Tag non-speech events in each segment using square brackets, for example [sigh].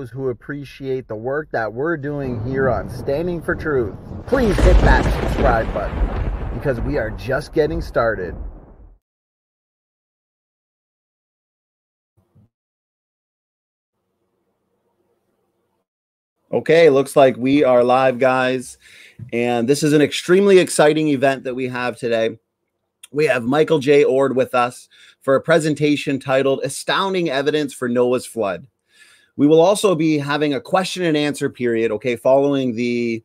For all those who appreciate the work that we're doing here on Standing for Truth, please hit that subscribe button because we are just getting started. Okay, looks like we are live, guys. And this is an extremely exciting event that we have today. We have Michael J. Oard with us for a presentation titled Astounding Evidence for Noah's Flood. We will also be having a question and answer period, okay, following the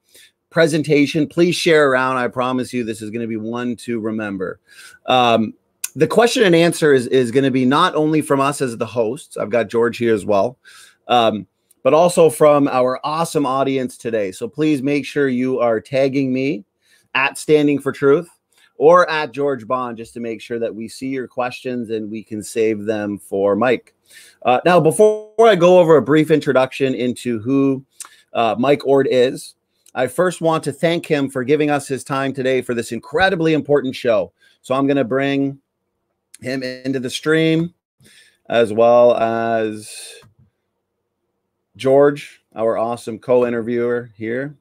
presentation. Please share around. I promise you this is going to be one to remember. Um, the question and answer is, is going to be not only from us as the hosts, I've got George here as well. Um, but also from our awesome audience today. So please make sure you are tagging me at Standing for Truth or at George Bond just to make sure that we see your questions and we can save them for Mike. Uh, now, before I go over a brief introduction into who uh, Mike Oard is, I first want to thank him for giving us his time today for this incredibly important show. So I'm going to bring him into the stream as well as George, our awesome co-interviewer here.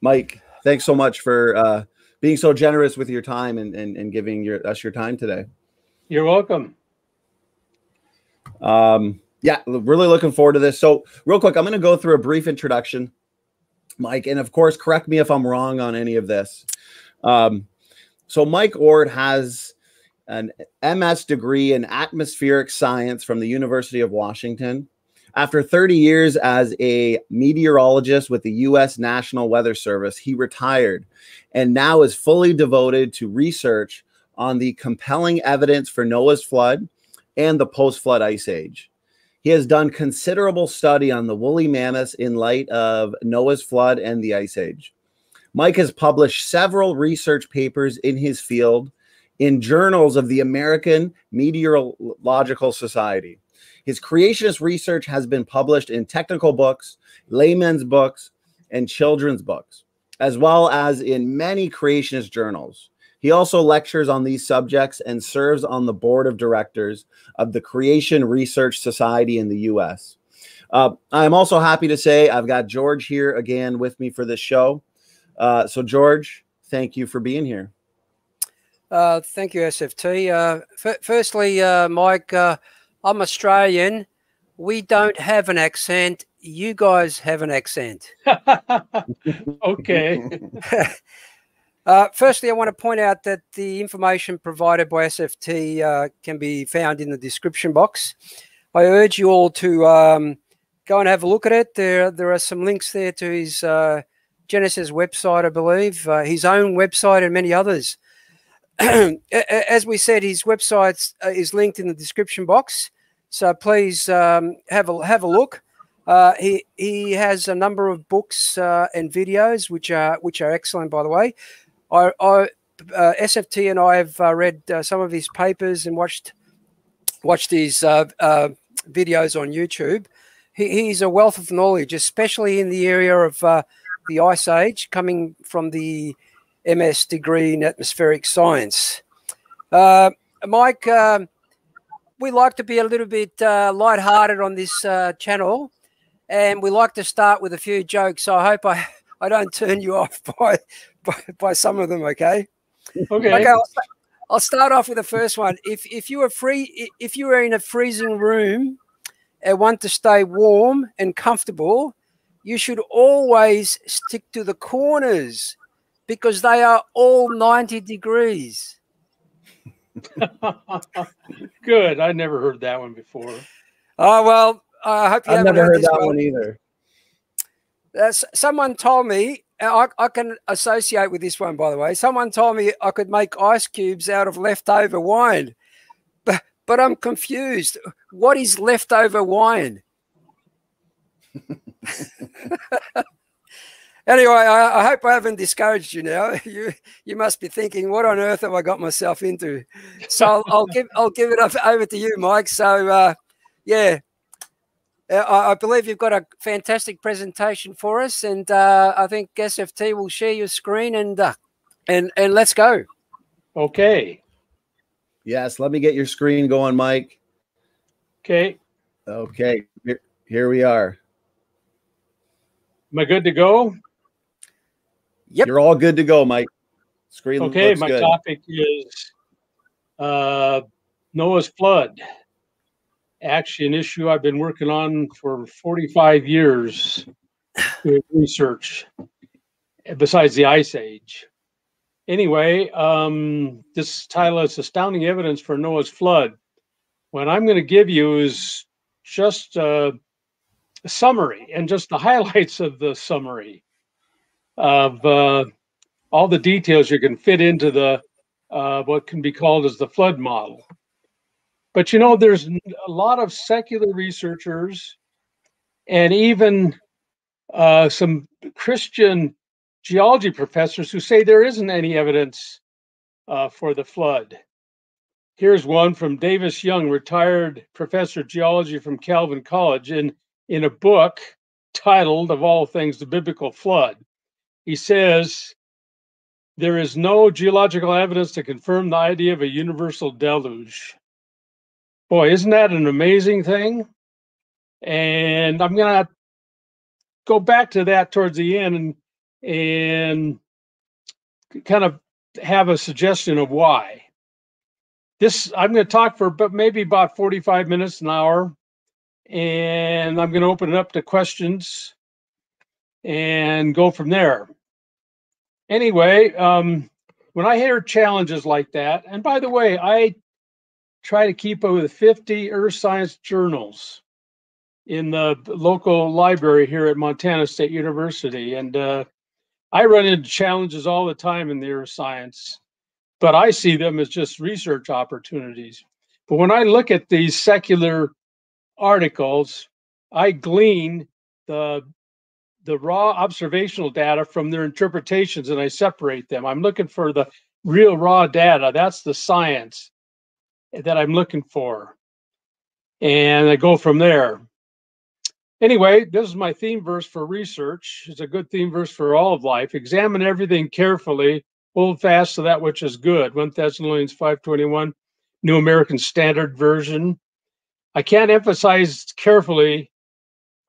Mike, thanks so much for uh, being so generous with your time and, and, and giving your, us your time today. You're welcome. Um, yeah, really looking forward to this. So, real quick, I'm going to go through a brief introduction, Mike, and of course, correct me if I'm wrong on any of this. Um, so, Mike Oard has an MS degree in atmospheric science from the University of Washington. After 30 years as a meteorologist with the U.S. National Weather Service, he retired and now is fully devoted to research on the compelling evidence for Noah's flood and the post flood ice age. He has done considerable study on the woolly mammoths in light of Noah's flood and the ice age. Mike has published several research papers in his field in journals of the American Meteorological Society. His creationist research has been published in technical books, layman's books, and children's books, as well as in many creationist journals. He also lectures on these subjects and serves on the board of directors of the Creation Research Society in the US. Uh, I'm also happy to say I've got George here again with me for this show. Uh, so, George, thank you for being here. Uh, thank you, SFT. Uh, f- firstly, uh, Mike, uh, I'm Australian. We don't have an accent. You guys have an accent. [laughs] okay. [laughs] uh, firstly, I want to point out that the information provided by SFT uh, can be found in the description box. I urge you all to um, go and have a look at it. There, there are some links there to his uh, Genesis website, I believe, uh, his own website, and many others. [clears throat] As we said, his website uh, is linked in the description box. So please um, have a have a look. Uh, he he has a number of books uh, and videos which are which are excellent, by the way. I, I uh, SFT and I have uh, read uh, some of his papers and watched watched his uh, videos on YouTube. He, he's a wealth of knowledge, especially in the area of the Ice Age, coming from the MS degree in atmospheric science. Mike. Um, we like to be a little bit uh, light-hearted on this uh, channel, and we like to start with a few jokes. So I hope I, [laughs] I don't turn you off [laughs] by, by, by some of them. Okay. Okay. Okay. I'll, I'll start off with the first one. If if you were free, if you were in a freezing room and want to stay warm and comfortable, you should always stick to the corners because they are all 90 degrees. [laughs] Good. I never heard that one before. Oh well, I hope you I've haven't never heard, heard this that one. one either. That's, someone told me I, I can associate with this one. By the way, someone told me I could make ice cubes out of leftover wine, but but I'm confused. What is leftover wine? [laughs] anyway, I, I, hope I haven't discouraged you now. [laughs] You you must be thinking, what on earth have I got myself into? So I'll, I'll give I'll give it over to you, Mike. So uh, yeah, uh, I, I, believe you've got a fantastic presentation for us, and uh, I think SFT will share your screen and uh, and and let's go. Okay. Yes, let me get your screen going, Mike. Okay. Okay. Here, Here we are. Am I good to go? Yep. You're all good to go, Mike. Screen looks like Okay, my good. topic is uh, Noah's flood. Actually, an issue I've been working on for 45 years doing research, besides the Ice Age. Anyway, um, this title is Astounding Evidence for Noah's Flood. What I'm going to give you is just uh, a summary and just the [laughs] highlights of the summary of uh, all the details you can fit into the uh, what can be called as the flood model. But you know, there's a lot of secular researchers and even uh, some Christian geology professors who say there isn't any evidence uh, for the flood. Here's one from Davis Young, retired professor of geology from Calvin College, in, in a book titled, of all things, The Biblical Flood. He says, there is no geological evidence to confirm the idea of a universal deluge. Boy, isn't that an amazing thing? And I'm going to go back to that towards the end and, and kind of have a suggestion of why. This I'm going to talk for but maybe about 45 minutes an hour and I'm going to open it up to questions and go from there anyway, um, when I hear challenges like that, and by the way, I try to keep up with 50 earth science journals in the local library here at Montana State University. And uh, I run into challenges all the time in the earth science, but I see them as just research opportunities. But when I look at these secular articles, I glean the the raw observational data from their interpretations and I separate them. I'm looking for the real raw data. That's the science that I'm looking for. And I go from there. Anyway, this is my theme verse for research. It's a good theme verse for all of life. Examine everything carefully, hold fast to that which is good. 1 Thessalonians 5:21, New American Standard Version. I can't emphasize carefully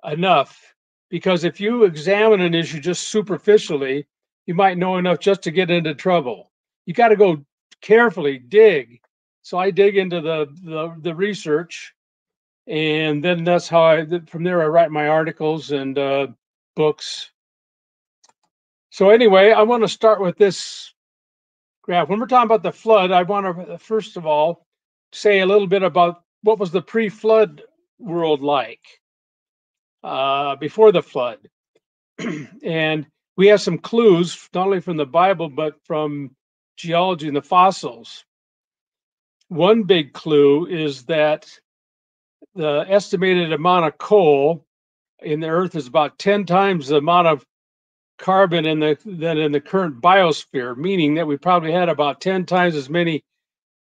enough because if you examine an issue just superficially, you might know enough just to get into trouble. You got to go carefully, dig. So I dig into the, the the research, and then that's how I from there I write my articles and uh, books. So anyway, I want to start with this graph. When we're talking about the flood, I want to first of all say a little bit about what was the pre-flood world like uh, before the flood. [clears throat] and we have some clues, not only from the Bible, but from geology and the fossils. One big clue is that the estimated amount of coal in the earth is about 10 times the amount of carbon in the than in the current biosphere, meaning that we probably had about 10 times as many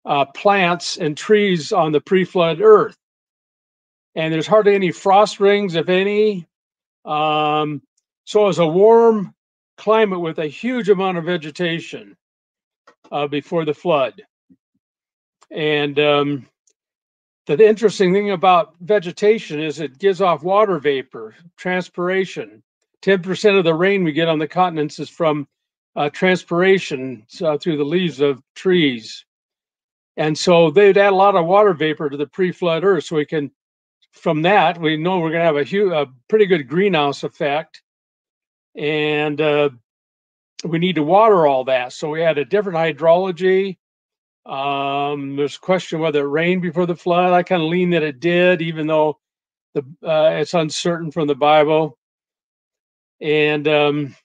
uh, plants and trees on the pre-flood earth and there's hardly any frost rings, if any. Um, so it's a warm climate with a huge amount of vegetation uh, before the flood. And um, the interesting thing about vegetation is it gives off water vapor, transpiration. 10% of the rain we get on the continents is from uh, transpiration uh, through the leaves of trees. And so they'd add a lot of water vapor to the pre-flood earth so we can from that, we know we're going to have a, a pretty good greenhouse effect, and uh, we need to water all that. So we had a different hydrology. Um, there's a question whether it rained before the flood. I kind of lean that it did, even though the uh, it's uncertain from the Bible. And um,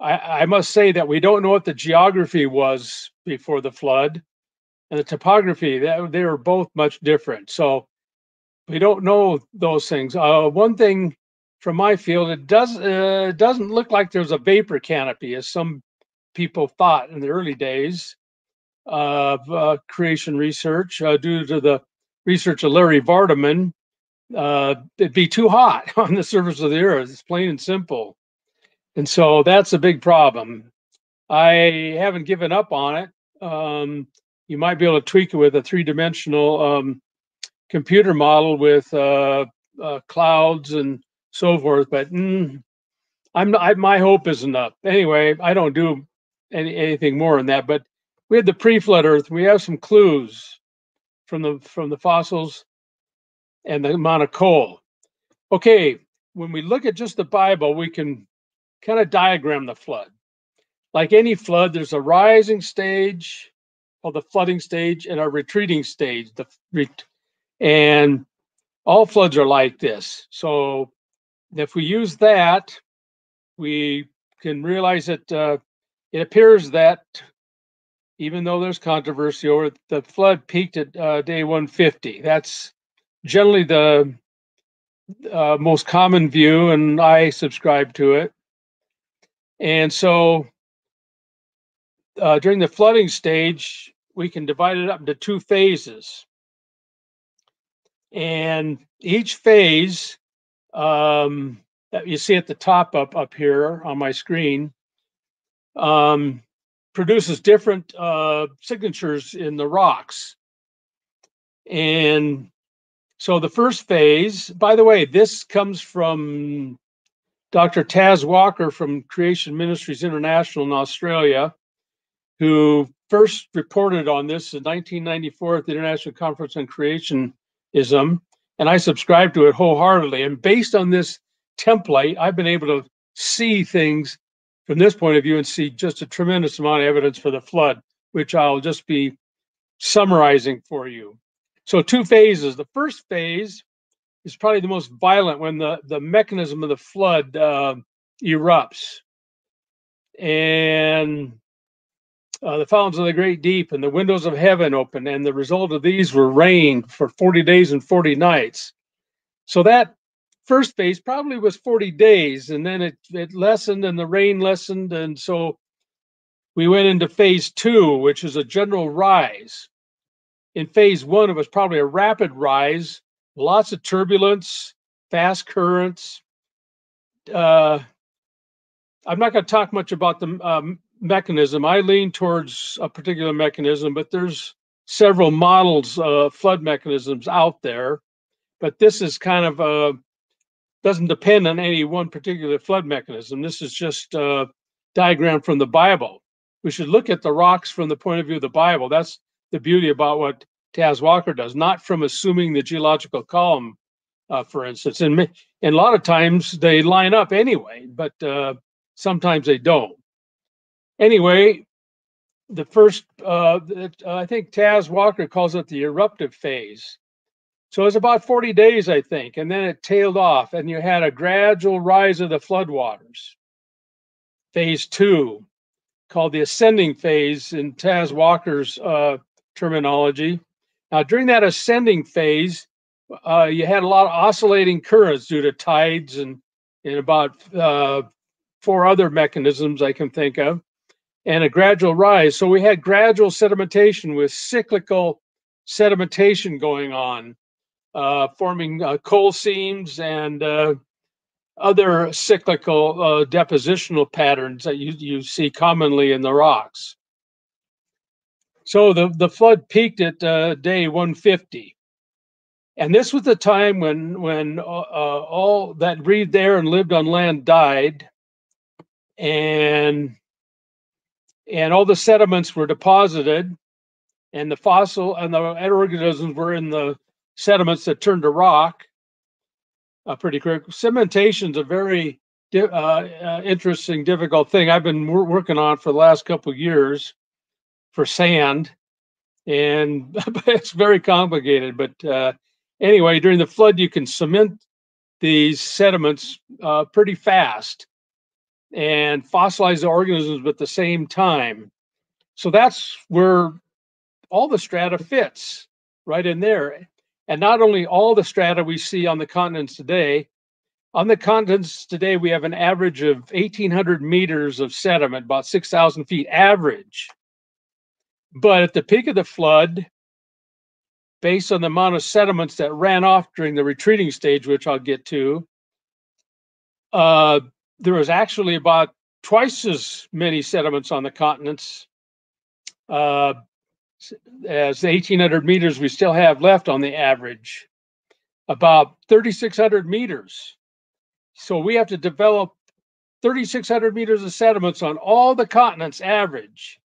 I, I must say that we don't know what the geography was before the flood, and the topography. That they were both much different. So we don't know those things. Uh, one thing from my field, it does uh, doesn't look like there's a vapor canopy, as some people thought in the early days of uh, creation research, uh, due to the research of Larry Vardiman. Uh, it'd be too hot [laughs] on the surface of the earth. It's plain and simple, and so that's a big problem. I haven't given up on it. Um, you might be able to tweak it with a three-dimensional um, computer model with uh, uh, clouds and so forth. But mm, I'm I, my hope isn't up. Anyway, I don't do any, anything more than that. But we had the pre-flood Earth. We have some clues from the from the fossils and the amount of coal. Okay, when we look at just the Bible, we can kind of diagram the flood. Like any flood, there's a rising stage called the flooding stage and a retreating stage. The and all floods are like this. So if we use that, we can realize that uh, it appears that even though there's controversy over it, the flood peaked at uh, day 150. That's generally the uh, most common view, and I subscribe to it. And so uh, during the flooding stage, we can divide it up into two phases. And each phase, um, that you see at the top up up here on my screen, um, produces different uh, signatures in the rocks. And so the first phase, by the way, this comes from Dr. Tas Walker from Creation Ministries International in Australia, who first reported on this in 1994 at the International Conference on Creationism, and I subscribe to it wholeheartedly. And based on this template, I've been able to see things from this point of view and see just a tremendous amount of evidence for the flood, which I'll just be summarizing for you. So, two phases. The first phase is probably the most violent when the, the mechanism of the flood uh, erupts. And uh, the fountains of the great deep and the windows of heaven open, and the result of these were rain for 40 days and 40 nights. So that first phase probably was 40 days, and then it, it lessened and the rain lessened. And so we went into phase two, which is a general rise. In phase one, it was probably a rapid rise, lots of turbulence, fast currents. Uh, I'm not going to talk much about the um, mechanism. I lean towards a particular mechanism, but there's several models of flood mechanisms out there. But this is kind of a doesn't depend on any one particular flood mechanism. This is just a diagram from the Bible. We should look at the rocks from the point of view of the Bible. That's the beauty about what Tas Walker does, not from assuming the geological column, uh, for instance. And, and a lot of times they line up anyway, but uh, sometimes they don't anyway, the first, uh, I think Tas Walker calls it the eruptive phase. So it was about 40 days, I think, and then it tailed off, and you had a gradual rise of the floodwaters. Phase two, called the ascending phase in Tas Walker's uh, terminology. Now, during that ascending phase, uh, you had a lot of oscillating currents due to tides and, and about uh, four other mechanisms I can think of and a gradual rise. So we had gradual sedimentation with cyclical sedimentation going on, forming uh, coal seams and uh, other cyclical uh, depositional patterns that you, you see commonly in the rocks. So the, the flood peaked at uh, day 150. And this was the time when, when uh, all that breathed air and lived on land died. And and all the sediments were deposited and the fossil and the organisms were in the sediments that turn to rock uh, pretty quick. Cementation is a very uh, uh, interesting, difficult thing I've been wor- working on for the last couple years for sand, and [laughs] it's very complicated. But uh, anyway, during the flood, you can cement these sediments uh, pretty fast and fossilize the organisms at the same time. So that's where all the strata fits right in there. And not only all the strata we see on the continents today, on the continents today, we have an average of 1,800 meters of sediment, about 6,000 feet average. But at the peak of the flood, based on the amount of sediments that ran off during the retreating stage, which I'll get to, uh, there was actually about twice as many sediments on the continents uh, as the 1800 meters we still have left on the average. about 3,600 meters. So we have to develop 3,600 meters of sediments on all the continents average.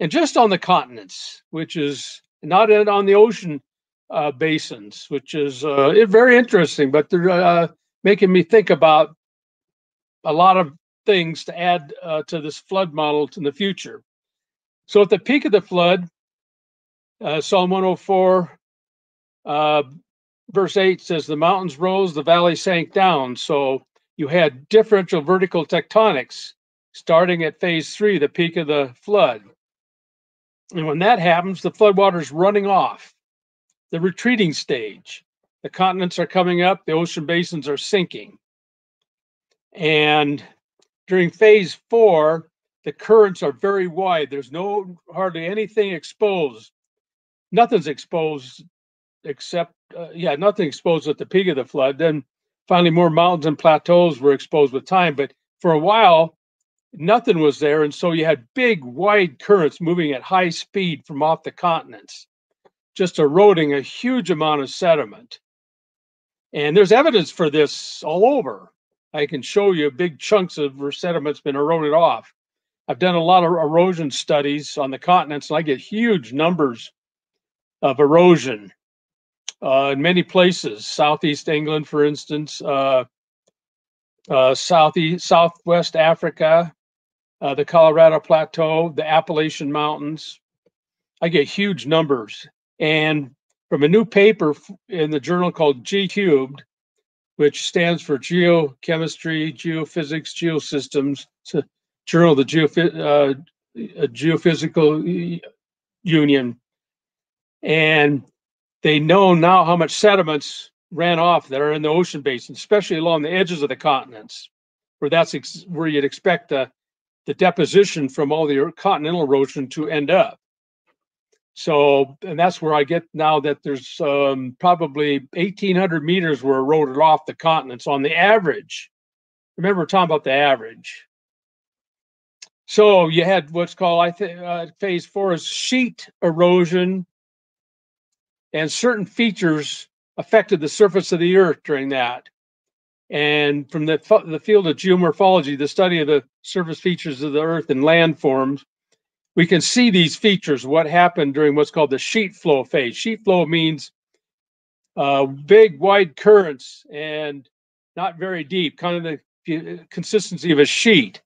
And just on the continents, which is not on the ocean uh, basins, which is uh, very interesting, but they're uh, making me think about a lot of things to add uh, to this flood model in the future. So at the peak of the flood, uh, Psalm 104, uh, verse 8 says, The mountains rose, the valley sank down. So you had differential vertical tectonics starting at phase three, the peak of the flood. And when that happens, the floodwater is running off, the retreating stage. The continents are coming up, the ocean basins are sinking. And during phase four, the currents are very wide. There's no hardly anything exposed. Nothing's exposed except, uh, yeah, nothing exposed at the peak of the flood. Then finally, more mountains and plateaus were exposed with time. But for a while, nothing was there. And so you had big, wide currents moving at high speed from off the continents, just eroding a huge amount of sediment. And there's evidence for this all over. I can show you big chunks of sediment's been eroded off. I've done a lot of erosion studies on the continents, and I get huge numbers of erosion uh, in many places. Southeast England, for instance, uh, uh, southeast, southwest Africa, uh, the Colorado Plateau, the Appalachian Mountains. I get huge numbers. And from a new paper in the journal called G Cubed, which stands for Geochemistry, Geophysics, Geosystems, journal of the Geoph- uh, Geophysical Union. And they know now how much sediments ran off that are in the ocean basin, especially along the edges of the continents, where that's ex- where you'd expect the, the deposition from all the continental erosion to end up. So, and that's where I get now that there's um, probably 1,800 meters were eroded off the continents on the average. Remember, we're talking about the average. So you had what's called, I think, uh, phase four is sheet erosion and certain features affected the surface of the earth during that. And from the, the field of geomorphology, the study of the surface features of the earth and landforms, we can see these features, what happened during what's called the sheet flow phase. Sheet flow means uh, big, wide currents and not very deep, kind of the consistency of a sheet.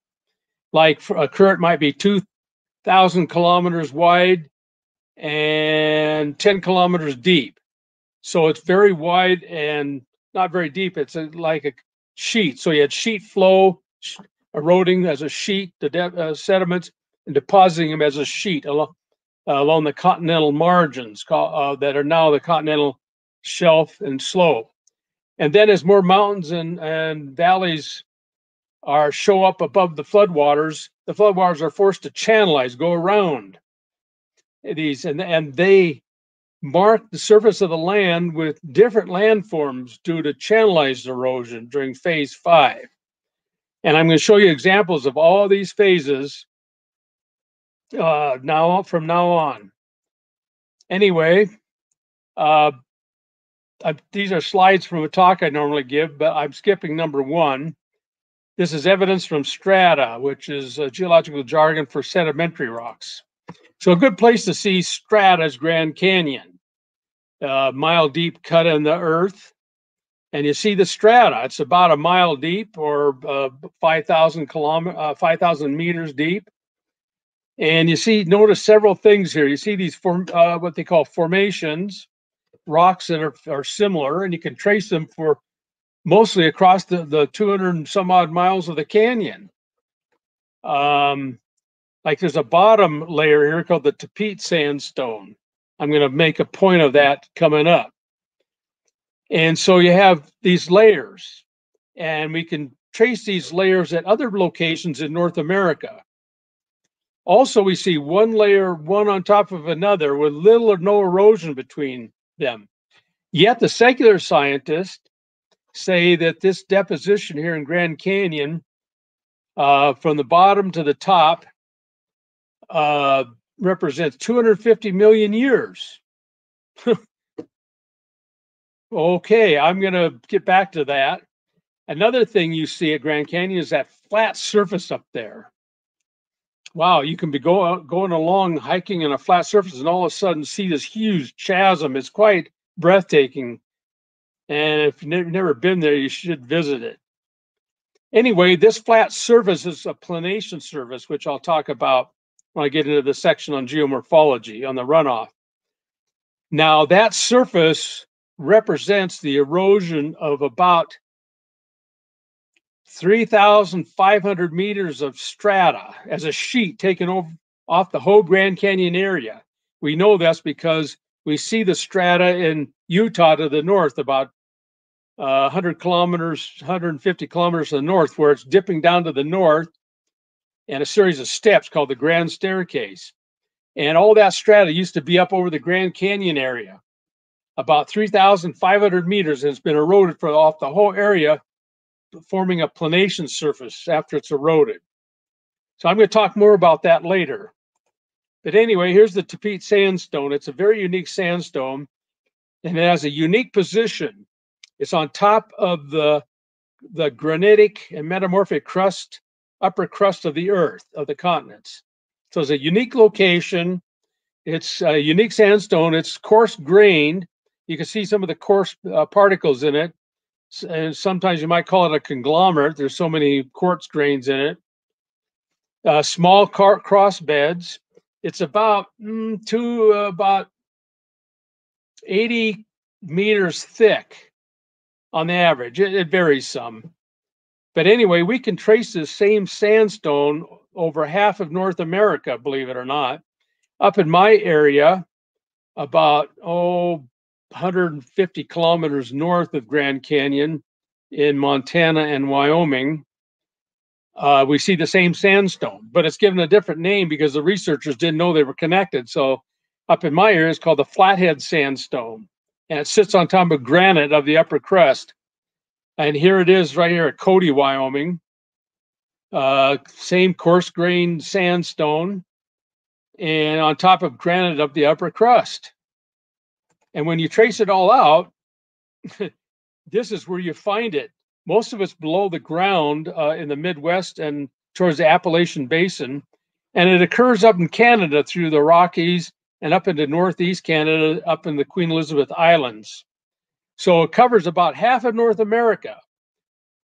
Like a current might be 2,000 kilometers wide and 10 kilometers deep. So it's very wide and not very deep. It's a, like a sheet. So you had sheet flow eroding as a sheet, the uh, sediments, and depositing them as a sheet along, uh, along the continental margins uh, that are now the continental shelf and slope. And then as more mountains and, and valleys are show up above the floodwaters, the floodwaters are forced to channelize, go around these and, and they mark the surface of the land with different landforms due to channelized erosion during phase five. And I'm going to show you examples of all these phases uh, now from now on. Anyway, uh, I, these are slides from a talk I normally give, but I'm skipping number one. This is evidence from strata, which is a geological jargon for sedimentary rocks. So a good place to see strata is Grand Canyon, uh, mile deep cut in the earth. And you see the strata. It's about a mile deep or uh, 5,000 kilometers, uh, 5,000 meters deep. And you see, notice several things here. You see these form, uh, what they call formations, rocks that are, are similar, and you can trace them for mostly across the, the 200 and some odd miles of the canyon. Um, like there's a bottom layer here called the Tapeats sandstone. I'm going to make a point of that coming up. And so you have these layers, and we can trace these layers at other locations in North America. Also, we see one layer, one on top of another, with little or no erosion between them. Yet the secular scientists say that this deposition here in Grand Canyon, uh, from the bottom to the top, uh, represents 250 million years. Okay, I'm going to get back to that. Another thing you see at Grand Canyon is that flat surface up there. Wow, you can be go, going along hiking in a flat surface and all of a sudden see this huge chasm. It's quite breathtaking. And if you've never been there, you should visit it. Anyway, this flat surface is a planation surface, which I'll talk about when I get into the section on geomorphology on the runoff. Now, that surface represents the erosion of about 3,500 meters of strata as a sheet taken over, off the whole Grand Canyon area. We know this because we see the strata in Utah to the north, about uh, 100 kilometers, 150 kilometers to the north, where it's dipping down to the north and a series of steps called the Grand Staircase. And all that strata used to be up over the Grand Canyon area, about 3,500 meters, and it's been eroded for off the whole area forming a planation surface after it's eroded. So I'm going to talk more about that later. But anyway, here's the Tapeats sandstone. It's a very unique sandstone and it has a unique position. It's on top of the, the granitic and metamorphic crust, upper crust of the earth, of the continents. So it's a unique location. It's a unique sandstone. It's coarse grained. You can see some of the coarse uh, particles in it and sometimes you might call it a conglomerate. There's so many quartz grains in it. Uh, small car- cross beds. It's about mm, uh, about 80 meters thick on the average. It, it varies some. But anyway, we can trace the same sandstone over half of North America, believe it or not. Up in my area, about, oh, 150 kilometers north of Grand Canyon in Montana and Wyoming. Uh, we see the same sandstone, but it's given a different name because the researchers didn't know they were connected. So up in my area, it's called the Flathead Sandstone, and it sits on top of granite of the upper crust. And here it is right here at Cody, Wyoming. Uh, same coarse grained sandstone, and on top of granite of the upper crust. And when you trace it all out, [laughs] this is where you find it. Most of it's below the ground uh, in the Midwest and towards the Appalachian Basin. And it occurs up in Canada through the Rockies and up into Northeast Canada, up in the Queen Elizabeth Islands. So it covers about half of North America.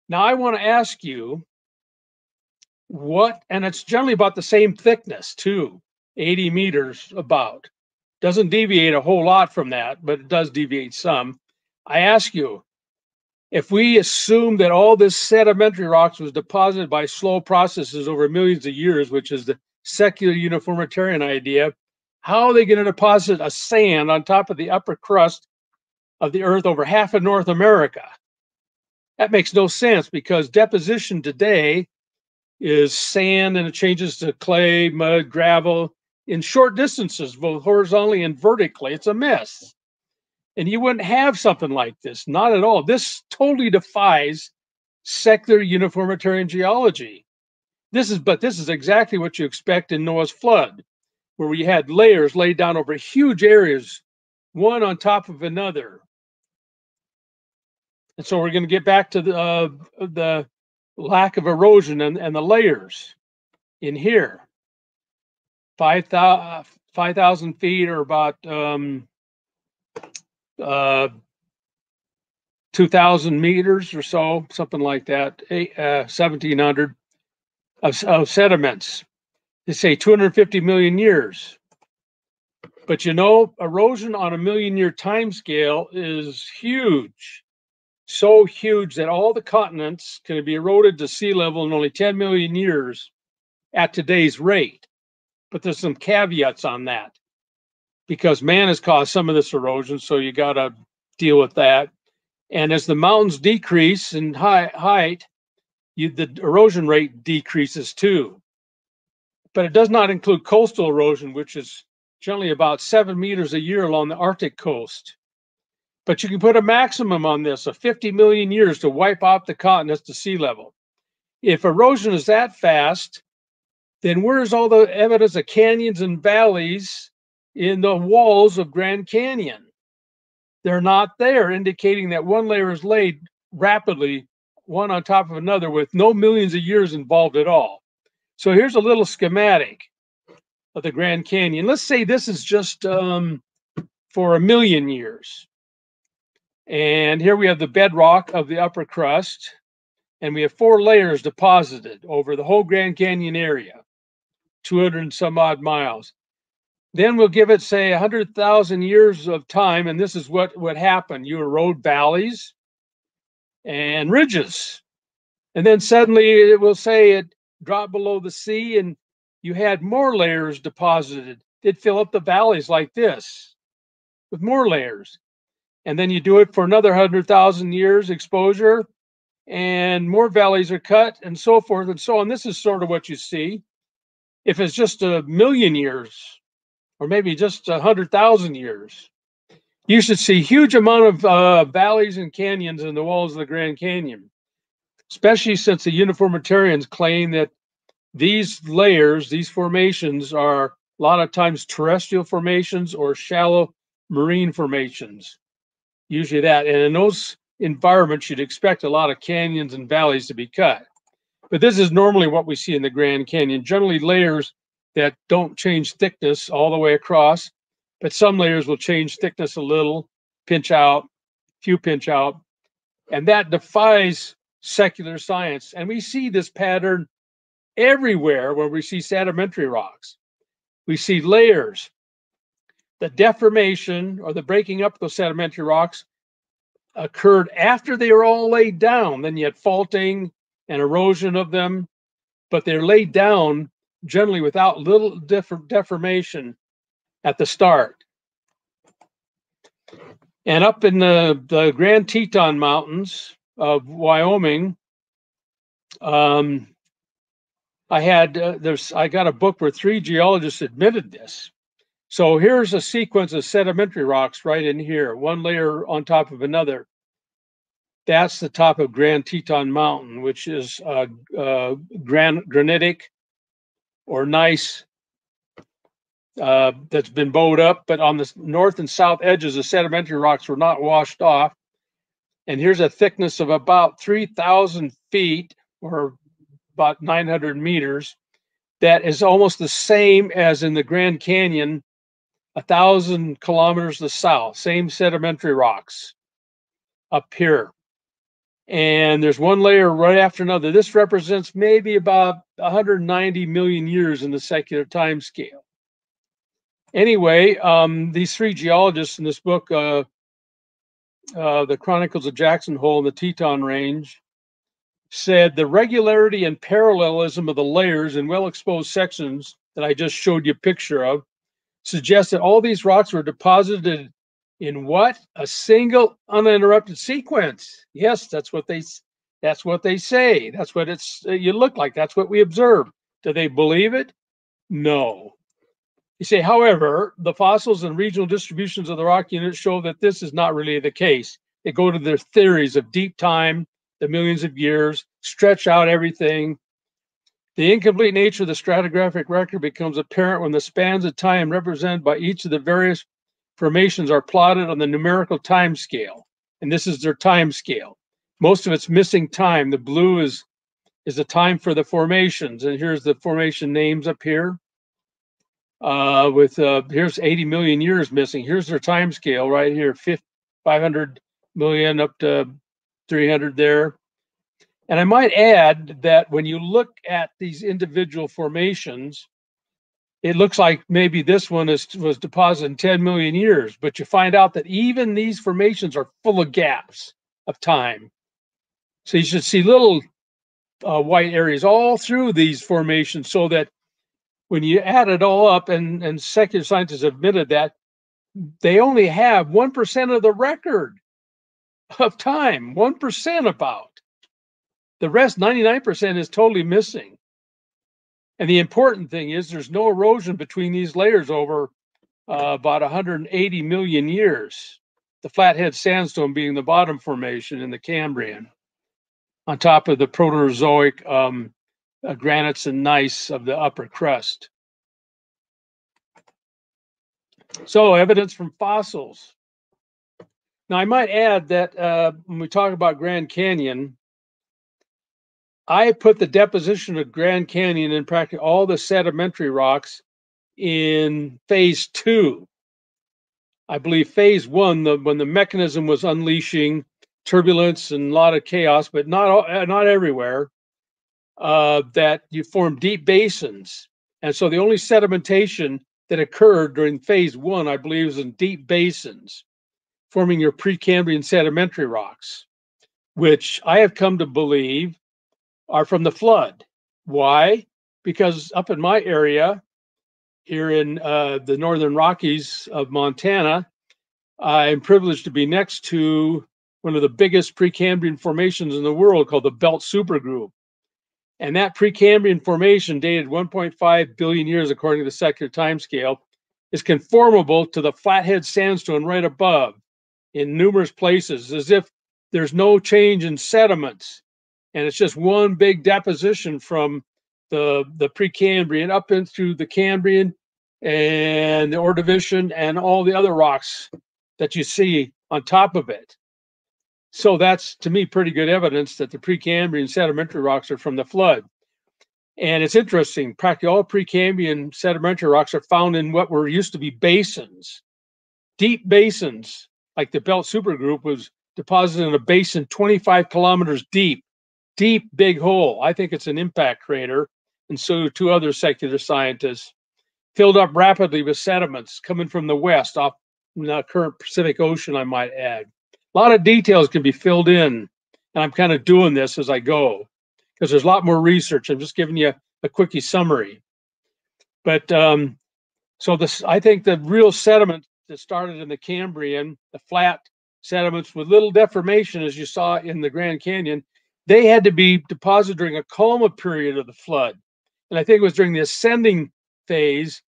Now, I want to ask you what, and it's generally about the same thickness too, 80 meters about. Doesn't deviate a whole lot from that, but it does deviate some. I ask you, if we assume that all this sedimentary rocks was deposited by slow processes over millions of years, which is the secular uniformitarian idea, how are they going to deposit a sand on top of the upper crust of the earth over half of North America? That makes no sense because deposition today is sand and it changes to clay, mud, gravel, in short distances, both horizontally and vertically. It's a mess. And you wouldn't have something like this, not at all. This totally defies secular uniformitarian geology. This is, but this is exactly what you expect in Noah's flood, where we had layers laid down over huge areas, one on top of another. And so we're going to get back to the uh, the lack of erosion and, and the layers in here. 5,000 5, feet or about um, uh, 2,000 meters or so, something like that, eight, uh, 1,700 of, of sediments. They say 250 million years. But you know, erosion on a million year time scale is huge. So huge that all the continents can be eroded to sea level in only 10 million years at today's rate. But there's some caveats on that because man has caused some of this erosion, so you got to deal with that. And as the mountains decrease in height, you, the erosion rate decreases too. But it does not include coastal erosion, which is generally about seven meters a year along the Arctic coast. But you can put a maximum on this of 50 million years to wipe out the continents to sea level. If erosion is that fast, then where's all the evidence of canyons and valleys in the walls of Grand Canyon? they're not there, indicating that one layer is laid rapidly, one on top of another, with no millions of years involved at all. So here's a little schematic of the Grand Canyon. Let's say this is just um, for a million years. And here we have the bedrock of the upper crust, and we have four layers deposited over the whole Grand Canyon area, 200 and some odd miles. Then we'll give it, say, 100,000 years of time, and this is what would happen. You erode valleys and ridges. And then suddenly it will say it dropped below the sea, and you had more layers deposited. It'd fill up the valleys like this with more layers and then you do it for another 100,000 years exposure, and more valleys are cut, and so forth and so on. This is sort of what you see. If it's just a million years, or maybe just a 100,000 years, you should see huge amount of uh, valleys and canyons in the walls of the Grand Canyon, especially since the uniformitarians claim that these layers, these formations, are a lot of times terrestrial formations or shallow marine formations usually that. And in those environments, you'd expect a lot of canyons and valleys to be cut. But this is normally what we see in the Grand Canyon, generally layers that don't change thickness all the way across, but some layers will change thickness a little, pinch out, few pinch out, and that defies secular science. And we see this pattern everywhere where we see sedimentary rocks. We see layers the deformation or the breaking up of those sedimentary rocks occurred after they were all laid down. Then you had faulting and erosion of them, but they're laid down generally without little deformation at the start. And up in the, the Grand Teton Mountains of Wyoming, um, I had uh, there's I got a book where three geologists admitted this. So here's a sequence of sedimentary rocks right in here, one layer on top of another. That's the top of Grand Teton Mountain, which is uh, uh, gran granitic or gneiss uh, that's been bowed up, but on the north and south edges, the sedimentary rocks were not washed off. And here's a thickness of about 3,000 feet or about 900 meters. That is almost the same as in the Grand Canyon a thousand kilometers to the south, same sedimentary rocks up here. And there's one layer right after another. This represents maybe about 190 million years in the secular time scale. Anyway, um, these three geologists in this book, uh, uh, The Chronicles of Jackson Hole and the Teton Range, said the regularity and parallelism of the layers in well exposed sections that I just showed you a picture of suggests that all these rocks were deposited in what? A single uninterrupted sequence. Yes, that's what they that's what they say. That's what it's uh, you look like. That's what we observe. Do they believe it? No. You say, however, the fossils and regional distributions of the rock units show that this is not really the case. They go to their theories of deep time, the millions of years, stretch out everything, the incomplete nature of the stratigraphic record becomes apparent when the spans of time represented by each of the various formations are plotted on the numerical time scale. And this is their time scale. Most of it's missing time. The blue is is the time for the formations. And here's the formation names up here. Uh, with uh, here's 80 million years missing. Here's their time scale right here, 500 million up to 300 there. And I might add that when you look at these individual formations, it looks like maybe this one is, was deposited in 10 million years, but you find out that even these formations are full of gaps of time. So you should see little uh, white areas all through these formations so that when you add it all up, and, and secular scientists admitted that, they only have 1% of the record of time, 1% about. The rest, 99%, is totally missing. And the important thing is there's no erosion between these layers over uh, about 180 million years. The flathead sandstone being the bottom formation in the Cambrian, on top of the Proterozoic um, uh, granites and gneiss of the upper crust. So, evidence from fossils. Now, I might add that uh, when we talk about Grand Canyon, I put the deposition of Grand Canyon and practically all the sedimentary rocks in phase two. I believe phase one, the, when the mechanism was unleashing turbulence and a lot of chaos, but not all, not everywhere, uh, that you form deep basins. And so the only sedimentation that occurred during phase one, I believe, was in deep basins, forming your Precambrian sedimentary rocks, which I have come to believe are from the flood. Why? Because up in my area, here in uh, the northern Rockies of Montana, I'm privileged to be next to one of the biggest Precambrian formations in the world called the Belt Supergroup. And that Precambrian formation, dated 1.5 billion years according to the secular timescale, is conformable to the flathead sandstone right above in numerous places, as if there's no change in sediments. And it's just one big deposition from the, the Precambrian up into the Cambrian and the Ordovician and all the other rocks that you see on top of it. So that's to me pretty good evidence that the Precambrian sedimentary rocks are from the flood. And it's interesting, practically all Precambrian sedimentary rocks are found in what were used to be basins, deep basins, like the Belt Supergroup was deposited in a basin 25 kilometers deep, deep, big hole. I think it's an impact crater. And so do two other secular scientists, filled up rapidly with sediments coming from the west off the current Pacific Ocean, I might add. A lot of details can be filled in, and I'm kind of doing this as I go because there's a lot more research. I'm just giving you a quickie summary. But um, so this, I think the real sediment that started in the Cambrian, the flat sediments with little deformation, as you saw in the Grand Canyon, they had to be deposited during a calmer period of the flood. And I think it was during the ascending phase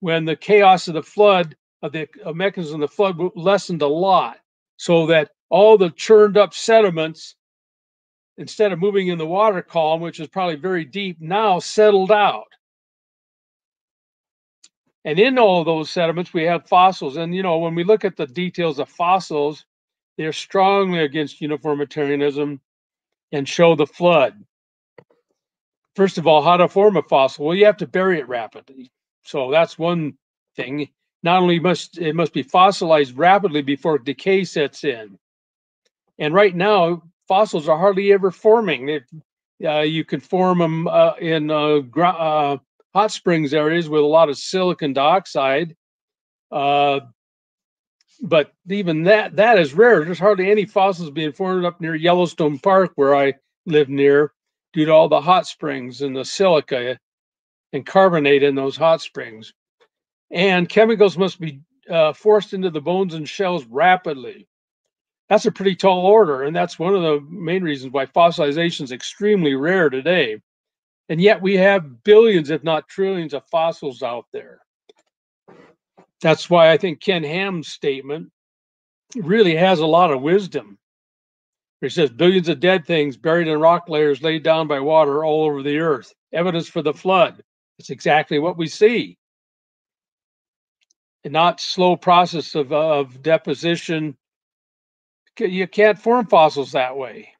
when the chaos of the flood, of the of mechanism of the flood lessened a lot, so that all the churned up sediments, instead of moving in the water column, which is probably very deep, now settled out. And in all those sediments, we have fossils. And, you know, when we look at the details of fossils, they're strongly against uniformitarianism and show the flood. First of all, how to form a fossil? Well, you have to bury it rapidly. So that's one thing. Not only must it must be fossilized rapidly before decay sets in. And right now, fossils are hardly ever forming. It, uh, you can form them uh, in uh, uh, hot springs areas with a lot of silicon dioxide. But even that that is rare. There's hardly any fossils being formed up near Yellowstone Park, where I live near, due to all the hot springs and the silica and carbonate in those hot springs. And chemicals must be uh, forced into the bones and shells rapidly. That's a pretty tall order, and that's one of the main reasons why fossilization is extremely rare today. And yet we have billions, if not trillions, of fossils out there. That's why I think Ken Ham's statement really has a lot of wisdom. He says billions of dead things buried in rock layers laid down by water all over the earth, evidence for the flood. It's exactly what we see. And not slow process of, of deposition. You can't form fossils that way.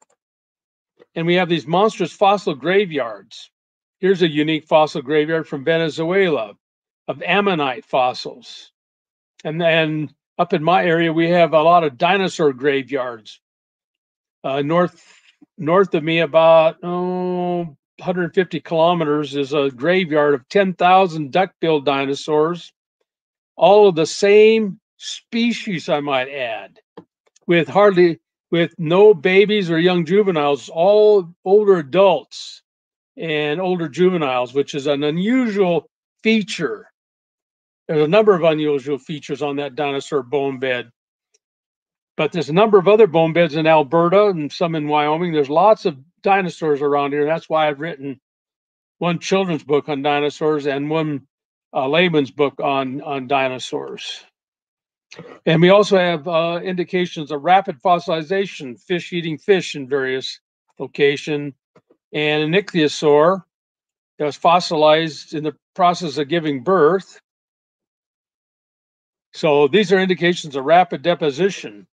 And we have these monstrous fossil graveyards. Here's a unique fossil graveyard from Venezuela of ammonite fossils. And then up in my area, we have a lot of dinosaur graveyards. Uh, north north of me, about oh, 150 kilometers is a graveyard of 10,000 duck-billed dinosaurs, all of the same species, I might add, with hardly with no babies or young juveniles, all older adults and older juveniles, which is an unusual feature. There's a number of unusual features on that dinosaur bone bed. But there's a number of other bone beds in Alberta and some in Wyoming. There's lots of dinosaurs around here. That's why I've written one children's book on dinosaurs and one uh, layman's book on on dinosaurs. And we also have uh, indications of rapid fossilization, fish eating fish in various locations, and an ichthyosaur that was fossilized in the process of giving birth. So these are indications of rapid deposition.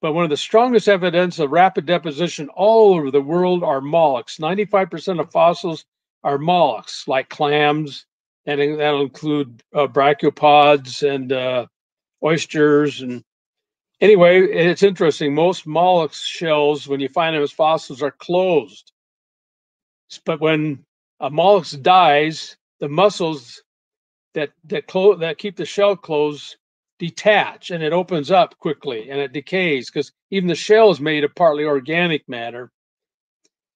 but one of the strongest evidence of rapid deposition all over the world are mollusks. 95% of fossils are mollusks, like clams, and that'll include uh, brachiopods and uh, oysters. And anyway, it's interesting. Most mollusk shells, when you find them as fossils, are closed. But when a mollusk dies, the muscles that that that keep the shell closed detach and it opens up quickly and it decays because even the shell is made of partly organic matter.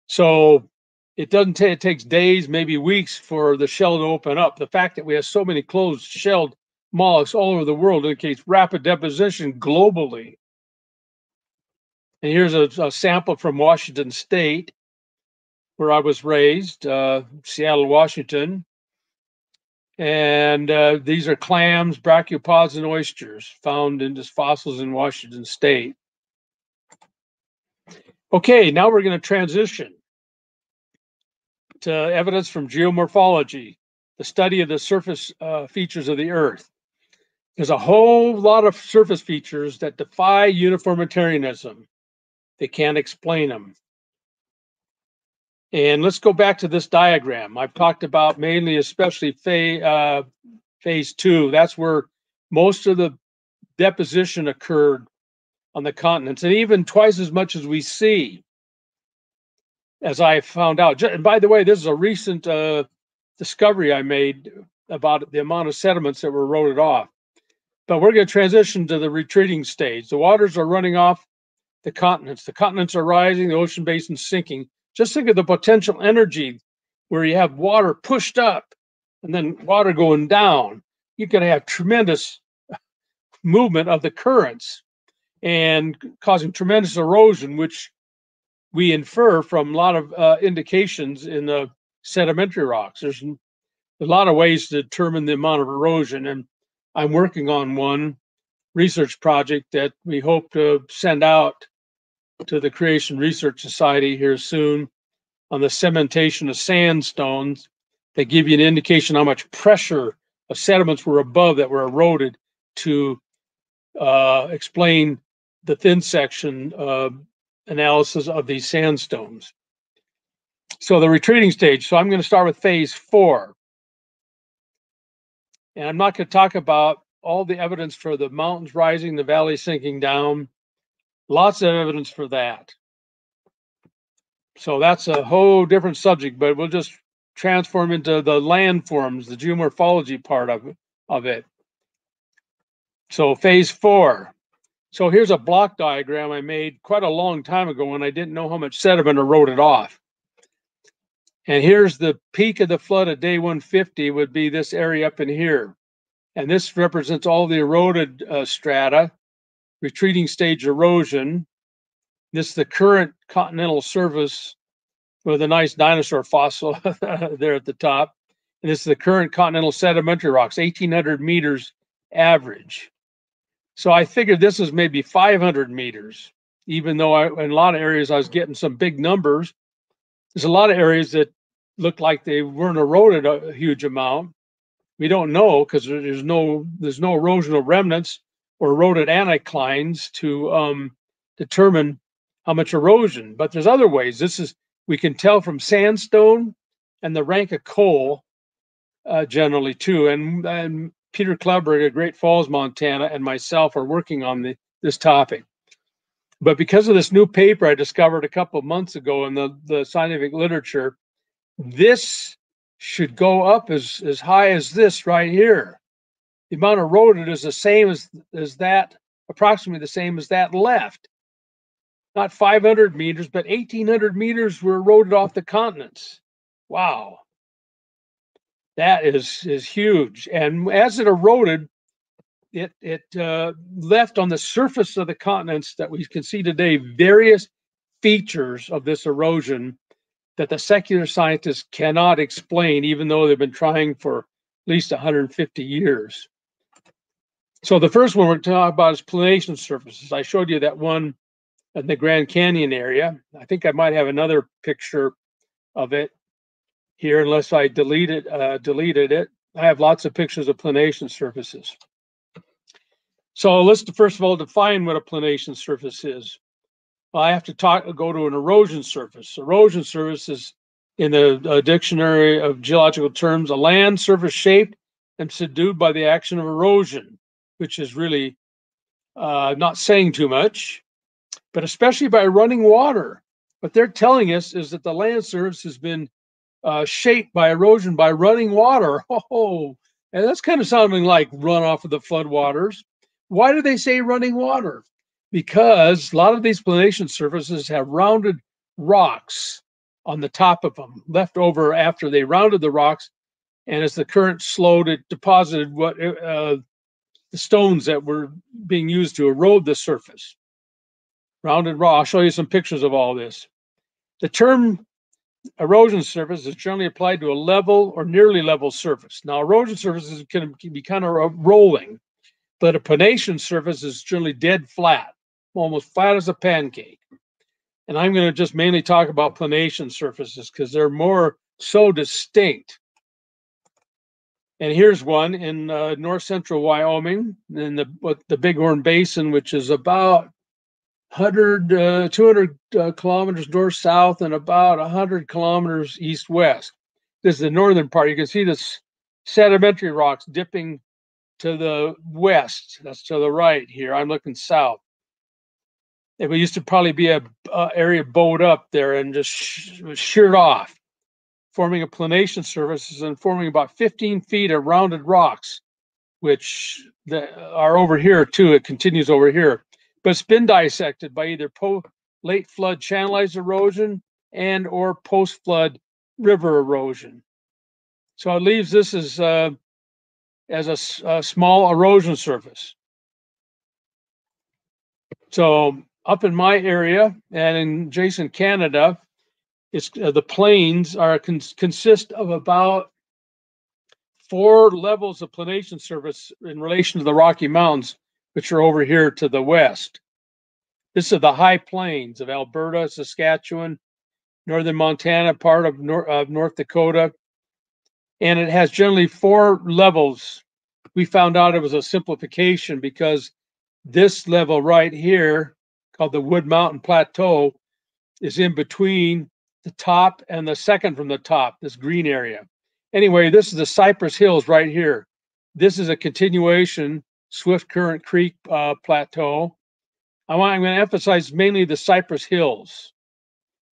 So it doesn't take it takes days, maybe weeks for the shell to open up. The fact that we have so many closed shelled mollusks all over the world indicates rapid deposition globally. And here's a, a sample from Washington State, where I was raised, uh, Seattle, Washington. And uh, these are clams, brachiopods, and oysters found in just fossils in Washington State. Okay, now we're going to transition to evidence from geomorphology, the study of the surface uh, features of the Earth. There's a whole lot of surface features that defy uniformitarianism. They can't explain them. And let's go back to this diagram. I've talked about mainly, especially phase, uh, phase two. That's where most of the deposition occurred on the continents, and even twice as much as we see, as I found out. And by the way, this is a recent uh, discovery I made about the amount of sediments that were eroded off. But we're going to transition to the retreating stage. The waters are running off the continents. The continents are rising, the ocean basin's sinking. Just think of the potential energy where you have water pushed up and then water going down. You can have tremendous movement of the currents and causing tremendous erosion, which we infer from a lot of uh, indications in the sedimentary rocks. There's a lot of ways to determine the amount of erosion, and I'm working on one research project that we hope to send out to the Creation Research Society here soon on the cementation of sandstones that give you an indication how much pressure of sediments were above that were eroded to uh, explain the thin section uh, analysis of these sandstones. So the retreating stage. So I'm going to start with phase four. And I'm not going to talk about all the evidence for the mountains rising, the valley sinking down. Lots of evidence for that. So that's a whole different subject, but we'll just transform into the landforms, the geomorphology part of, of it. So phase four. So here's a block diagram I made quite a long time ago when I didn't know how much sediment eroded off. And here's the peak of the flood at day 150 would be this area up in here. And this represents all the eroded uh, strata retreating stage erosion. This is the current continental surface with a nice dinosaur fossil [laughs] there at the top. And this is the current continental sedimentary rocks, 1,800 meters average. So I figured this is maybe 500 meters, even though I, in a lot of areas I was getting some big numbers. There's a lot of areas that look like they weren't eroded a huge amount. We don't know because there's no there's no erosional remnants or eroded anticlines to um, determine how much erosion. But there's other ways. This is we can tell from sandstone and the rank of coal uh, generally too. And, and Peter Klevberg at Great Falls, Montana, and myself are working on the, this topic. But because of this new paper I discovered a couple of months ago in the, the scientific literature, this should go up as, as high as this right here the amount eroded is the same as, as that, approximately the same as that left. Not 500 meters, but 1,800 meters were eroded off the continents. Wow. That is, is huge. And as it eroded, it, it uh, left on the surface of the continents that we can see today various features of this erosion that the secular scientists cannot explain, even though they've been trying for at least 150 years. So the first one we're talking about is planation surfaces. I showed you that one in the Grand Canyon area. I think I might have another picture of it here, unless I deleted uh, deleted it. I have lots of pictures of planation surfaces. So let's first of all define what a planation surface is. I have to talk go to an erosion surface. Erosion surface is in the uh, dictionary of geological terms a land surface shaped and subdued by the action of erosion, which is really uh, not saying too much, but especially by running water. What they're telling us is that the land surface has been uh, shaped by erosion by running water. [laughs] Oh, and that's kind of sounding like runoff of the floodwaters. Why do they say running water? Because a lot of these planation surfaces have rounded rocks on the top of them, left over after they rounded the rocks. And as the current slowed, it deposited what uh, stones that were being used to erode the surface. Rounded raw. I'll show you some pictures of all this. The term erosion surface is generally applied to a level or nearly level surface. Now, erosion surfaces can, can be kind of rolling, but a planation surface is generally dead flat, almost flat as a pancake. And I'm going to just mainly talk about planation surfaces because they're more so distinct. And here's one in uh, north central Wyoming in the the Bighorn Basin, which is about 100, uh, 200 uh, kilometers north south and about 100 kilometers east west. This is the northern part. You can see this sedimentary rocks dipping to the west. That's to the right here. I'm looking south. It used to probably be a, a area bowed up there and just sh sheared off, forming a planation surface and forming about 15 feet of rounded rocks, which are over here too. It continues over here but it's been dissected by either late flood channelized erosion and or post flood river erosion. So it leaves this as uh, as a, a, small erosion surface. So up in my area and in adjacent Canada, it's uh, the plains are cons- consist of about four levels of planation surface in relation to the Rocky Mountains which are over here to the west. This is the high plains of Alberta, Saskatchewan, northern Montana, part of, nor- of North Dakota. And it has generally four levels. We found out it was a simplification because this level right here, called the Wood Mountain Plateau, is in between the top and the second from the top, this green area. Anyway, this is the Cypress Hills right here. This is a continuation Swift Current Creek uh, Plateau. I want, I'm going to emphasize mainly the Cypress Hills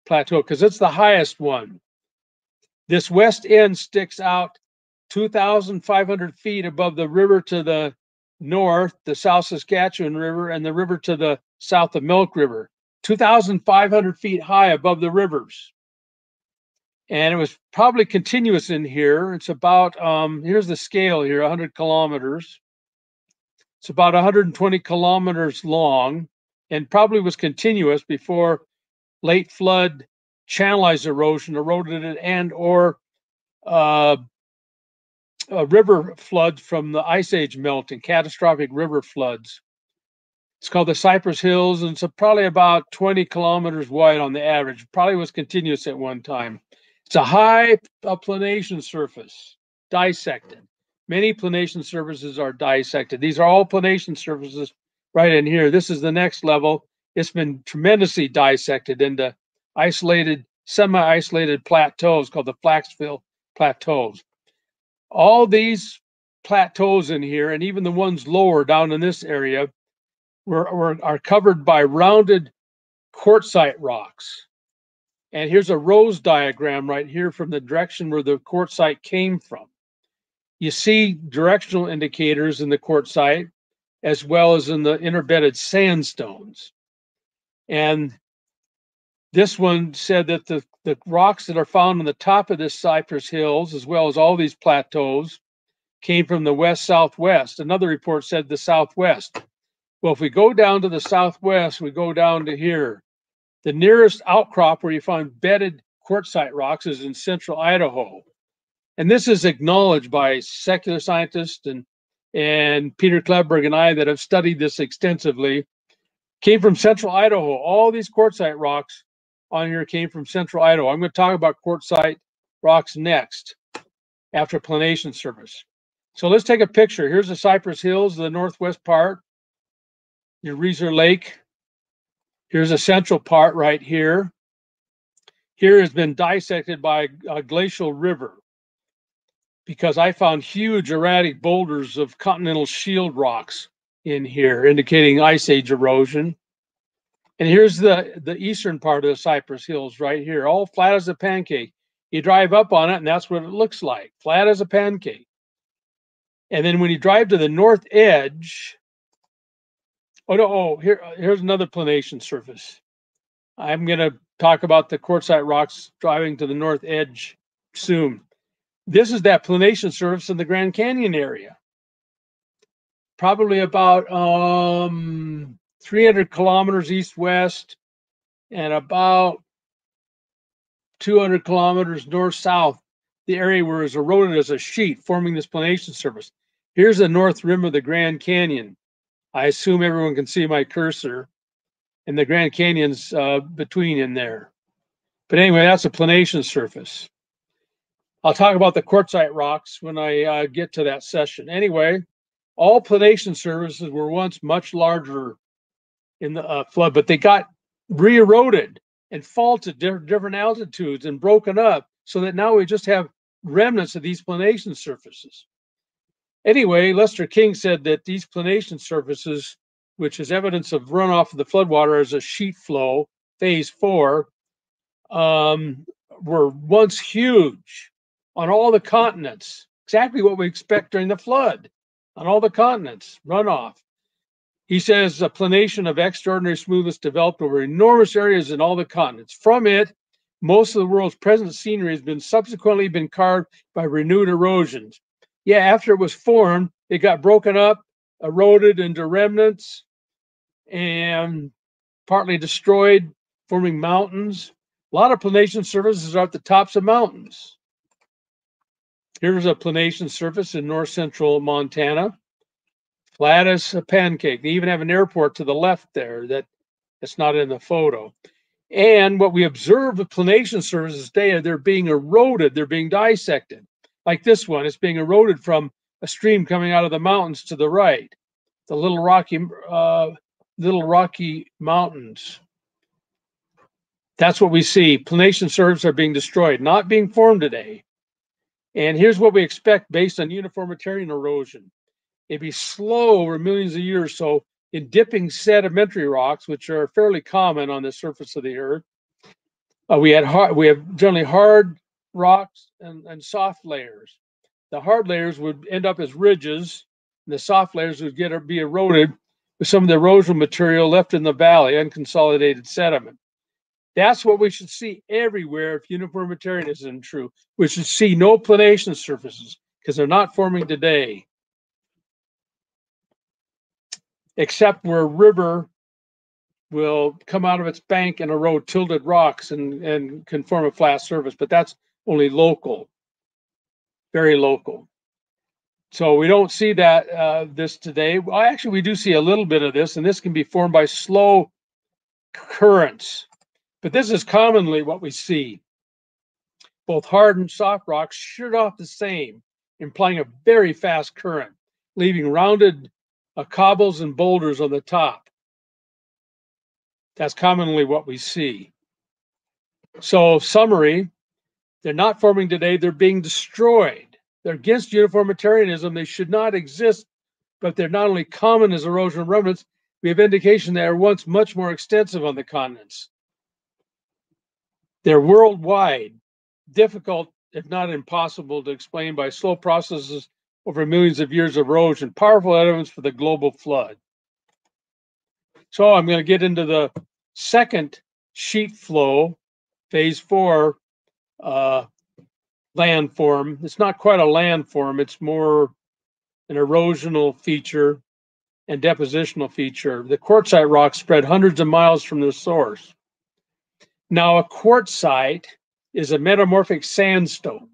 Plateau because it's the highest one. This west end sticks out 2,500 feet above the river to the north, the South Saskatchewan River, and the river to the south of Milk River. 2,500 feet high above the rivers. And it was probably continuous in here. It's about, um, here's the scale here 100 kilometers. It's about 120 kilometers long and probably was continuous before late flood channelized erosion eroded it and or uh, river floods from the ice age melting, catastrophic river floods. It's called the Cypress Hills, and it's probably about 20 kilometers wide on the average. Probably was continuous at one time. It's a high planation surface, dissected. Many planation surfaces are dissected. These are all planation surfaces right in here. This is the next level. It's been tremendously dissected into isolated, semi-isolated plateaus called the Flaxville Plateaus. All these plateaus in here, and even the ones lower down in this area, were, were are covered by rounded quartzite rocks. And here's a rose diagram right here from the direction where the quartzite came from you see directional indicators in the quartzite as well as in the interbedded sandstones. And this one said that the, the rocks that are found on the top of this Cypress Hills, as well as all these plateaus, came from the west southwest. Another report said the southwest. Well, if we go down to the southwest, we go down to here. The nearest outcrop where you find bedded quartzite rocks is in central Idaho and this is acknowledged by secular scientists and and Peter Klevberg and I that have studied this extensively, came from central Idaho. All these quartzite rocks on here came from central Idaho. I'm going to talk about quartzite rocks next after planation surface. So let's take a picture. Here's the Cypress Hills, the northwest part. your Lake. Here's a central part right here. Here has been dissected by a glacial river because I found huge erratic boulders of continental shield rocks in here, indicating ice age erosion. And here's the, the eastern part of the Cypress Hills right here, all flat as a pancake. You drive up on it, and that's what it looks like, flat as a pancake. And then when you drive to the north edge, oh no, oh, here, here's another planation surface. I'm going to talk about the quartzite rocks driving to the north edge soon. This is that planation surface in the Grand Canyon area. Probably about um, 300 kilometers east-west and about 200 kilometers north-south, the area where it's eroded as a sheet, forming this planation surface. Here's the north rim of the Grand Canyon. I assume everyone can see my cursor, and the Grand Canyon's uh, between in there. But anyway, that's a planation surface. I'll talk about the quartzite rocks when I uh, get to that session. Anyway, all planation surfaces were once much larger in the uh, flood, but they got re-eroded and faulted different, different altitudes and broken up so that now we just have remnants of these planation surfaces. Anyway, Lester King said that these planation surfaces, which is evidence of runoff of the floodwater as a sheet flow, phase four, um, were once huge on all the continents, exactly what we expect during the flood on all the continents, runoff. He says a planation of extraordinary smoothness developed over enormous areas in all the continents. From it, most of the world's present scenery has been subsequently been carved by renewed erosions. Yeah, after it was formed, it got broken up, eroded into remnants, and partly destroyed, forming mountains. A lot of planation surfaces are at the tops of mountains. Here's a planation surface in north central Montana, flat as a pancake. They even have an airport to the left there that it's not in the photo. And what we observe with planation surfaces today, they're being eroded, they're being dissected. Like this one, it's being eroded from a stream coming out of the mountains to the right, the little rocky, uh, little rocky mountains. That's what we see. Planation surfaces are being destroyed, not being formed today. And here's what we expect based on uniformitarian erosion. It'd be slow over millions of years. So in dipping sedimentary rocks, which are fairly common on the surface of the earth, uh, we had hard, we have generally hard rocks and, and soft layers. The hard layers would end up as ridges, and the soft layers would get be eroded with some of the erosion material left in the valley, unconsolidated sediment. That's what we should see everywhere if uniformitarianism is true. We should see no planation surfaces because they're not forming today. Except where a river will come out of its bank and erode tilted rocks and, and can form a flat surface, but that's only local, very local. So we don't see that uh, this today. Well, actually, we do see a little bit of this, and this can be formed by slow currents but this is commonly what we see. Both hard and soft rocks sheared off the same, implying a very fast current, leaving rounded uh, cobbles and boulders on the top. That's commonly what we see. So, summary they're not forming today, they're being destroyed. They're against uniformitarianism. They should not exist, but they're not only common as erosion remnants, we have indication they are once much more extensive on the continents. They're worldwide, difficult, if not impossible, to explain by slow processes over millions of years of erosion, powerful evidence for the global flood. So I'm going to get into the second sheet flow, phase four uh, landform. It's not quite a landform, it's more an erosional feature and depositional feature. The quartzite rocks spread hundreds of miles from the source. Now, a quartzite is a metamorphic sandstone.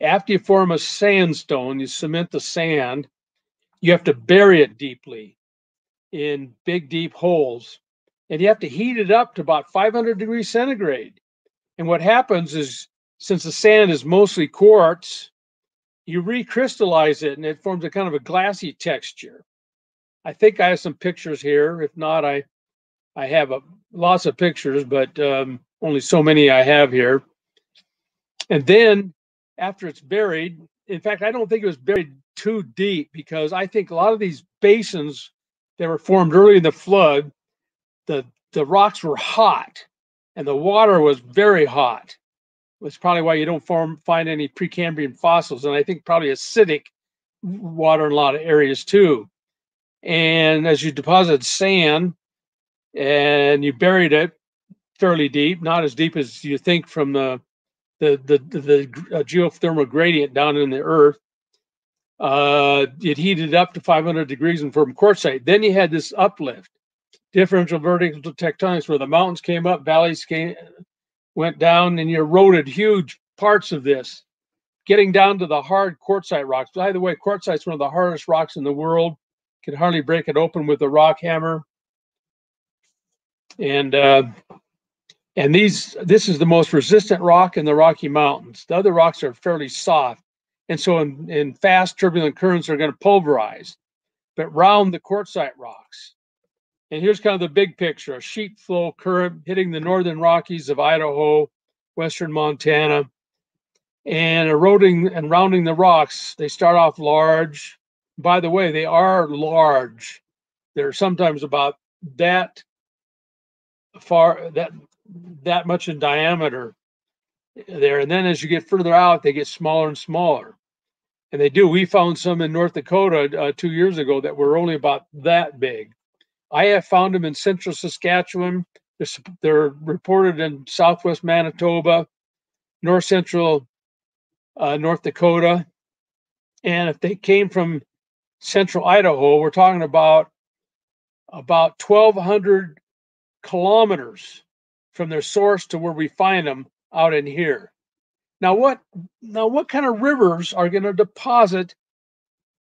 After you form a sandstone, you cement the sand, you have to bury it deeply in big, deep holes, and you have to heat it up to about 500 degrees centigrade. And what happens is, since the sand is mostly quartz, you recrystallize it and it forms a kind of a glassy texture. I think I have some pictures here. If not, I I have a, lots of pictures, but um, only so many I have here. And then after it's buried, in fact, I don't think it was buried too deep because I think a lot of these basins that were formed early in the flood, the the rocks were hot and the water was very hot. That's probably why you don't form, find any Precambrian fossils, and I think probably acidic water in a lot of areas too. And as you deposit sand and you buried it fairly deep, not as deep as you think from the the the, the, the uh, geothermal gradient down in the earth, uh, it heated up to 500 degrees and from quartzite. Then you had this uplift, differential vertical tectonics, where the mountains came up, valleys came, went down, and you eroded huge parts of this, getting down to the hard quartzite rocks. By the way, quartzite is one of the hardest rocks in the world. Can hardly break it open with a rock hammer. And uh, and these this is the most resistant rock in the Rocky Mountains. The other rocks are fairly soft and so in, in fast turbulent currents are going to pulverize, but round the quartzite rocks. And here's kind of the big picture, a sheet flow current hitting the northern Rockies of Idaho, western Montana, and eroding and rounding the rocks. They start off large. By the way, they are large. They're sometimes about that far that that much in diameter there and then as you get further out they get smaller and smaller and they do. We found some in North Dakota uh, two years ago that were only about that big. I have found them in central Saskatchewan. They're, they're reported in southwest Manitoba, north central uh, North Dakota. And if they came from central Idaho, we're talking about about 1,200 kilometers from their source to where we find them out in here. Now what now what kind of rivers are going to deposit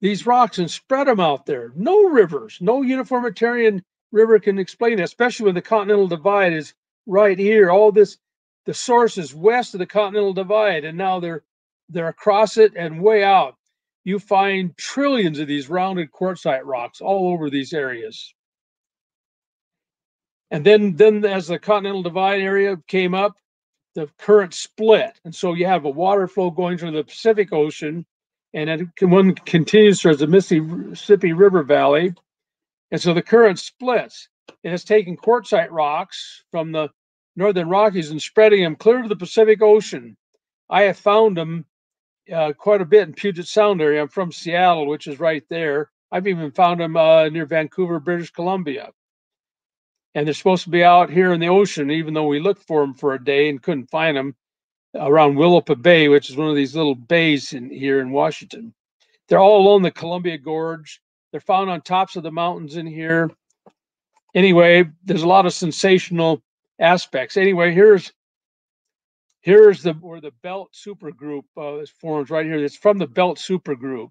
these rocks and spread them out there? No rivers, no uniformitarian river can explain it, especially when the continental divide is right here. All this the source is west of the continental divide and now they're they're across it and way out. You find trillions of these rounded quartzite rocks all over these areas. And then, then as the continental divide area came up, the current split. And so you have a water flow going through the Pacific Ocean, and it one continues towards the Mississippi River Valley. And so the current splits. And it's taking quartzite rocks from the northern Rockies and spreading them clear to the Pacific Ocean. I have found them uh, quite a bit in Puget Sound area. I'm from Seattle, which is right there. I've even found them uh, near Vancouver, British Columbia and they're supposed to be out here in the ocean, even though we looked for them for a day and couldn't find them around Willapa Bay, which is one of these little bays in here in Washington. They're all along the Columbia Gorge. They're found on tops of the mountains in here. Anyway, there's a lot of sensational aspects. Anyway, here's here's the where the belt supergroup uh, forms right here. It's from the belt supergroup,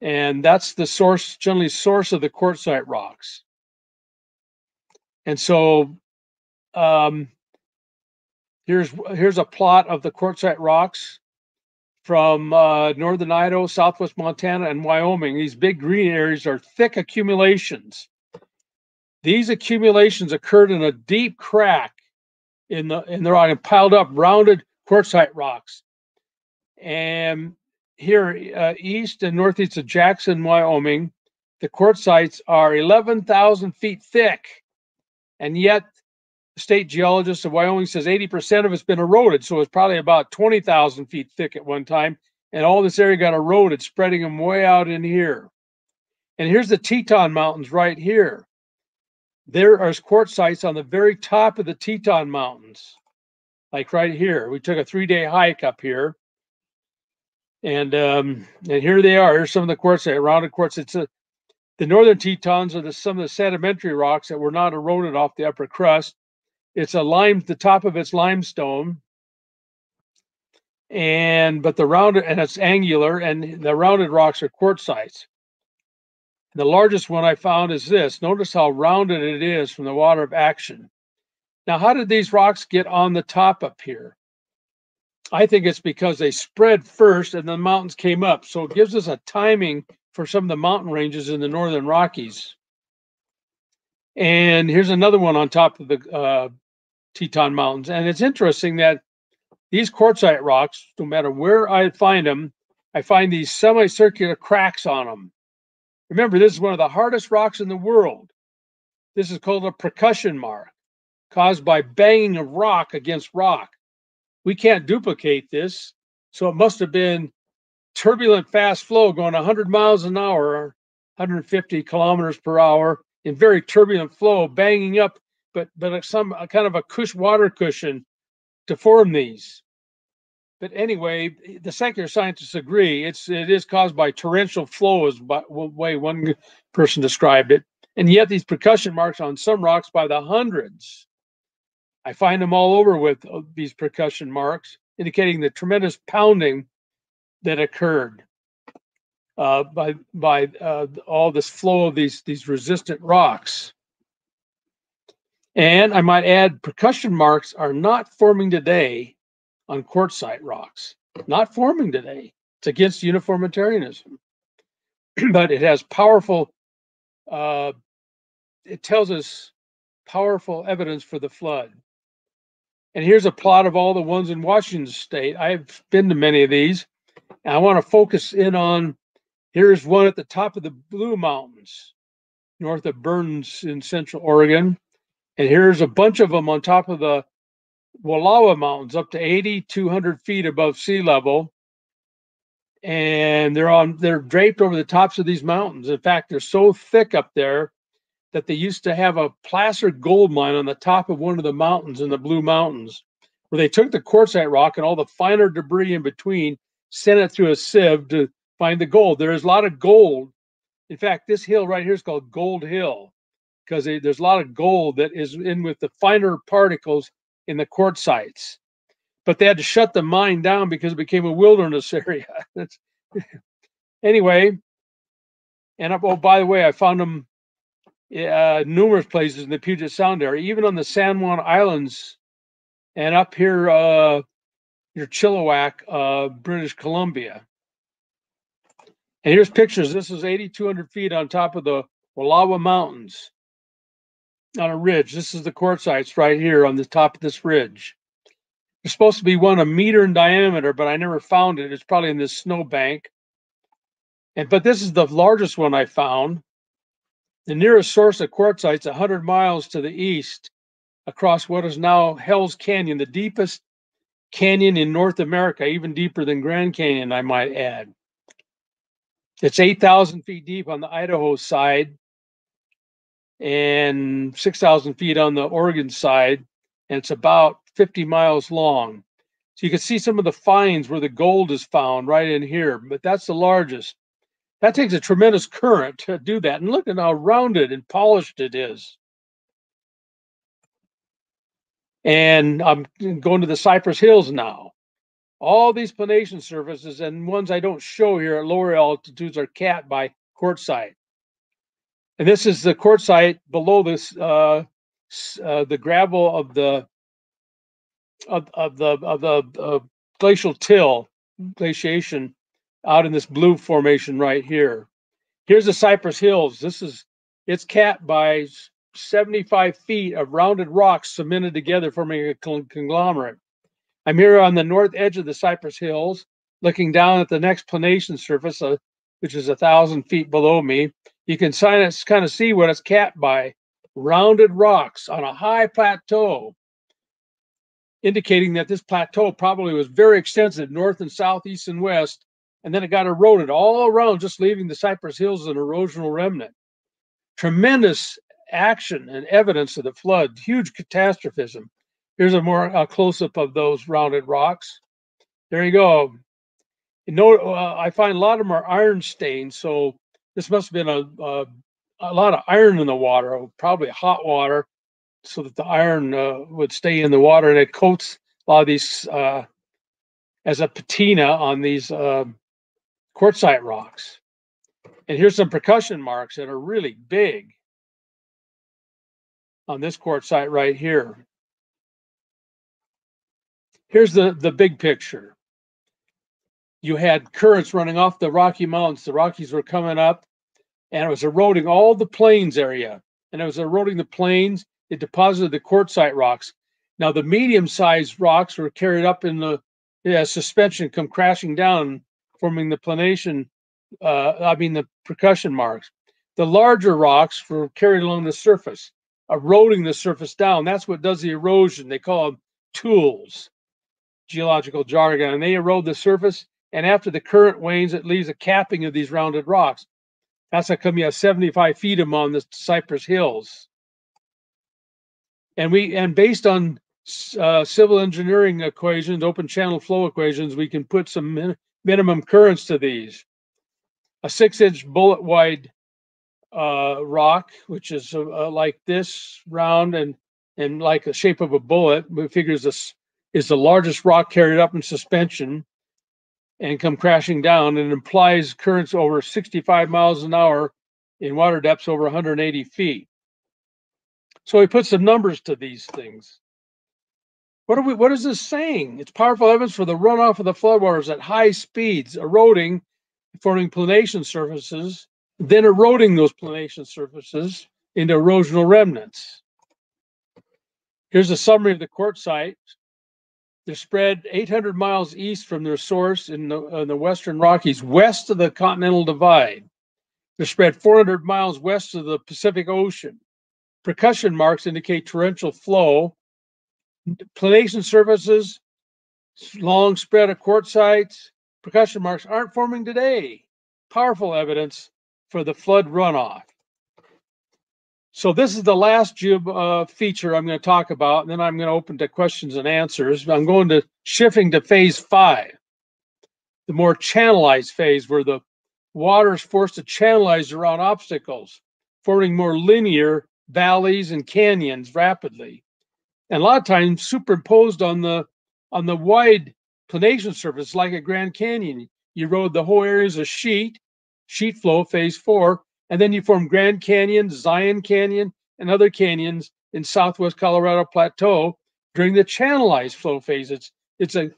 and that's the source, generally source of the quartzite rocks. And so um, here's here's a plot of the quartzite rocks from uh, northern Idaho, southwest Montana, and Wyoming. These big green areas are thick accumulations. These accumulations occurred in a deep crack in the in the rock and piled up rounded quartzite rocks. And here, uh, east and northeast of Jackson, Wyoming, the quartzites are 11,000 feet thick and yet state geologist of Wyoming says 80% of it's been eroded. So it's probably about 20,000 feet thick at one time. And all this area got eroded, spreading them way out in here. And here's the Teton Mountains right here. There are quartzites on the very top of the Teton Mountains, like right here. We took a three day hike up here. And um, and here they are. Here's some of the quartzite, rounded quartz. It's the northern Tetons are the, some of the sedimentary rocks that were not eroded off the upper crust. It's a lime, the top of it's limestone. And but the rounded and it's angular, and the rounded rocks are quartzites. The largest one I found is this. Notice how rounded it is from the water of action. Now, how did these rocks get on the top up here? I think it's because they spread first and the mountains came up. So it gives us a timing for some of the mountain ranges in the northern Rockies. And here's another one on top of the uh, Teton Mountains. And it's interesting that these quartzite rocks, no matter where I find them, I find these semicircular cracks on them. Remember, this is one of the hardest rocks in the world. This is called a percussion mark caused by banging of rock against rock. We can't duplicate this, so it must have been turbulent fast flow going 100 miles an hour, 150 kilometers per hour in very turbulent flow, banging up, but but some kind of a cush water cushion to form these. But anyway, the secular scientists agree it's it is caused by torrential flow, is by way one person described it. And yet these percussion marks on some rocks by the hundreds. I find them all over with uh, these percussion marks, indicating the tremendous pounding that occurred uh, by by uh, all this flow of these these resistant rocks. And I might add, percussion marks are not forming today on quartzite rocks. Not forming today. It's against uniformitarianism, [clears throat] but it has powerful. Uh, it tells us powerful evidence for the flood. And here's a plot of all the ones in Washington State. I've been to many of these. I want to focus in on here's one at the top of the Blue Mountains, north of Burns in Central Oregon. And here's a bunch of them on top of the Wallowa Mountains, up to 80, 200 feet above sea level. And they're on, they're draped over the tops of these mountains. In fact, they're so thick up there that they used to have a placer gold mine on the top of one of the mountains in the Blue Mountains, where they took the quartzite rock and all the finer debris in between, sent it through a sieve to find the gold. There is a lot of gold. In fact, this hill right here is called Gold Hill because there's a lot of gold that is in with the finer particles in the quartzites. But they had to shut the mine down because it became a wilderness [laughs] area. [laughs] anyway, and oh, by the way, I found them uh, numerous places in the Puget Sound area, even on the San Juan Islands, and up here uh, near Chilliwack, uh, British Columbia. And here's pictures. This is 8,200 feet on top of the Wallowa Mountains on a ridge. This is the quartzites right here on the top of this ridge. It's supposed to be one a meter in diameter, but I never found it. It's probably in this snowbank. And but this is the largest one I found. The nearest source of quartzite quartzites 100 miles to the east across what is now Hell's Canyon, the deepest canyon in North America, even deeper than Grand Canyon, I might add. It's 8,000 feet deep on the Idaho side and 6,000 feet on the Oregon side, and it's about 50 miles long. So you can see some of the finds where the gold is found right in here, but that's the largest. That takes a tremendous current to do that. And look at how rounded and polished it is. And I'm going to the Cypress Hills now. All these planation surfaces and ones I don't show here at lower altitudes are capped by quartzite. And this is the quartzite below this, uh, uh, the gravel of the of, of the of the uh, glacial till glaciation out in this blue formation right here. Here's the Cypress Hills. This is it's capped by 75 feet of rounded rocks cemented together, forming a conglomerate. I'm here on the north edge of the Cypress Hills, looking down at the next planation surface, uh, which is a thousand feet below me. You can of, kind of see what it's capped by rounded rocks on a high plateau, indicating that this plateau probably was very extensive north and south, east and west, and then it got eroded all around, just leaving the Cypress Hills an erosional remnant. Tremendous action and evidence of the flood, huge catastrophism. Here's a more uh, close up of those rounded rocks. There you go. You know, uh, I find a lot of them are iron stained, so this must have been a, a, a lot of iron in the water, probably hot water, so that the iron uh, would stay in the water, and it coats a lot of these uh, as a patina on these uh, quartzite rocks. And here's some percussion marks that are really big on this quartzite right here. Here's the, the big picture. You had currents running off the Rocky Mountains. The Rockies were coming up and it was eroding all the plains area. And it was eroding the plains. It deposited the quartzite rocks. Now, the medium sized rocks were carried up in the yeah, suspension, come crashing down, forming the planation, uh, I mean, the percussion marks. The larger rocks were carried along the surface, eroding the surface down. That's what does the erosion. They call them tools, geological jargon. And they erode the surface and after the current wanes, it leaves a capping of these rounded rocks. That's how come you have 75 feet on the Cypress Hills. And we and based on uh, civil engineering equations, open channel flow equations, we can put some min minimum currents to these. A six-inch bullet wide uh, rock, which is uh, like this round and and like the shape of a bullet, we figures this is the largest rock carried up in suspension and come crashing down and implies currents over 65 miles an hour in water depths over 180 feet. So we put some numbers to these things. What are we what is this saying? It's powerful evidence for the runoff of the floodwaters at high speeds, eroding, forming planation surfaces, then eroding those planation surfaces into erosional remnants. Here's a summary of the quartzite they're spread 800 miles east from their source in the, uh, the Western Rockies, west of the Continental Divide. They're spread 400 miles west of the Pacific Ocean. Percussion marks indicate torrential flow. Planation surfaces, long spread of quartzites, percussion marks aren't forming today. Powerful evidence for the flood runoff. So this is the last uh, feature I'm going to talk about, and then I'm going to open to questions and answers. I'm going to shifting to phase five, the more channelized phase where the water is forced to channelize around obstacles, forming more linear valleys and canyons rapidly. And a lot of times superimposed on the on the wide planation surface like a Grand Canyon. You erode the whole area as a sheet, sheet flow, phase four, and then you form Grand Canyon, Zion Canyon, and other canyons in southwest Colorado Plateau during the channelized flow phase. It's it's a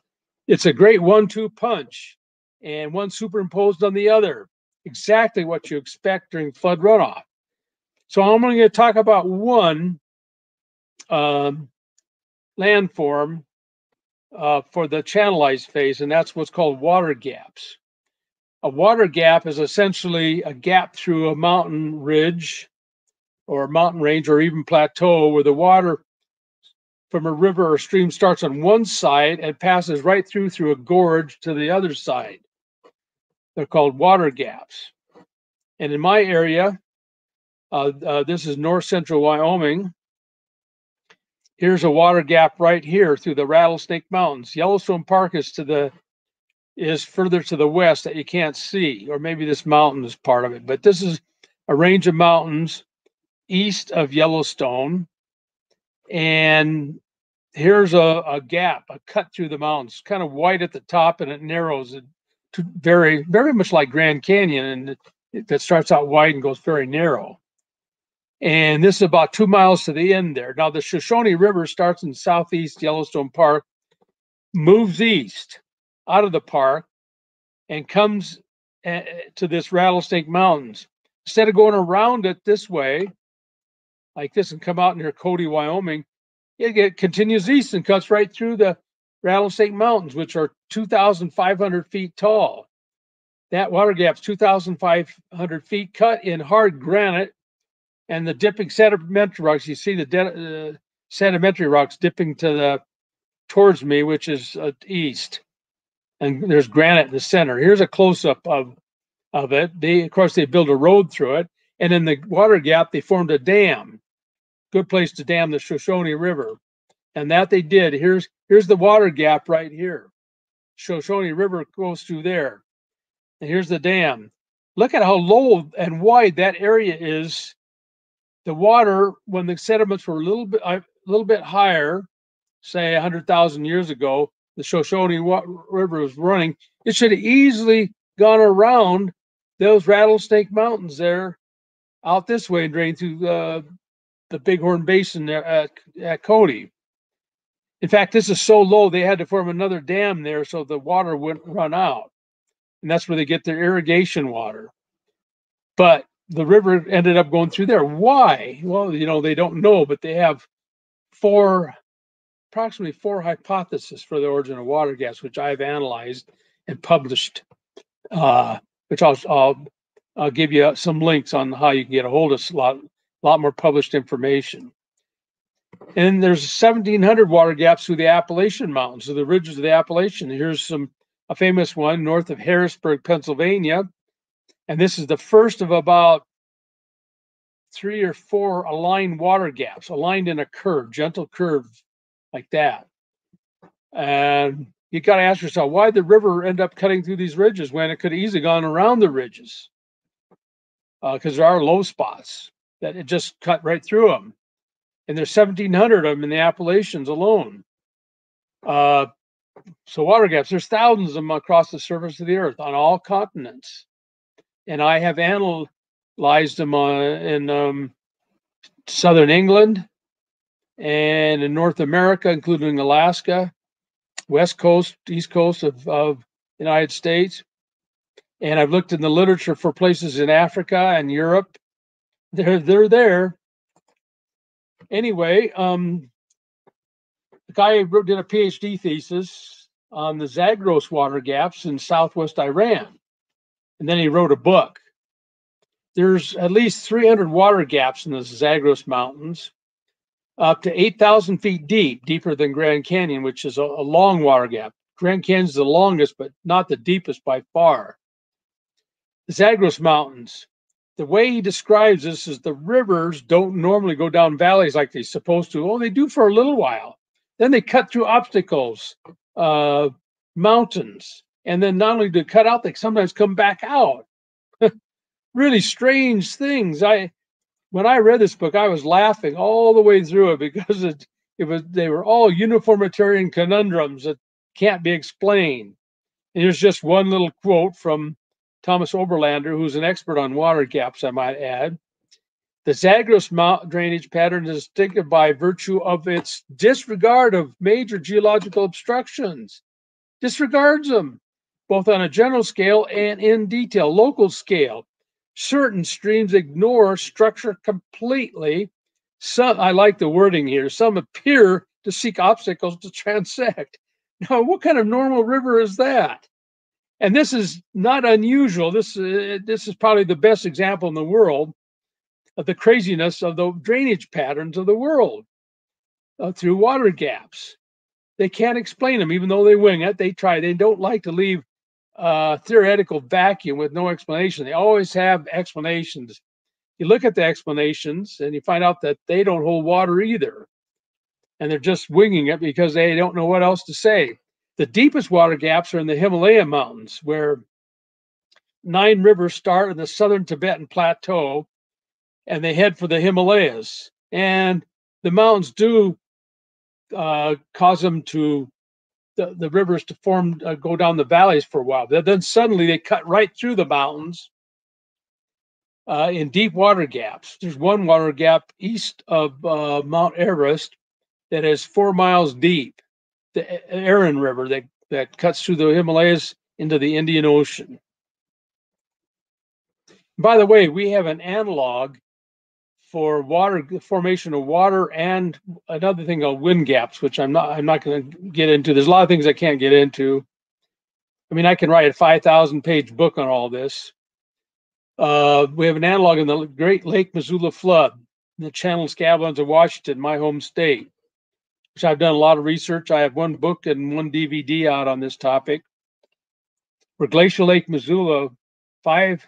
it's a great one-two punch, and one superimposed on the other. Exactly what you expect during flood runoff. So I'm only going to talk about one um, landform uh, for the channelized phase, and that's what's called water gaps. A water gap is essentially a gap through a mountain ridge or mountain range or even plateau where the water from a river or stream starts on one side and passes right through through a gorge to the other side. They're called water gaps. And in my area, uh, uh, this is north central Wyoming. Here's a water gap right here through the Rattlesnake Mountains. Yellowstone Park is to the is further to the west that you can't see, or maybe this mountain is part of it. But this is a range of mountains east of Yellowstone. And here's a, a gap, a cut through the mountains, kind of white at the top and it narrows it to very, very much like Grand Canyon. And it, that starts out wide and goes very narrow. And this is about two miles to the end there. Now, the Shoshone River starts in southeast Yellowstone Park, moves east, out of the park and comes uh, to this Rattlesnake Mountains. Instead of going around it this way, like this, and come out near Cody, Wyoming, it continues east and cuts right through the Rattlesnake Mountains, which are 2,500 feet tall. That water gap's 2,500 feet cut in hard granite, and the dipping sedimentary rocks. You see the uh, sedimentary rocks dipping to the towards me, which is uh, east and there's granite in the center. Here's a close up of of it. They of course they built a road through it, and in the water gap they formed a dam. Good place to dam the Shoshone River, and that they did. Here's here's the water gap right here. Shoshone River goes through there, and here's the dam. Look at how low and wide that area is. The water, when the sediments were a little bit a little bit higher, say 100,000 years ago, the Shoshone River was running, it should have easily gone around those Rattlesnake Mountains there out this way and drained through uh, the Bighorn Basin there at, at Cody. In fact, this is so low they had to form another dam there so the water wouldn't run out. and that's where they get their irrigation water. But the river ended up going through there. Why? Well, you know, they don't know, but they have four, approximately four hypotheses for the origin of water gaps, which I've analyzed and published. Uh, which I'll, I'll I'll give you some links on how you can get a hold of a lot, lot more published information. And there's 1,700 water gaps through the Appalachian Mountains, so the ridges of the Appalachian. Here's some a famous one north of Harrisburg, Pennsylvania, and this is the first of about three or four aligned water gaps, aligned in a curve, gentle curve like that. And you got to ask yourself, why the river end up cutting through these ridges when it could have easily gone around the ridges? Because uh, there are low spots that it just cut right through them. And there's 1,700 of them in the Appalachians alone. Uh, so water gaps, there's thousands of them across the surface of the earth on all continents. And I have analyzed them on, in um, southern England and in North America, including Alaska, west coast, east coast of, of United States. And I've looked in the literature for places in Africa and Europe. They're they're there. Anyway, um, the guy wrote, did a PhD thesis on the Zagros water gaps in southwest Iran. And then he wrote a book. There's at least 300 water gaps in the Zagros Mountains up to 8,000 feet deep, deeper than Grand Canyon, which is a, a long water gap. Grand Canyon is the longest, but not the deepest by far. The Zagros Mountains, the way he describes this is the rivers don't normally go down valleys like they're supposed to. Oh, they do for a little while. Then they cut through obstacles, uh, mountains, and then not only do they cut out, they sometimes come back out. [laughs] really strange things. I when I read this book, I was laughing all the way through it because it, it was they were all uniformitarian conundrums that can't be explained. And here's just one little quote from Thomas Oberlander, who's an expert on water gaps, I might add. The Zagros Mount drainage pattern is distinctive by virtue of its disregard of major geological obstructions. Disregards them, both on a general scale and in detail, local scale certain streams ignore structure completely. Some, I like the wording here, some appear to seek obstacles to transect. Now, what kind of normal river is that? And this is not unusual. This, uh, this is probably the best example in the world of the craziness of the drainage patterns of the world uh, through water gaps. They can't explain them, even though they wing it. They try. They don't like to leave uh, theoretical vacuum with no explanation. They always have explanations. You look at the explanations and you find out that they don't hold water either. And they're just winging it because they don't know what else to say. The deepest water gaps are in the Himalaya Mountains, where nine rivers start in the southern Tibetan Plateau and they head for the Himalayas. And the mountains do uh, cause them to the, the rivers to form uh, go down the valleys for a while. Then suddenly they cut right through the mountains uh, in deep water gaps. There's one water gap east of uh, Mount Everest that is four miles deep, the Arun River that, that cuts through the Himalayas into the Indian Ocean. By the way, we have an analog for water formation of water and another thing called wind gaps, which I'm not I'm not going to get into. There's a lot of things I can't get into. I mean, I can write a 5,000 page book on all this. Uh, we have an analog in the Great Lake Missoula flood, the Channel Scablands of Washington, my home state, which I've done a lot of research. I have one book and one DVD out on this topic. For Glacial Lake Missoula, five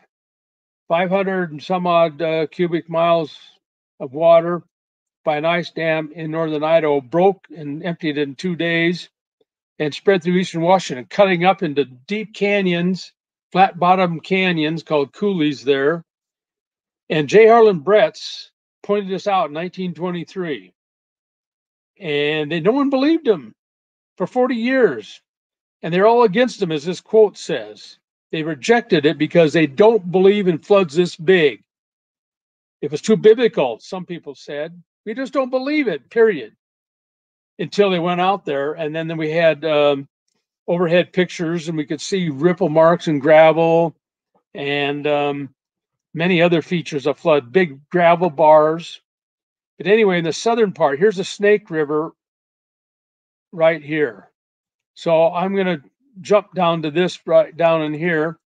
500 and some odd uh, cubic miles of water by an ice dam in northern Idaho broke and emptied in two days and spread through eastern Washington, cutting up into deep canyons, flat bottom canyons called coulees there. And J. Harlan Bretz pointed this out in 1923. And they, no one believed him for 40 years. And they're all against him, as this quote says. They rejected it because they don't believe in floods this big. It was too biblical, some people said. We just don't believe it, period. Until they went out there. And then then we had um, overhead pictures, and we could see ripple marks and gravel and um, many other features of flood, big gravel bars. But anyway, in the southern part, here's the Snake River right here. So I'm going to jump down to this right down in here.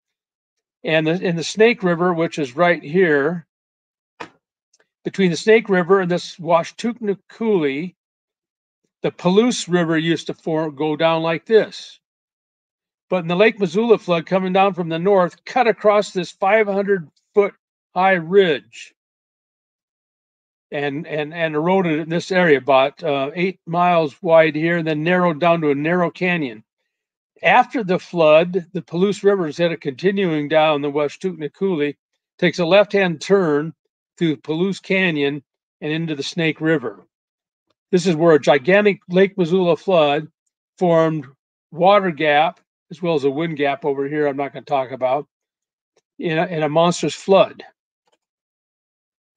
And the, in the Snake River, which is right here, between the Snake River and this Washtucna Coulee, the Palouse River used to form, go down like this. But in the Lake Missoula flood coming down from the north, cut across this 500 foot high ridge and and and eroded in this area about uh, eight miles wide here and then narrowed down to a narrow canyon after the flood the palouse river instead of continuing down the washtucna coulee takes a left-hand turn through palouse canyon and into the snake river this is where a gigantic lake missoula flood formed water gap as well as a wind gap over here i'm not going to talk about in a, in a monstrous flood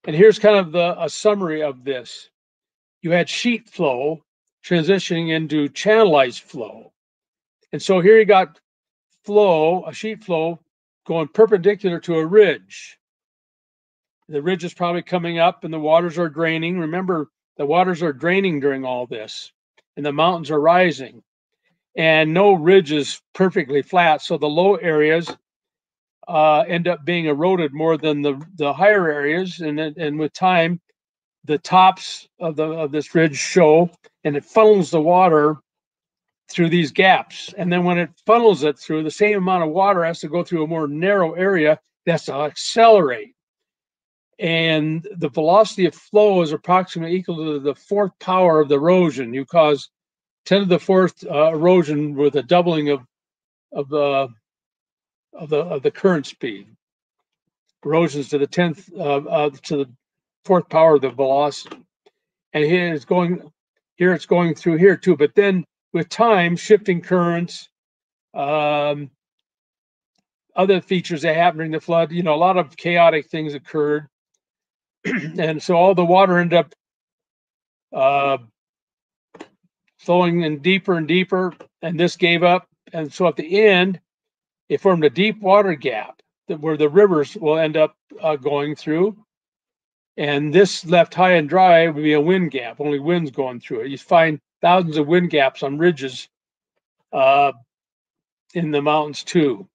and here's kind of the a summary of this. You had sheet flow transitioning into channelized flow. And so here you got flow, a sheet flow going perpendicular to a ridge. The ridge is probably coming up and the waters are draining. Remember, the waters are draining during all this and the mountains are rising. And no ridge is perfectly flat. So the low areas uh, end up being eroded more than the the higher areas, and and with time, the tops of the of this ridge show, and it funnels the water through these gaps. And then when it funnels it through, the same amount of water has to go through a more narrow area that's to accelerate. And the velocity of flow is approximately equal to the fourth power of the erosion. You cause 10 to the fourth uh, erosion with a doubling of of the uh, of the of the current speed. Erosions to the tenth uh, uh, to the fourth power of the velocity, and here it's going here it's going through here too. But then with time, shifting currents, um, other features that happened during the flood, you know, a lot of chaotic things occurred, [clears throat] and so all the water ended up uh, flowing in deeper and deeper, and this gave up. And so at the end, it formed a deep water gap that where the rivers will end up uh, going through. And this left high and dry would be a wind gap, only winds going through it. You find thousands of wind gaps on ridges uh, in the mountains too.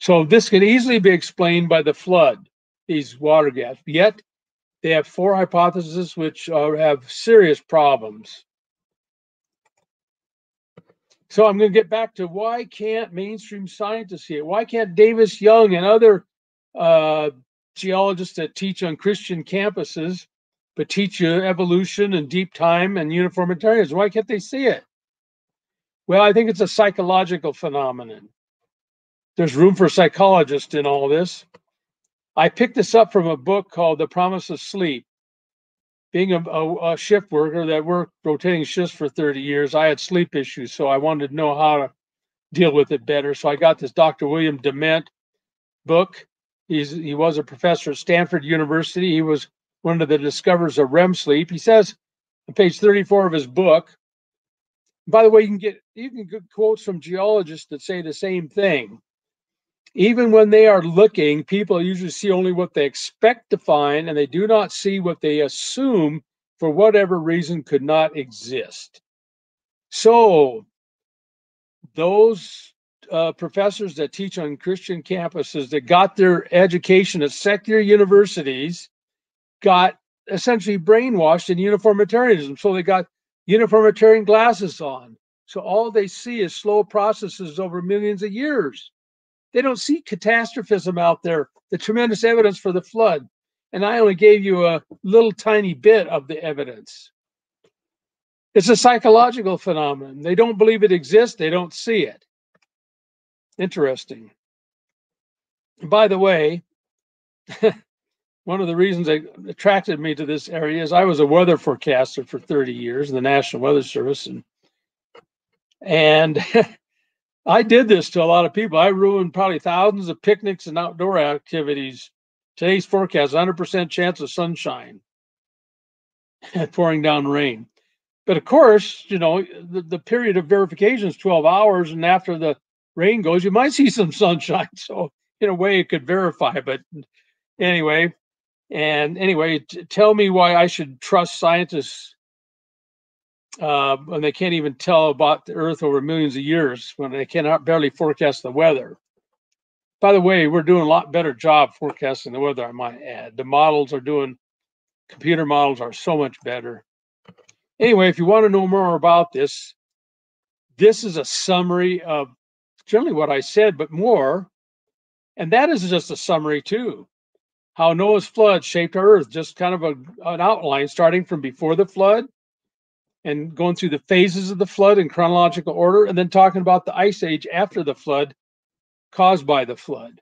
So this can easily be explained by the flood, these water gaps. Yet they have four hypotheses which uh, have serious problems. So I'm going to get back to why can't mainstream scientists see it? Why can't Davis Young and other uh, geologists that teach on Christian campuses, but teach you evolution and deep time and uniformitarianism? Why can't they see it? Well, I think it's a psychological phenomenon. There's room for psychologists in all this. I picked this up from a book called The Promise of Sleep being a, a, a, shift worker that worked rotating shifts for 30 years, I had sleep issues. So I wanted to know how to deal with it better. So I got this Dr. William Dement book. He's he was a professor at Stanford University. He was one of the discoverers of REM sleep. He says on page 34 of his book. By the way, you can get you can quotes from geologists that say the same thing even when they are looking, people usually see only what they expect to find, and they do not see what they assume for whatever reason could not exist. So, those uh, professors that teach on Christian campuses that got their education at secular universities got essentially brainwashed in uniformitarianism. So, they got uniformitarian glasses on. So, all they see is slow processes over millions of years. They don't see catastrophism out there, the tremendous evidence for the flood. And I only gave you a little tiny bit of the evidence. It's a psychological phenomenon. They don't believe it exists, they don't see it. Interesting. By the way, [laughs] one of the reasons that attracted me to this area is I was a weather forecaster for 30 years in the National Weather Service and and [laughs] I did this to a lot of people. I ruined probably thousands of picnics and outdoor activities. Today's forecast 100% chance of sunshine [laughs] pouring down rain. But of course, you know, the, the period of verification is 12 hours, and after the rain goes, you might [laughs] see some sunshine. So in a way, it could verify. But anyway, and anyway, t- tell me why I should trust scientists uh, when they can't even tell about the Earth over millions of years, when they cannot barely forecast the weather. By the way, we're doing a lot better job forecasting the weather. I might add. The models are doing, computer models are so much better. Anyway, if you want to know more about this, this is a summary of generally what I said, but more. And that is just a summary too. How Noah's flood shaped our earth, just kind of a, an outline starting from before the flood and going through the phases of the flood in chronological order, and then talking about the ice age after the flood caused by the flood.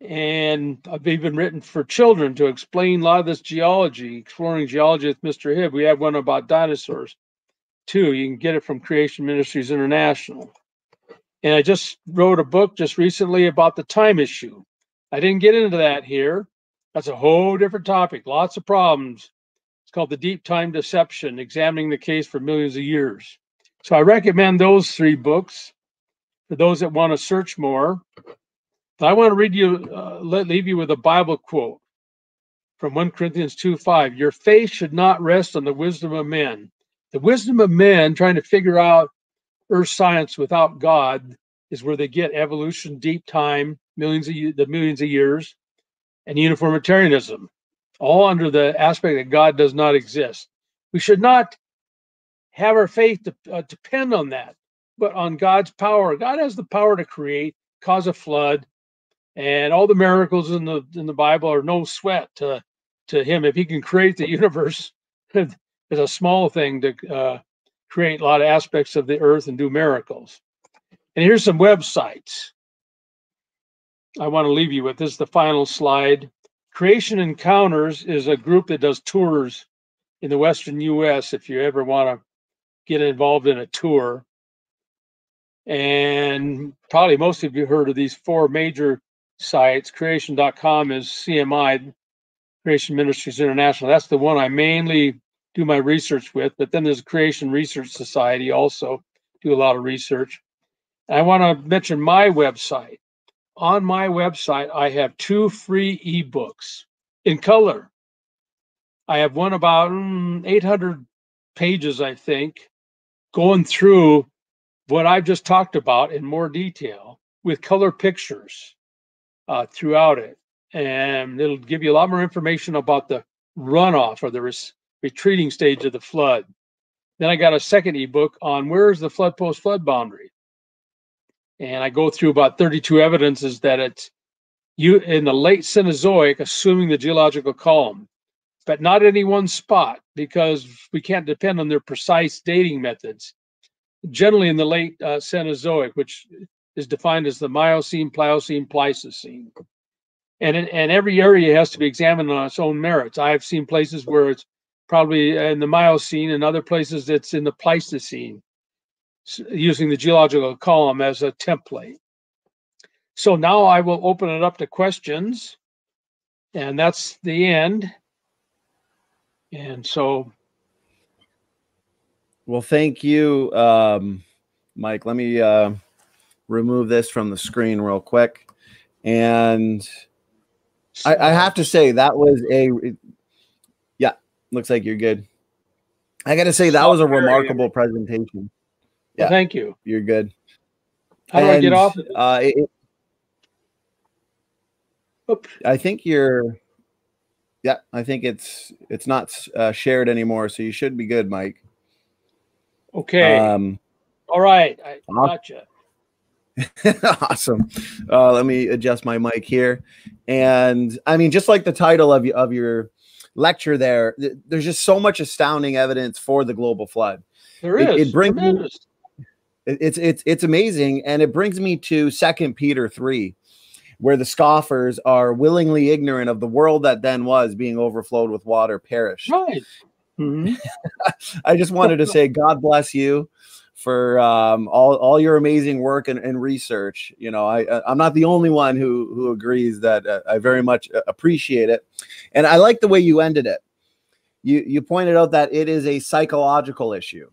And I've even written for children to explain a lot of this geology, exploring geology with Mr. Hibb. We have one about dinosaurs too. You can get it from Creation Ministries International. And I just wrote a book just recently about the time issue. I didn't get into that here. That's a whole different topic, lots of problems. It's called The Deep Time Deception Examining the Case for Millions of Years. So I recommend those three books for those that want to search more. But I want to read you, uh, let, leave you with a Bible quote from 1 Corinthians 2 5. Your faith should not rest on the wisdom of men. The wisdom of men trying to figure out earth science without God is where they get evolution, deep time, millions of the millions of years, and uniformitarianism, all under the aspect that God does not exist. We should not have our faith to, uh, depend on that, but on God's power. God has the power to create, cause a flood, and all the miracles in the in the Bible are no sweat to to Him. If He can create the [laughs] universe, it's a small thing to uh, create a lot of aspects of the earth and do miracles. And here's some websites I want to leave you with. This is the final slide. Creation Encounters is a group that does tours in the Western US if you ever want to get involved in a tour. And probably most of you heard of these four major sites. Creation.com is CMI, Creation Ministries International. That's the one I mainly do my research with. But then there's Creation Research Society also do a lot of research. I want to mention my website. On my website, I have two free ebooks in color. I have one about mm, 800 pages, I think, going through what I've just talked about in more detail with color pictures uh, throughout it. And it'll give you a lot more information about the runoff or the res- retreating stage of the flood. Then I got a second ebook on where is the flood post flood boundary. And I go through about 32 evidences that it's you in the late Cenozoic, assuming the geological column, but not any one spot because we can't depend on their precise dating methods. Generally, in the late uh, Cenozoic, which is defined as the Miocene, Pliocene, Pleistocene. And, and every area has to be examined on its own merits. I've seen places where it's probably in the Miocene, and other places it's in the Pleistocene, using the geological column as a template. So now I will open it up to questions, and that's the end. And so. Well, thank you, um, Mike. Let me uh, remove this from the screen real quick. And I, I have to say, that was a Yeah, Looks like you're good. I got to say that was a remarkable presentation. Yeah, well, thank you. You're good. How and, do I get off? Uh, it, I think you're. Yeah, I think it's it's not uh, shared anymore, so you should be good, Mike. Okay. Um, All right, I gotcha. [laughs] awesome. Uh, let me adjust my mic here, and I mean, just like the title of of your lecture there, there's just so much astounding evidence for the global flood. There is. It, brings me, it's it's it's amazing, and it brings me to Second Peter three, where the scoffers are willingly ignorant of the world that then was being overflowed with water perished. Right. Mm-hmm. [laughs] I just wanted to say, God bless you for um, all, all your amazing work and, and, research. You know, I, I'm not the only one who, who agrees that uh, I very much uh, appreciate it. And I like the way you ended it. you you pointed out that it is a psychological issue.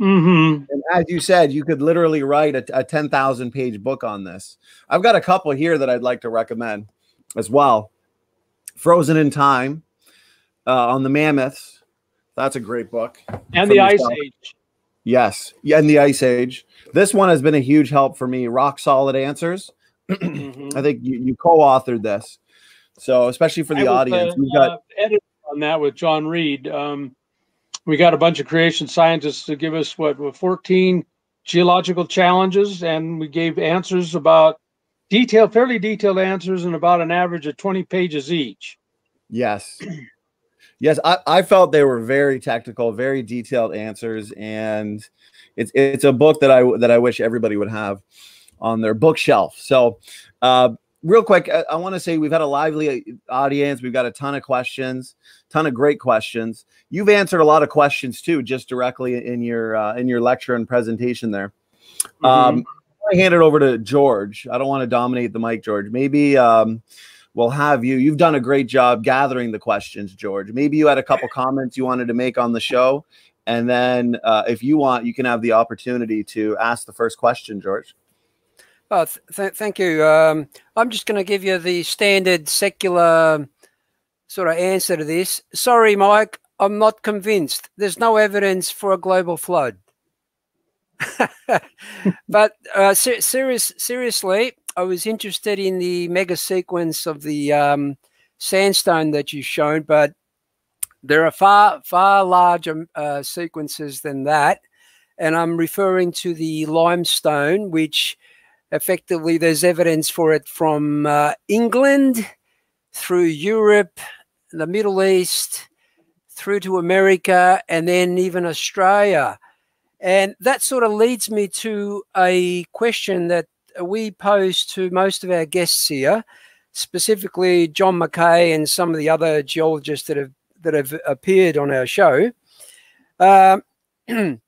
Mm-hmm. And as you said, you could literally write a, a 10,000 page book on this. I've got a couple here that I'd like to recommend as well. Frozen in Time uh, on the Mammoths. That's a great book. And the Ice. Age. Yes. Yeah, in the Ice Age. This one has been a huge help for me. Rock Solid Answers. [clears throat] Mhm. I think you, you co authored this. So, especially for I the was, audience, uh, we've got uh, on that with John Reed. Um, we got a bunch of creation scientists to give us what, what 14 geological challenges, and we gave answers about detailed, fairly detailed answers, and about an average of 20 pages each. Yes. Yes, I, I felt they were very technical, very detailed answers, and it's it's a book that I that I wish everybody would have on their bookshelf. So, uh, real quick, I, I want to say we've had a lively audience. We've got a ton of questions, ton of great questions. You've answered a lot of questions too, just directly in your uh, in your lecture and presentation there. Um, I hand it over to George. I don't want to dominate the mic, George. Maybe um, we'll have you. You've done a great job gathering the questions, George. Maybe you had a couple comments you wanted to make on the show, and then uh, if you want, you can have the opportunity to ask the first question, George. Oh, th- th- thank you. Um, I'm just going to give you the standard secular sort of answer to this. Sorry, Mike, I'm not convinced. There's no evidence for a global flood. [laughs] but uh, ser- serious, seriously, I was interested in the mega sequence of the um, sandstone that you've shown, but there are far, far larger uh, sequences than that. And I'm referring to the limestone, which effectively there's evidence for it from uh, England through Europe, the Middle East, through to America, and then even Australia. And that sort of leads me to a question that we pose to most of our guests here, specifically John McKay and some of the other geologists that have that have appeared on our show. Um, [clears throat]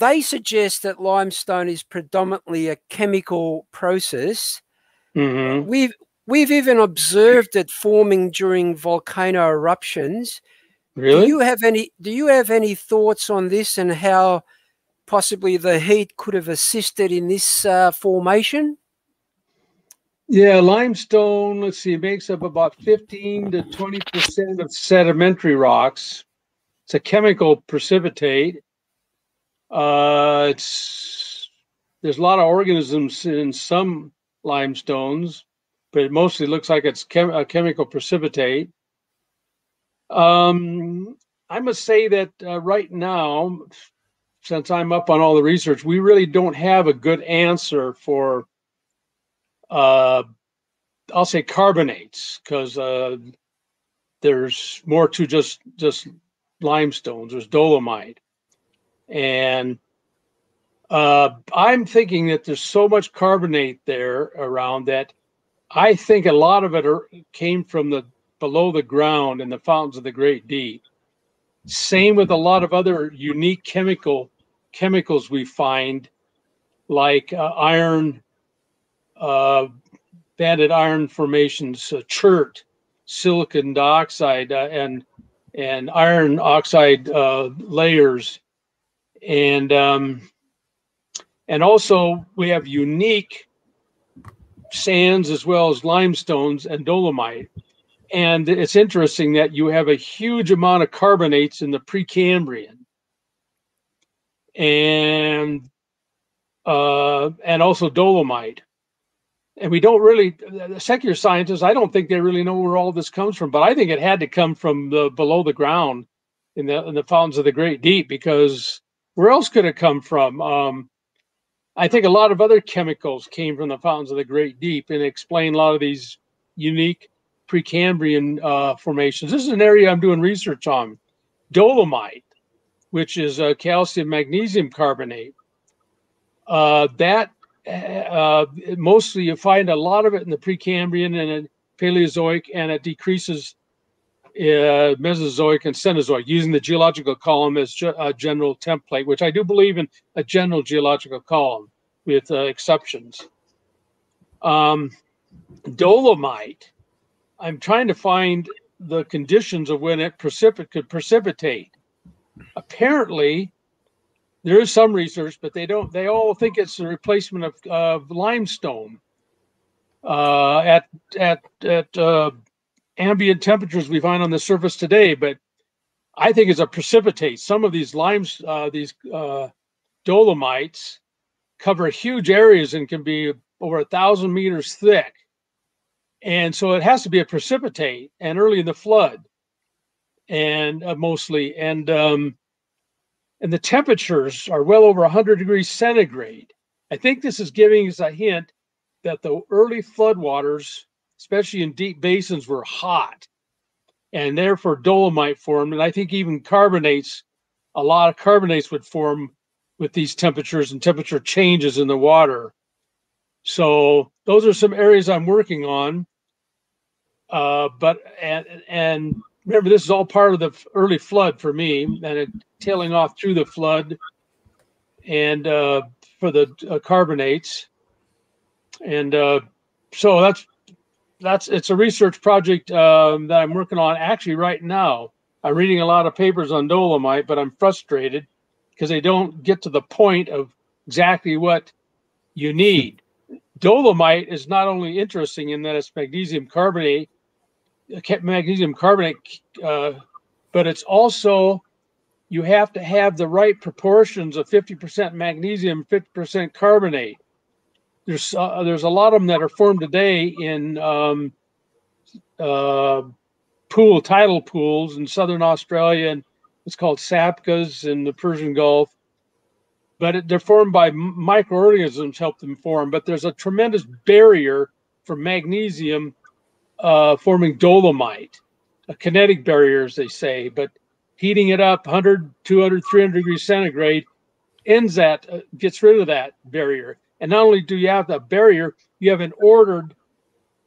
they suggest that limestone is predominantly a chemical process. Mhm. We've we've even observed it forming during volcano eruptions. Really? Do you have any do you have any thoughts on this and how possibly the heat could have assisted in this uh, formation? Yeah, limestone, let's see, makes up about 15 to 20% of sedimentary rocks. It's a chemical precipitate. Uh, it's there's a lot of organisms in some limestones, but it mostly looks like it's chem- a chemical precipitate. Um, I must say that uh, right now, since I'm up on all the research, we really don't have a good answer for uh, I'll say carbonates because uh, there's more to just just limestones. There's dolomite, and uh, I'm thinking that there's so much carbonate there around that I think a lot of it are, came from the below the ground in the fountains of the Great Deep. Same with a lot of other unique chemical chemicals we find, like uh, iron uh, banded iron formations, uh, chert, silicon dioxide, uh, and and iron oxide uh, layers, and um, and also we have unique sands as well as limestones and dolomite. And it's interesting that you have a huge amount of carbonates in the Precambrian, and uh, and also dolomite and we don't really secular scientists i don't think they really know where all this comes from but i think it had to come from the below the ground in the in the fountains of the great deep because where else could it come from? Um, i think a lot of other chemicals came from the fountains of the great deep and explain a lot of these unique precambrian uh, formations. This is an area i'm doing research on dolomite which is a calcium magnesium carbonate. Uh, that uh, mostly you find a lot of it in the Precambrian and Paleozoic, and it decreases uh, Mesozoic and Cenozoic using the geological column as ge- a general template, which I do believe in a general geological column with uh, exceptions. Um, dolomite, I'm trying to find the conditions of when it precipit could precipitate. Apparently, there is some research, but they don't. They all think it's the replacement of, of limestone uh, at at at uh, ambient temperatures we find on the surface today. But I think it's a precipitate. Some of these limes, uh, these uh, dolomites, cover huge areas and can be over a thousand meters thick, and so it has to be a precipitate. And early in the flood, and uh, mostly and um, and the temperatures are well over 100 degrees centigrade. I think this is giving us a hint that the early floodwaters, especially in deep basins, were hot and therefore dolomite formed. And I think even carbonates, a lot of carbonates would form with these temperatures and temperature changes in the water. So those are some areas I'm working on. Uh, but and and remember, this is all part of the early flood for me, and it tailing off through the flood, and uh, for the uh, carbonates, and uh, so that's that's it's a research project um, that I'm working on actually right now. I'm reading a lot of papers on dolomite, but I'm frustrated because they don't get to the point of exactly what you need. [laughs] Dolomite is not only interesting in that it's magnesium carbonate, magnesium carbonate, uh, but it's also you have to have the right proportions of 50% magnesium, 50% carbonate there's uh, there's a lot of them that are formed today in um, uh, pool tidal pools in southern Australia and it's called sabkhas in the Persian Gulf. But it, they're formed by microorganisms help them form. But there's a tremendous barrier for magnesium uh, forming dolomite, a kinetic barrier, as they say. But heating it up 100, 200, 300 degrees centigrade ends that, uh, gets rid of that barrier. And not only do you have the barrier, you have an ordered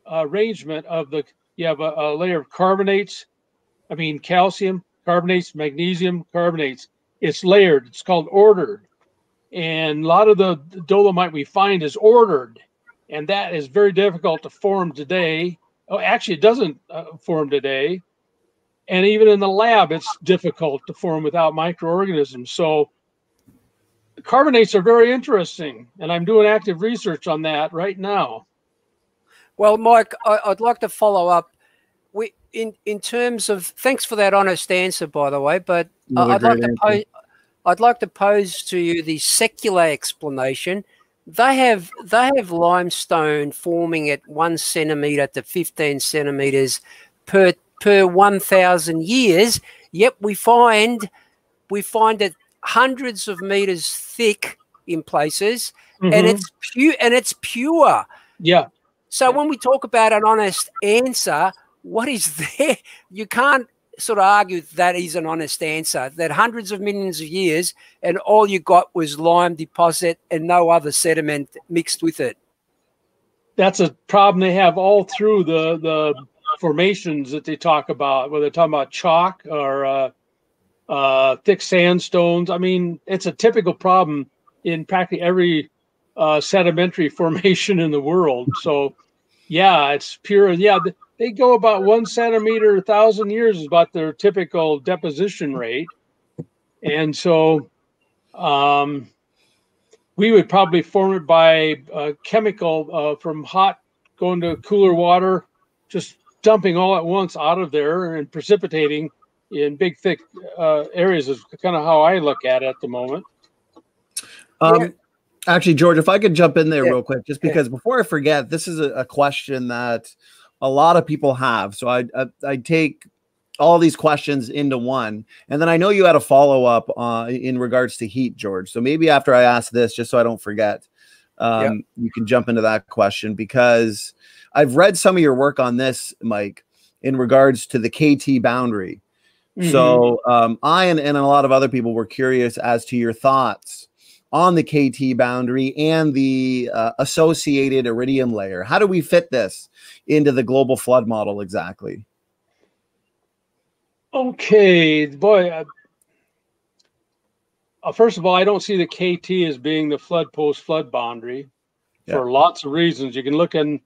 uh, arrangement of the, you have a, a layer of carbonates, I mean, calcium, carbonates, magnesium, carbonates. It's layered, it's called ordered. And a lot of the dolomite we find is ordered. And that is very difficult to form today. Oh, actually, it doesn't uh, form today. And even in the lab, it's difficult to form without microorganisms. So carbonates are very interesting, and I'm doing active research on that right now. Well, Mike, I, would like to follow up. We in in terms of thanks for that honest answer, by the way. But I'd like to pose, I'd like to pose to you the secular explanation. They have they have limestone forming at one centimeter to fifteen centimeters per per one thousand years. Yet we find we find it hundreds of meters thick in places, mm-hmm. and it's pure and it's pure. Yeah. So when we talk about an honest answer, what is [laughs] there? You can't sort of argue that is an honest answer. That hundreds of millions of years, and all you got was lime deposit and no other sediment mixed with it. That's a problem they have all through the the formations that they talk about, whether they're talking about chalk or uh, uh, thick sandstones. I mean, it's a typical problem in practically every uh, sedimentary [laughs] formation in the world. So, yeah, it's pure. Yeah, they go about one centimeter a thousand years is about their typical deposition rate, and so um, we would probably form it by a chemical uh, from hot going to cooler water, just dumping all at once out of there and precipitating in big thick uh, areas is kind of how I look at it at the moment. Um, yeah. Actually, George, if I could jump in there yeah. real quick, just because yeah. before I forget, this is a, a, question that a lot of people have. So I, I, I take all these questions into one, and then I know you had a follow up uh, in regards to heat, George. So maybe after I ask this, just so I don't forget, um, you can jump into that question because I've read some of your work on this, Mike, in regards to the KT boundary. Mm-hmm. So um, I and, and a lot of other people were curious as to your thoughts on the KT boundary and the uh, associated iridium layer. How do we fit this into the global flood model exactly? Okay, boy. Uh, uh first of all, I don't see the KT as being the flood post flood boundary yeah. for lots of reasons. You can look in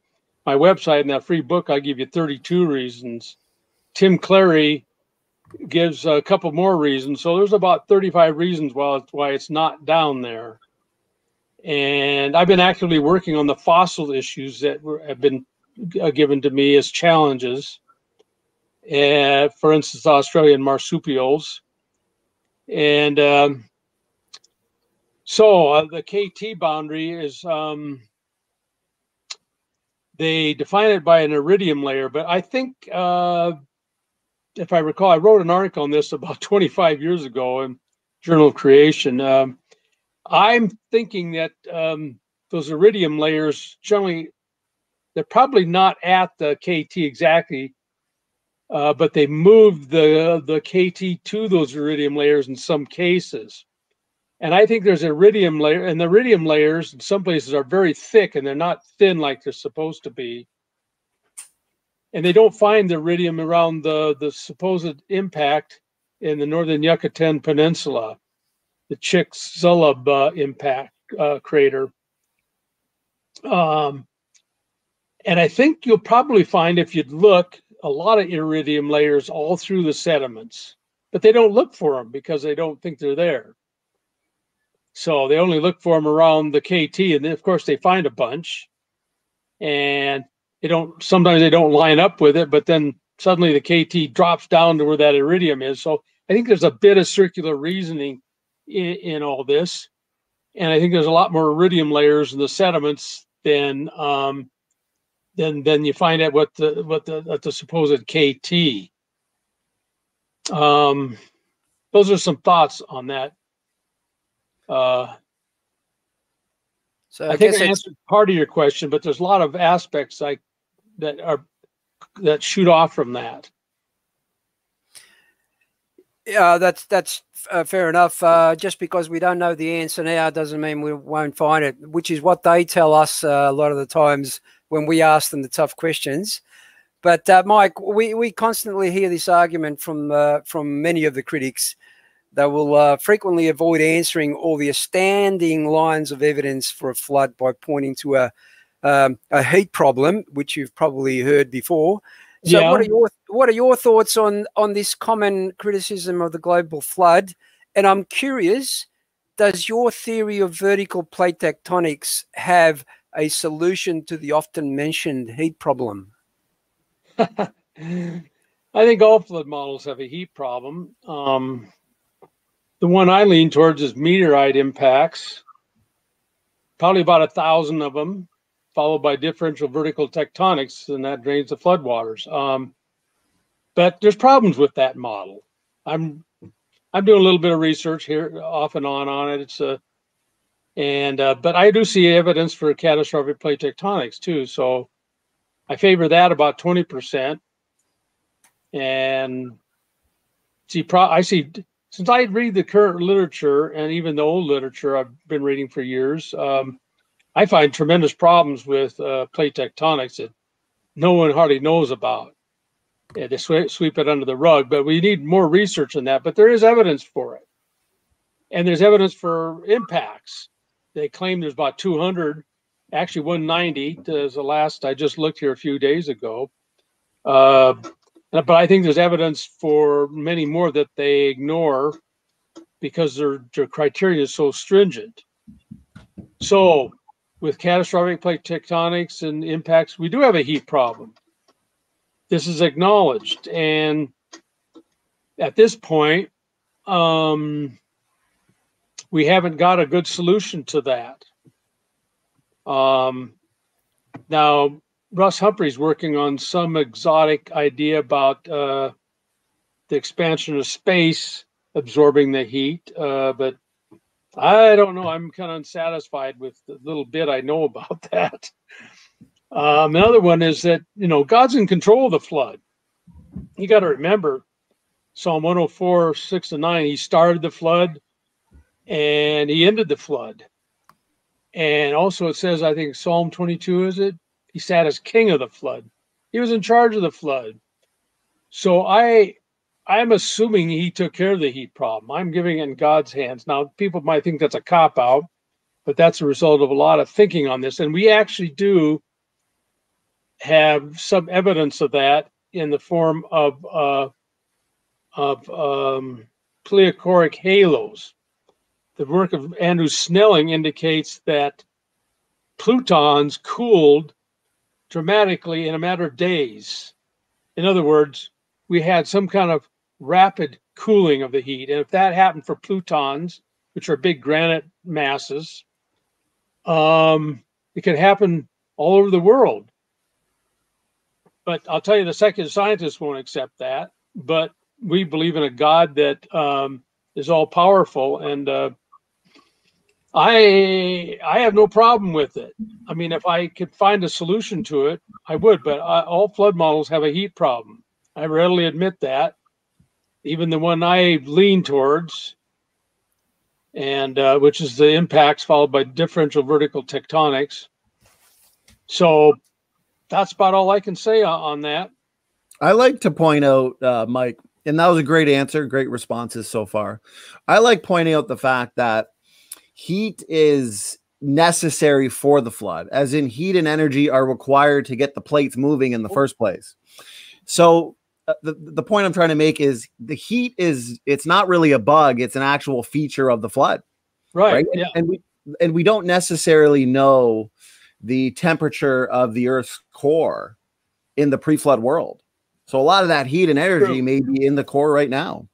my website in that free book. I give you 32 reasons Tim Clarey gives a couple more reasons. So there's about 35 reasons why it's, why it's not down there. And I've been actively working on the fossil issues that were, have been uh, given to me as challenges. And for instance, Australian marsupials. And um, so uh, the KT boundary is um, they define it by an iridium layer, but I think uh, if I recall, I wrote an article on this about [laughs] 25 years ago in Journal of Creation. Um, I'm thinking that um, those iridium layers generally they're probably not at the KT exactly, uh, but they moved the the KT to those iridium layers in some cases. And I think there's iridium layer, and the iridium layers in some places are very thick and they're not thin like they're supposed to be. And they don't find the iridium around the, the supposed impact in the northern Yucatan Peninsula, the Chicxulub uh, impact uh, crater. Um, and I think you'll probably find if you'd look a lot of iridium layers all through the sediments, but they don't look for them because they don't think they're there. So they only look for them around the KT, and then of course they find a bunch, and they don't. Sometimes they don't line up with it, but then suddenly the KT drops down to where that iridium is. So I think there's a bit of circular reasoning in, in all this, and I think there's a lot more iridium layers in the sediments than um, than than you find at what the what the at the supposed KT. Um, those are some thoughts on that. Uh, so I, I think I answered part of your question, but there's a lot of aspects like that are that shoot off from that. Yeah, that's that's uh, fair enough. Uh, just because we don't know the answer now doesn't mean we won't find it, which is what they tell us uh, a lot of the times when we ask them the tough questions. But uh, Mike, we, we constantly hear this argument from uh, from many of the critics they will uh, frequently avoid answering all the astounding lines of evidence for a flood by pointing to a um, a heat problem, which you've probably heard before. So, yeah. what are your what are your thoughts on on this common criticism of the global flood? And I'm curious, does your theory of vertical plate tectonics have a solution to the often mentioned heat problem? [laughs] I think all flood models have a heat problem. Um, the one I lean towards is meteorite impacts, probably about a thousand of them, followed by differential vertical tectonics, and that drains the floodwaters. Um, but there's problems with that model. I'm I'm doing a little bit of research here, off and on on it. It's a and uh, but I do see evidence for catastrophic plate tectonics too. So I favor that about twenty percent, and see pro I see since I read the current literature and even the old literature I've been reading for years, um, I find tremendous problems with uh, plate tectonics that no one hardly knows about. Yeah, they sweep, sweep it under the rug, but we need more research on that. But there is evidence for it, and there's evidence for impacts. They claim there's about 200, actually 190 is the last I just looked here a few days ago. Uh, but I think there's evidence for many more that they ignore because their, their criteria is so stringent. So, with catastrophic plate tectonics and impacts, we do have a heat problem. This is acknowledged. And at this point, um, we haven't got a good solution to that. Um, now, Russ Humphreys working on some exotic idea about uh, the expansion of space absorbing the heat, uh, but I don't know. I'm kind of unsatisfied with the little bit I know [laughs] about that. Um, another one is that you know God's in control of the flood. You got to remember Psalm 104, 6 and 9. He started the flood and he ended the flood. And also it says, I think Psalm 22 is it? He sat as king of the flood. He was in charge of the flood. So I I'm assuming he took care of the heat problem. I'm giving it in God's hands. Now people might think that's a cop out, but that's a result of a lot of thinking on this. And we actually do have some evidence of that in the form of uh, of um, pleochroic halos. The work of Andrew Snelling indicates that plutons cooled dramatically in a matter of days. In other words, we had some kind of rapid cooling of the heat. And if that happened for plutons, which are big granite masses, um, it can happen all over the world. But I'll tell you, the secular scientists won't accept that. But we believe in a God that um, is all powerful, and uh, I I have no problem with it. I mean, if I could find a solution to it, I would. But I, all flood models have a heat problem. I readily admit that. Even the one I lean towards, and uh, which is the impacts followed by differential vertical tectonics. So that's about all I can say on that. I like to point out, uh, Mike, and that was a great answer, great responses so far. I like pointing out the fact that heat is necessary for the flood, as in heat and energy are required to get the plates moving in the first place. So the, the point I'm trying to make is the heat is it's not really a bug, it's an actual feature of the flood. Right. right? Yeah. And, and we and we don't necessarily know the temperature of the Earth's core in the pre-flood world. So a lot of that heat and energy True. may be in the core right now.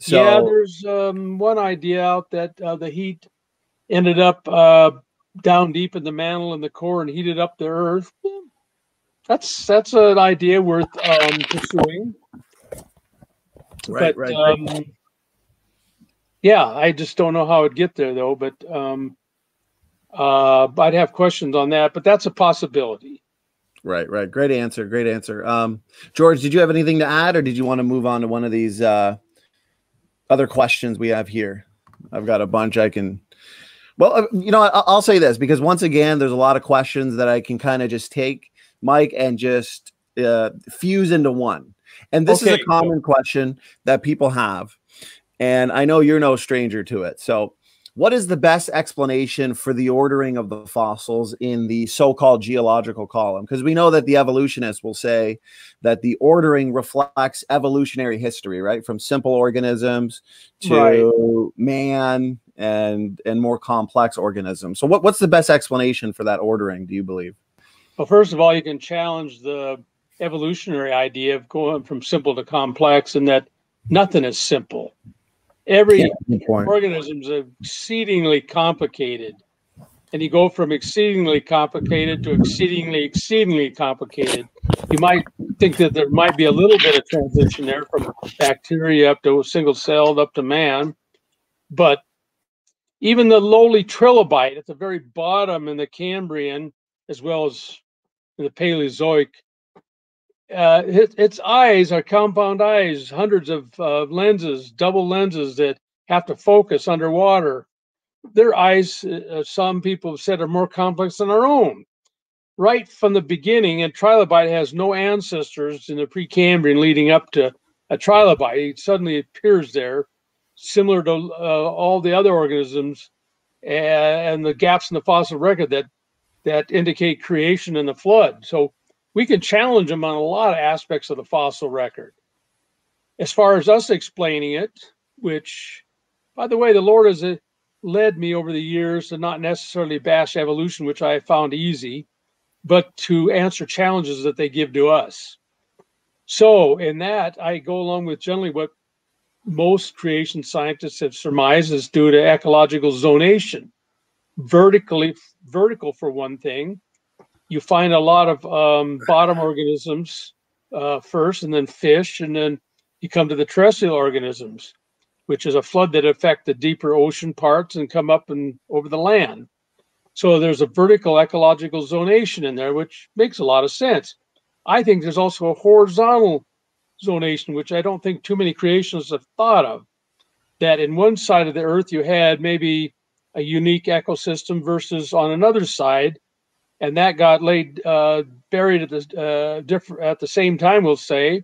So, yeah, there's um, one idea out that uh, the heat ended up uh, down deep in the mantle and the core and heated up the Earth. That's that's an idea worth um, pursuing. Right, but, right, um, right. Yeah, I just don't know how it'd get there though. But um, uh, I'd have questions on that. But that's a possibility. Right, right. Great answer. Great answer. Um, George, did you have anything to add, or did you want to move on to one of these uh, other questions we have here? I've got a bunch I can. Well, uh, you know, I'll say this because once again, there's a lot of questions that I can kind of just take, Mike, and just uh, fuse into one. And this okay. is a common question that people have, and I know you're no stranger to it. So what is the best explanation for the ordering of the fossils in the so-called geological column? Because we know that the evolutionists will say that the ordering reflects evolutionary history, right? From simple organisms to right. man and and more complex organisms. So what, what's the best explanation for that ordering, do you believe? Well, first of all, you can challenge the evolutionary idea of going from simple to complex and that nothing is simple. Every organism is exceedingly complicated and you go from exceedingly complicated to exceedingly exceedingly complicated. You might think that there might be a little bit of transition there from bacteria up to single celled up to man but even the lowly trilobite at the very bottom in the cambrian as well as the paleozoic uh, it, its eyes are compound eyes, hundreds of uh, lenses, double lenses that have to focus underwater. Their eyes, uh, some people have said, are more complex than our own. Right from the beginning, and trilobite has no ancestors in the Precambrian leading up to a trilobite. It suddenly appears there, similar to uh, all the other organisms and the gaps in the fossil record that that indicate creation and the flood. So we can challenge them on a lot of aspects of the fossil record. As far as us explaining it, which, by the way, the Lord has uh, led me over the years to not necessarily bash evolution, which I found easy, but to answer challenges that they give to us. So, in that, I go along with generally what most creation scientists have surmised is due to ecological zonation. Vertically, vertical for one thing, you find a lot of um, bottom organisms uh, first, and then fish, and then you come to the terrestrial organisms, which is a flood that affect the deeper ocean parts and come up and over the land. So there's a vertical ecological zonation in there, which makes a lot of sense. I think there's also a horizontal zonation, which I don't think too many creationists have thought of. That in one side of the earth you had maybe a unique ecosystem versus on another side and that got laid uh, buried at the uh, different at the same time, we'll say.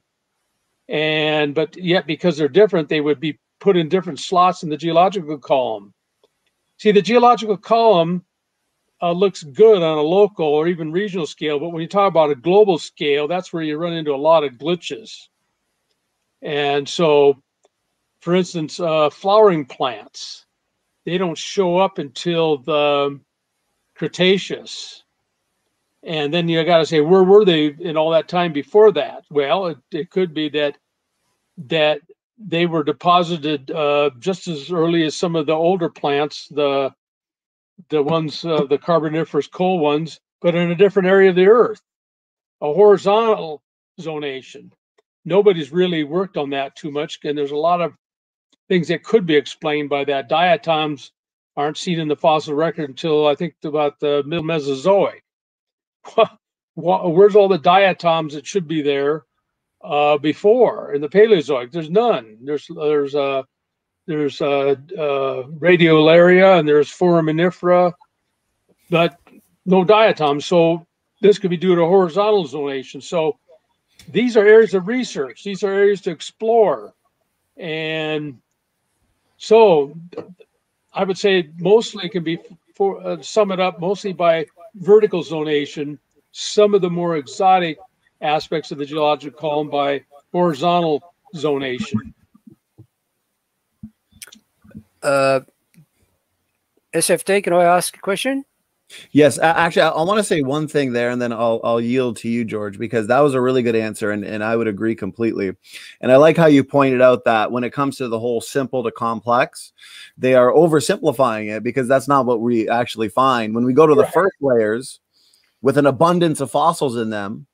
And but yet because they're different, they would be put in different slots in the geological column. See, the geological column uh, looks good on a local or even regional scale, but when you talk about a global scale, that's where you run into a lot of glitches. And so, for instance, uh, flowering plants, they don't show up until the Cretaceous. And then you got to say, where were they in all that time before that? Well, it, it could be that that they were deposited uh, just as early as some of the older plants, the the ones, uh, the carboniferous coal ones, but in a different area of the earth, a horizontal zonation. Nobody's really worked on that too much, and there's a lot of things that could be explained by that. Diatoms aren't seen in the fossil record until I think about the middle Mesozoic. [laughs] Where's all the diatoms that should be there uh, before in the Paleozoic? There's none. There's there's uh, there's uh, uh, radiolaria and there's foraminifera, but no diatoms. So this could be due to horizontal zonation. So these are areas of research. These are areas to explore. And so I would say mostly can be for uh, sum it up mostly by vertical zonation. Some of the more exotic aspects of the geologic column by horizontal zonation. Uh, SFT, can I ask a question? Yes, actually, I, I want to say one thing there, and then I'll I'll yield to you, George, because that was a really good answer, and and I would agree completely. And I like how you pointed out that when it comes to the whole simple to complex, they are oversimplifying it because that's not what we actually find when we go to the first layers with an abundance of fossils in them.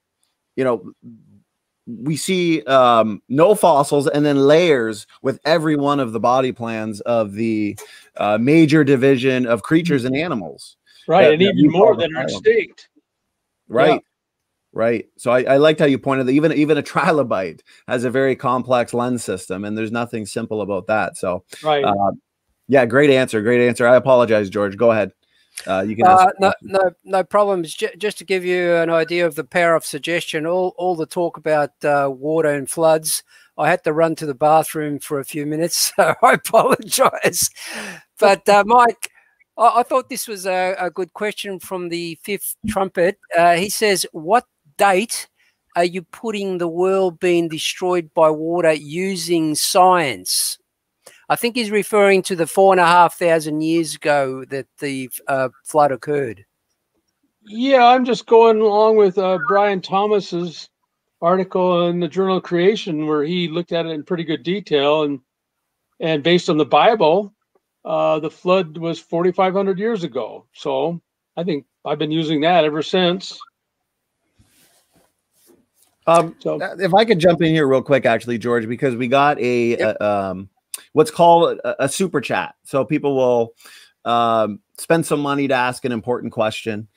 You know, we see um, no fossils and then layers with every one of the body plans of the uh, major division of creatures and animals. Right, that, and that even more than are extinct. Right. Yeah. Right. So I, I, liked how you pointed that even even a [laughs] trilobite has a very complex lens system, and there's nothing simple about that. So right. Uh, yeah, great answer. Great answer. I apologize, George. Go ahead. Uh, you can uh, no, no, no problems. J- just to give you an idea of the power of suggestion, all, all the talk about uh, water and floods, I had to run to the bathroom for a few minutes, [laughs] so I apologize. But uh, Mike, I, I, thought this was a, a, good question from the fifth trumpet. Uh, he says, "What date are you putting the world being destroyed by water using science?" I think he's referring to the four and a half thousand years ago that the uh, flood occurred. Yeah, I'm just going along with uh, Brian Thomas's article in the Journal of Creation, where he looked at it in pretty good detail, and and based on the Bible, uh, the flood was 4,500 years ago. So I think I've been using that ever since. Um, so, if I could jump in here real quick, actually, George, because we got a, yep. a um, what's called a, a super chat. So people will um, spend some money to ask an important question.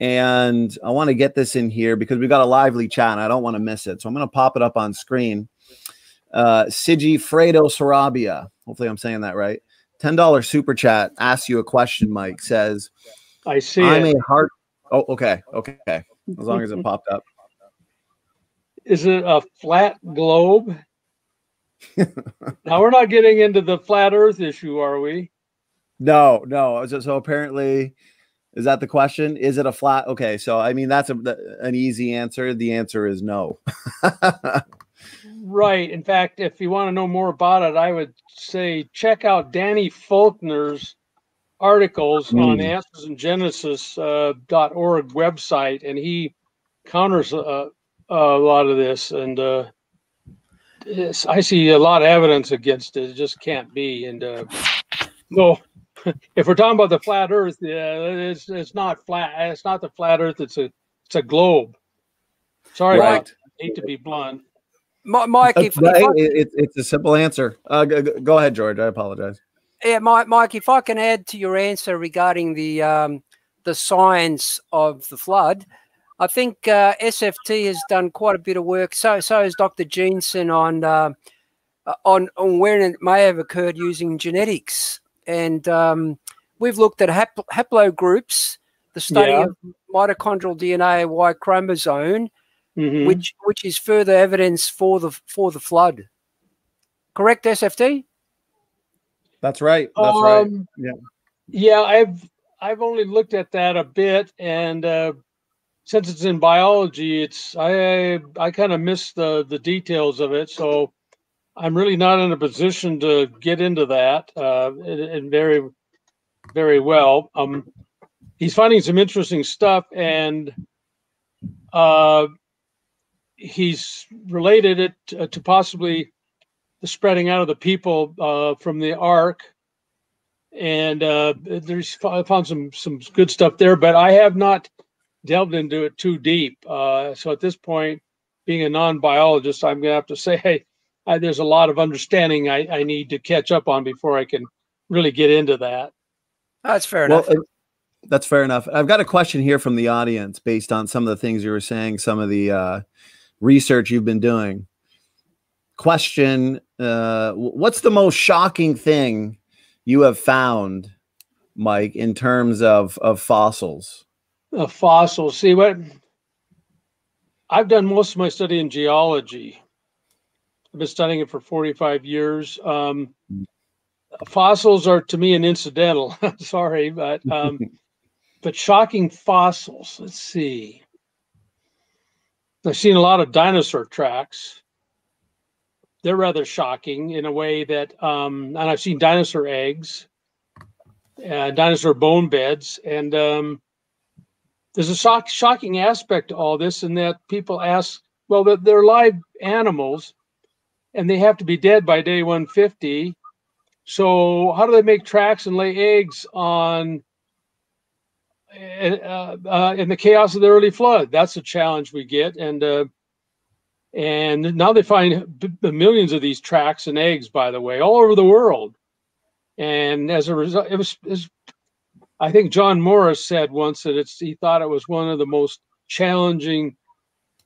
And I want to get this in here because we got a lively chat and I don't want to miss it. So I'm going to pop it up on screen. Uh, Sigifredo Sarabia, hopefully I'm saying that right. $10 super chat asks you a question, Mike says, I see. I'm it. a heart. Oh, okay. Okay. As long as it [laughs] popped up. Is it a flat globe? now we're not getting into the flat Earth issue, are we? No, no. So, so apparently, is that the question? Is it a flat? Okay, so I mean that's a, an easy answer. The answer is no. [laughs] right. In fact, if you want to know more about it, I would say check out Danny Faulkner's articles mm. on Answers in Genesis uh, .org website, and he counters uh, a lot of this and. Uh, I see a lot of evidence against it. It just can't be. And uh, no, [laughs] if we're talking about the flat Earth, yeah, it's it's not flat. It's not the flat Earth. It's a it's a globe. Sorry, right. I hate to be blunt. Mike, if, if I, it, it's a simple answer. Uh, go, go, ahead, George. I apologize. Yeah, Mike, Mike, if I can add to your answer regarding the um, the science of the flood, I think uh, SFT has done quite a bit of work. So so has Dr. Jeanson on uh, on on where it may have occurred using genetics, and um, we've looked at hap- haplogroups, the study yeah. of mitochondrial DNA, Y chromosome, mm-hmm. which which is further evidence for the for the flood. Correct, SFT. That's right. That's um, right. Yeah. Yeah, I've I've only looked at that a bit, and uh, since it's in biology, it's I I kind of miss the the details of it, so I'm really not in a position to get into that uh, and, and very very well. Um, he's finding some interesting stuff, and uh, he's related it to, to possibly the spreading out of the people uh, from the ark and uh, there's I found some some good stuff there, but I have not delved into it too deep. Uh, so at this point, being a non-biologist, I'm gonna have to say, hey, I, there's a lot of understanding I, I need to catch up on before I can really get into that. That's fair well, enough. That's fair enough. I've got a question here from the audience based on some of the things you were saying, some of the uh, research you've been doing. Question: uh, What's the most shocking thing you have found, Mike, in terms of of fossils? The fossils. See what I've done most of my study in geology. I've been studying it for 45 years. Um, fossils are to me an incidental. [laughs] Sorry, but um, [laughs] but shocking fossils. Let's see. I've seen a lot of dinosaur tracks they're rather shocking in a way that, um, and I've seen dinosaur eggs, uh, dinosaur bone beds, and um, there's a shock, shocking aspect to all this in that people ask, well, they're live animals, and they have to be dead by day 150. So how do they make tracks and lay eggs on? Uh, uh, in the chaos of the early flood, that's a challenge we get, and uh, and now they find b- millions of these tracks and eggs, by the way, all over the world. And as a result, it was, it was I think John Morris said once that it's he thought it was one of the most challenging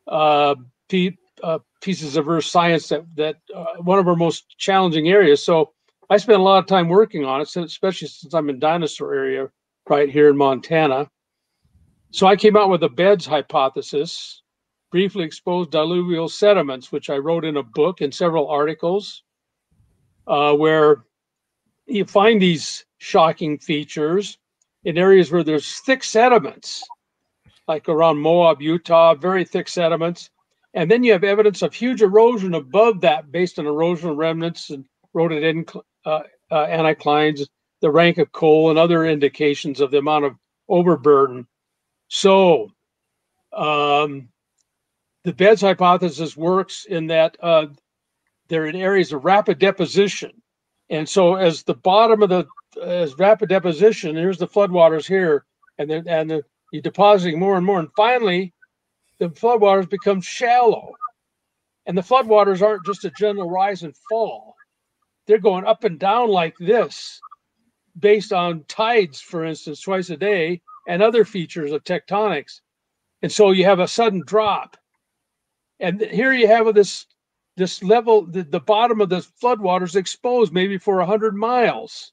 uh, pe- uh, pieces of earth science that that uh, one of our most challenging areas. So I spent a lot of time working on it, especially since I'm in dinosaur area right here in Montana. So I came out with a beds hypothesis, briefly exposed diluvial sediments, which I wrote in a book and several articles, uh, where you find these shocking features in areas where there's thick sediments, like around Moab, Utah, very thick sediments. And then you have evidence of huge erosion above that based on erosional remnants and rhododendron uh, uh, anticlines, the rank of coal, and other indications of the amount of overburden. So, um, the beds hypothesis works in that uh, they're in areas of rapid deposition. And so as the bottom of the as rapid deposition, here's the floodwaters here, and then and the, you're depositing more and more. And finally, the floodwaters become shallow. And the floodwaters aren't just a general rise and fall. They're going up and down like this, based on tides, for instance, twice a day, and other features of tectonics. And so you have a sudden drop and here you have this this level, the, the bottom of the floodwaters exposed maybe for 100 miles.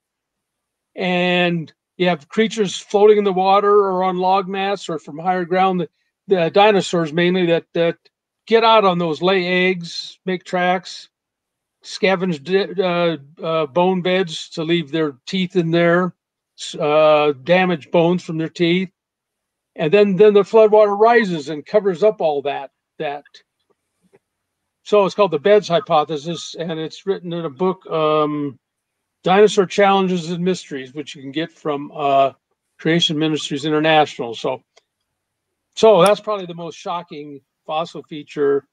And you have creatures floating in the water or on log mats or from higher ground, the, the dinosaurs mainly that, that get out on those, lay eggs, make tracks, scavenge uh, uh, bone beds to leave their teeth in there, uh, damage bones from their teeth. And then, then the floodwater rises and covers up all that, that so it's called the Beds Hypothesis, and it's written in a book, um, Dinosaur Challenges and Mysteries, which you can get from uh, Creation Ministries International. So, so that's probably the most shocking fossil feature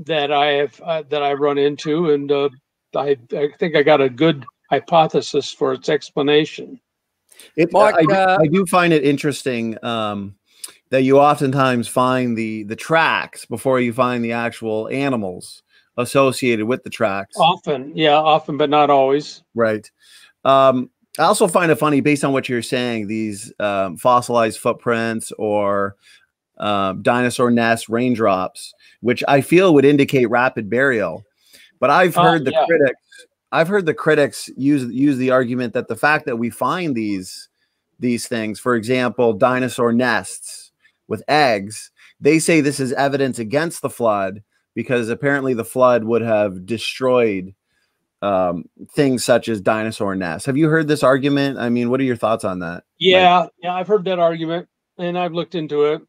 that I have uh, that I run into, and uh, I I think I got a good hypothesis for its explanation. It, Mark, I, uh, I, do find it interesting. Um, that you oftentimes find the the tracks before you find the actual animals associated with the tracks. Often, yeah, often, but not always. Right. Um, I also find it funny, based on what you're saying, these um, fossilized footprints or um, dinosaur nests, raindrops, which I feel would indicate rapid burial. But I've oh, heard the yeah. critics, I've heard the critics use use the argument that the fact that we find these these things, for example, dinosaur nests with eggs. They say this is evidence against the flood because apparently the flood would have destroyed um, things such as dinosaur nests. Have you heard this argument? I mean, what are your thoughts on that? Yeah, yeah, I've heard that argument and I've looked into it.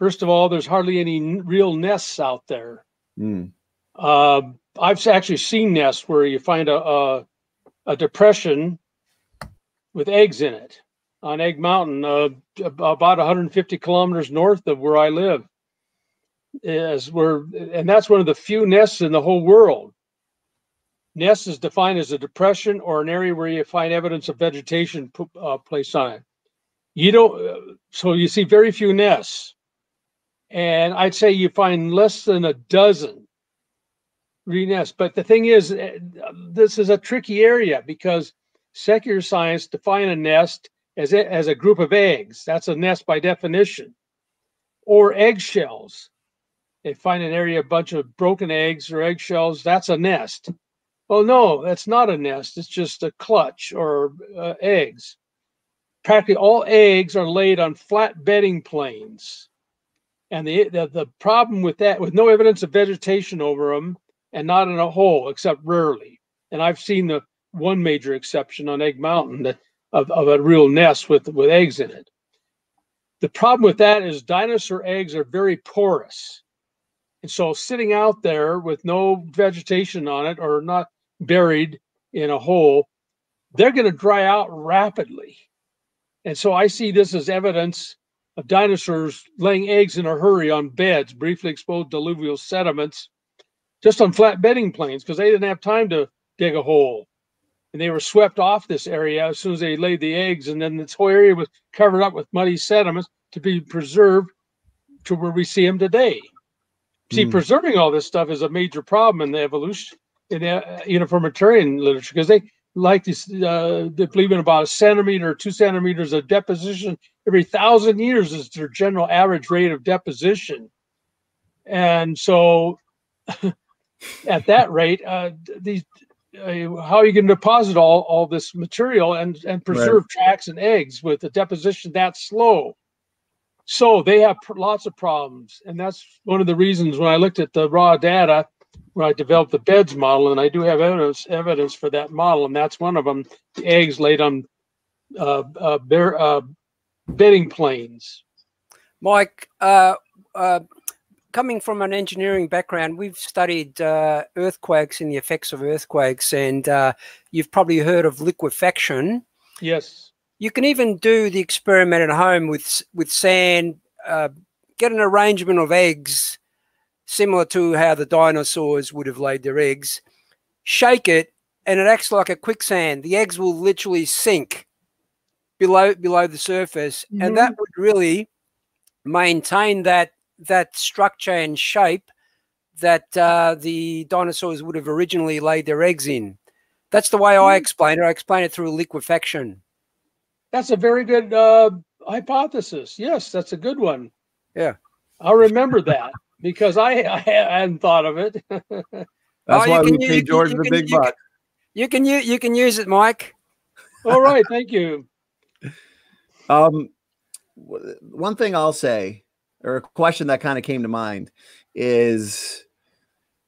First of all, there's hardly any real nests out there. Mm. Uh, I've actually seen nests where you find a, a, a depression with eggs in it on Egg Mountain, uh, about 150 kilometers north of where I live. As where, and that's one of the few nests in the whole world. Nest is defined as a depression or an area where you find evidence of vegetation uh, placed on it. You don't, uh, so you see very few nests. And I'd say you find less than a dozen re-nest. But the thing is, uh, this is a tricky area because secular science define a nest as a, as a group of eggs. That's a nest by definition. Or eggshells. They find an area, a bunch of broken eggs or eggshells. That's a nest. Well, no, that's not a nest. It's just a clutch or uh, eggs. Practically all eggs are laid on flat bedding planes. And the, the, the problem with that, with no evidence of vegetation over them and not in a hole, except rarely. And I've seen the one major exception on Egg Mountain that of, of a real nest with, with eggs in it. The problem with that is dinosaur eggs are very porous. And so sitting out there with no vegetation on it or not buried in a hole, they're going to dry out rapidly. And so I see this as evidence of dinosaurs laying eggs in a hurry on beds, briefly exposed diluvial sediments, just on flat bedding planes, because they didn't have time to dig a hole. And they were swept off this area as soon as they laid the eggs. And then this whole area was covered up with muddy sediments to be preserved to where we see them today. See, mm. preserving all this stuff is a major problem in the evolution in the uniformitarian literature because they like to uh, they believe in about a centimeter or two centimeters of deposition. Every thousand years is their general average rate of deposition. And so [laughs] at that rate uh, these uh, how are you going to deposit all, all this material and, and preserve right. tracks and eggs with a deposition that slow. So they have pr- lots of problems. And that's one of the reasons when i looked at the raw data when I developed the beds model, and I do have evidence evidence for that model, and that's one of them. The eggs laid on uh, uh, bear, uh, bedding planes. Mike, uh, uh, coming from an engineering background, we've studied uh, earthquakes and the effects of earthquakes, and you've probably heard of liquefaction. Yes. You can even do the experiment at home with with sand. get an arrangement of eggs similar to how the dinosaurs would have laid their eggs. Shake it, and it acts like a quicksand. The eggs will literally sink below below the surface, mm -hmm. and that mm-hmm. would really maintain that that structure and shape that uh, the dinosaurs would have originally laid their eggs in. That's the way I mm-hmm. explain it. I explain it through liquefaction. That's a very good uh, hypothesis. Yes, that's a good one. Yeah, I'll remember that because I, I hadn't thought of it. [laughs] That's oh, why we pay George the big buck. You can you you can use it, Mike. All right, [laughs] thank you. Um, one thing I'll say, or a question that kind of came to mind, is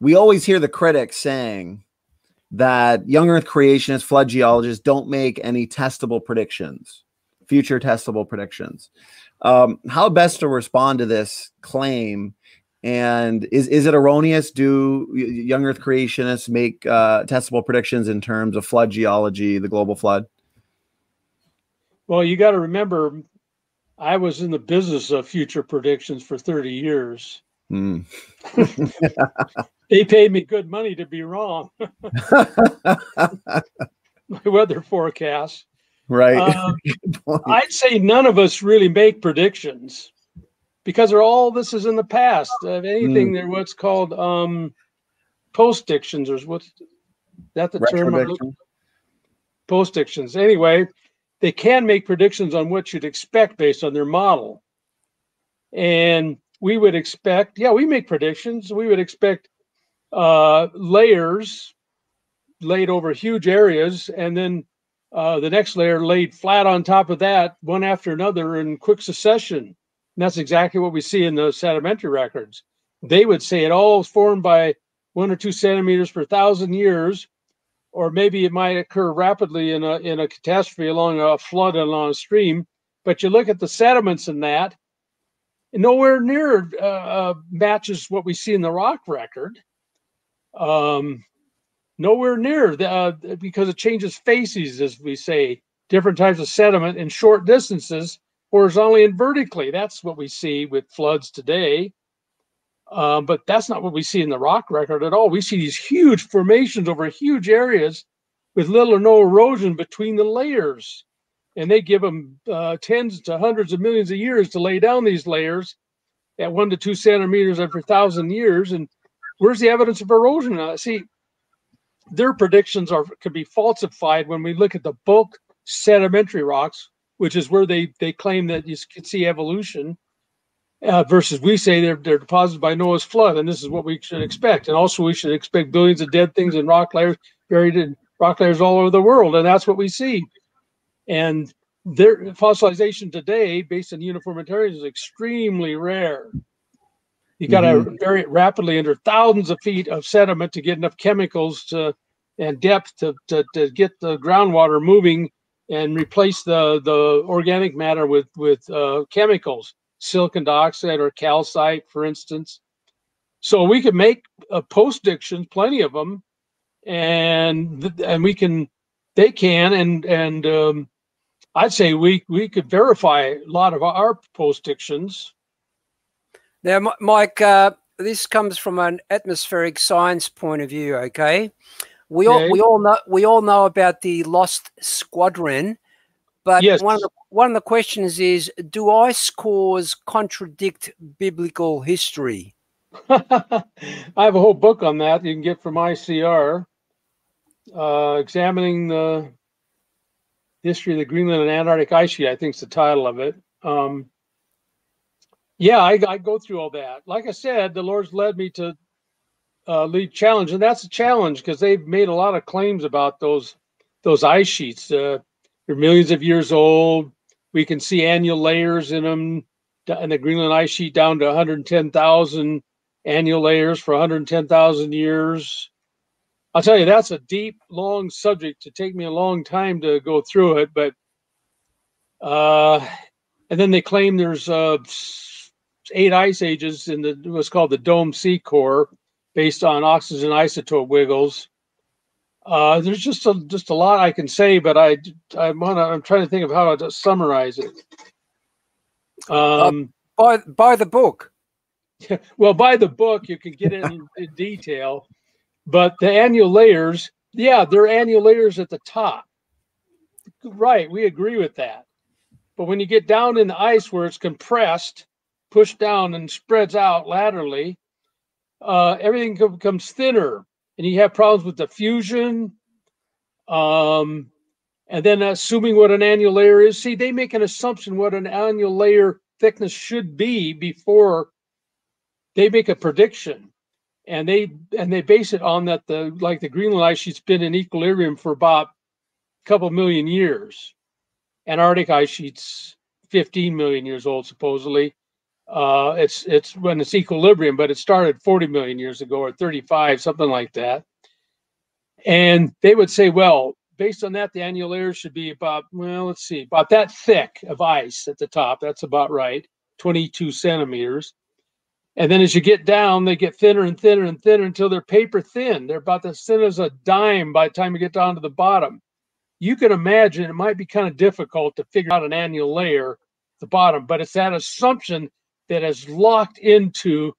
we always hear the critics saying that young Earth creationists, flood geologists don't make any testable predictions, future testable predictions. Um, how best to respond to this claim and is is it erroneous? Do young Earth creationists make uh, testable predictions in terms of flood geology, the global flood? Well, you got to remember, I was in the business of future predictions for 30 years. Mm. [laughs] they paid me good money to be wrong. [laughs] [laughs] My weather forecast. Right. Um, I'd say none of us really make predictions because they're all this is in the past. Of anything, mm. they're what's called um, post postdictions, or what's that the term? post Postdictions. Anyway, they can make predictions on what you'd expect based on their model, and we would expect. Yeah, we make predictions. We would expect uh, layers laid over huge areas, and then uh, the next layer laid flat on top of that, one after another in quick succession and that's exactly what we see in those sedimentary records. They would say it all formed by one or two centimeters per thousand years. or maybe it might occur rapidly in a in a catastrophe along a flood along a stream. But you look at the sediments in that, nowhere near uh, uh, matches what we see in the rock record. Um, nowhere near the, uh, because it changes facies, as we say, different types of sediment in short distances, horizontally and vertically. That's what we see with floods today. Um, but that's not what we see in the rock record at all. We see these huge formations over huge areas with little or no erosion between the layers. And they give them uh, tens to hundreds of millions of years to lay down these layers at one to two centimeters every thousand years. And where's the evidence of erosion? Uh, see, their predictions are could be falsified when we look at the bulk sedimentary rocks, which is where they they claim that you can see evolution uh, versus we say they're, they're deposited by Noah's flood, and this is what we should expect. And also, we should expect billions of dead things in rock layers buried in rock layers all over the world, and that's what we see. And their fossilization today, based on uniformitarianism, is extremely rare. You got to mm-hmm. bury it rapidly under thousands of feet of sediment to get enough chemicals to and depth to, to, to get the groundwater moving and replace the the organic matter with with uh, chemicals silicon dioxide or calcite, for instance. So we could make uh, postdictions, plenty of them, and and we can, they can, and and um, I'd say we we could verify a lot of our postdictions. Now, Mike, uh, this comes from an atmospheric science point of view. Okay, we all we all know we all know about the lost squadron but yes. one of the one of the questions is: Do ice cores contradict biblical history? [laughs] I have a whole book on that you can get from ICR, uh, examining the history of the Greenland and Antarctic ice sheet. I think is the title of it. Um, yeah, I, I, go through all that. Like I said, the Lord's led me to uh, lead challenge, and that's a challenge because they've made a lot of claims about those those ice sheets. Uh, they're millions of years old. We can see annual layers in them, and the Greenland ice sheet down to 110,000 annual layers for 110,000 years. I'll tell you, that's a deep, long subject to take me a long time to go through it. But, uh, and then they claim there's uh, eight ice ages in the what's called the Dome C core, based on oxygen isotope wiggles. Uh, there's just a just a lot I can say, but I I want I'm trying to think of how to summarize it. Um, uh, by by the book. [laughs] well, by the book, you can get in, in detail, but the annual layers, yeah, they're annual layers at the top. Right, we agree with that. But when you get down in the ice where it's compressed, pushed down, and spreads out laterally, uh, everything becomes thinner and you have problems with diffusion. Um, and then assuming what an annual layer is, see, they make an assumption what an annual layer thickness should be before they make a prediction. And they and they base it on that the like the Greenland ice sheet's been in equilibrium for about a couple million years. Antarctic ice sheet's 15 million years old, supposedly. Uh, it's it's when it's equilibrium, but it started 40 million years ago or 35, something like that. And they would say, well, based on that, the annual layer should be about, well, let's see, about that thick of ice at the top. That's about right, 22 centimeters. And then as you get down, they get thinner and thinner and thinner until they're paper thin. They're about as thin as a dime by the time you get down to the bottom. You can imagine it might be kind of difficult to figure out an annual layer at the bottom, but it's that assumption that has locked into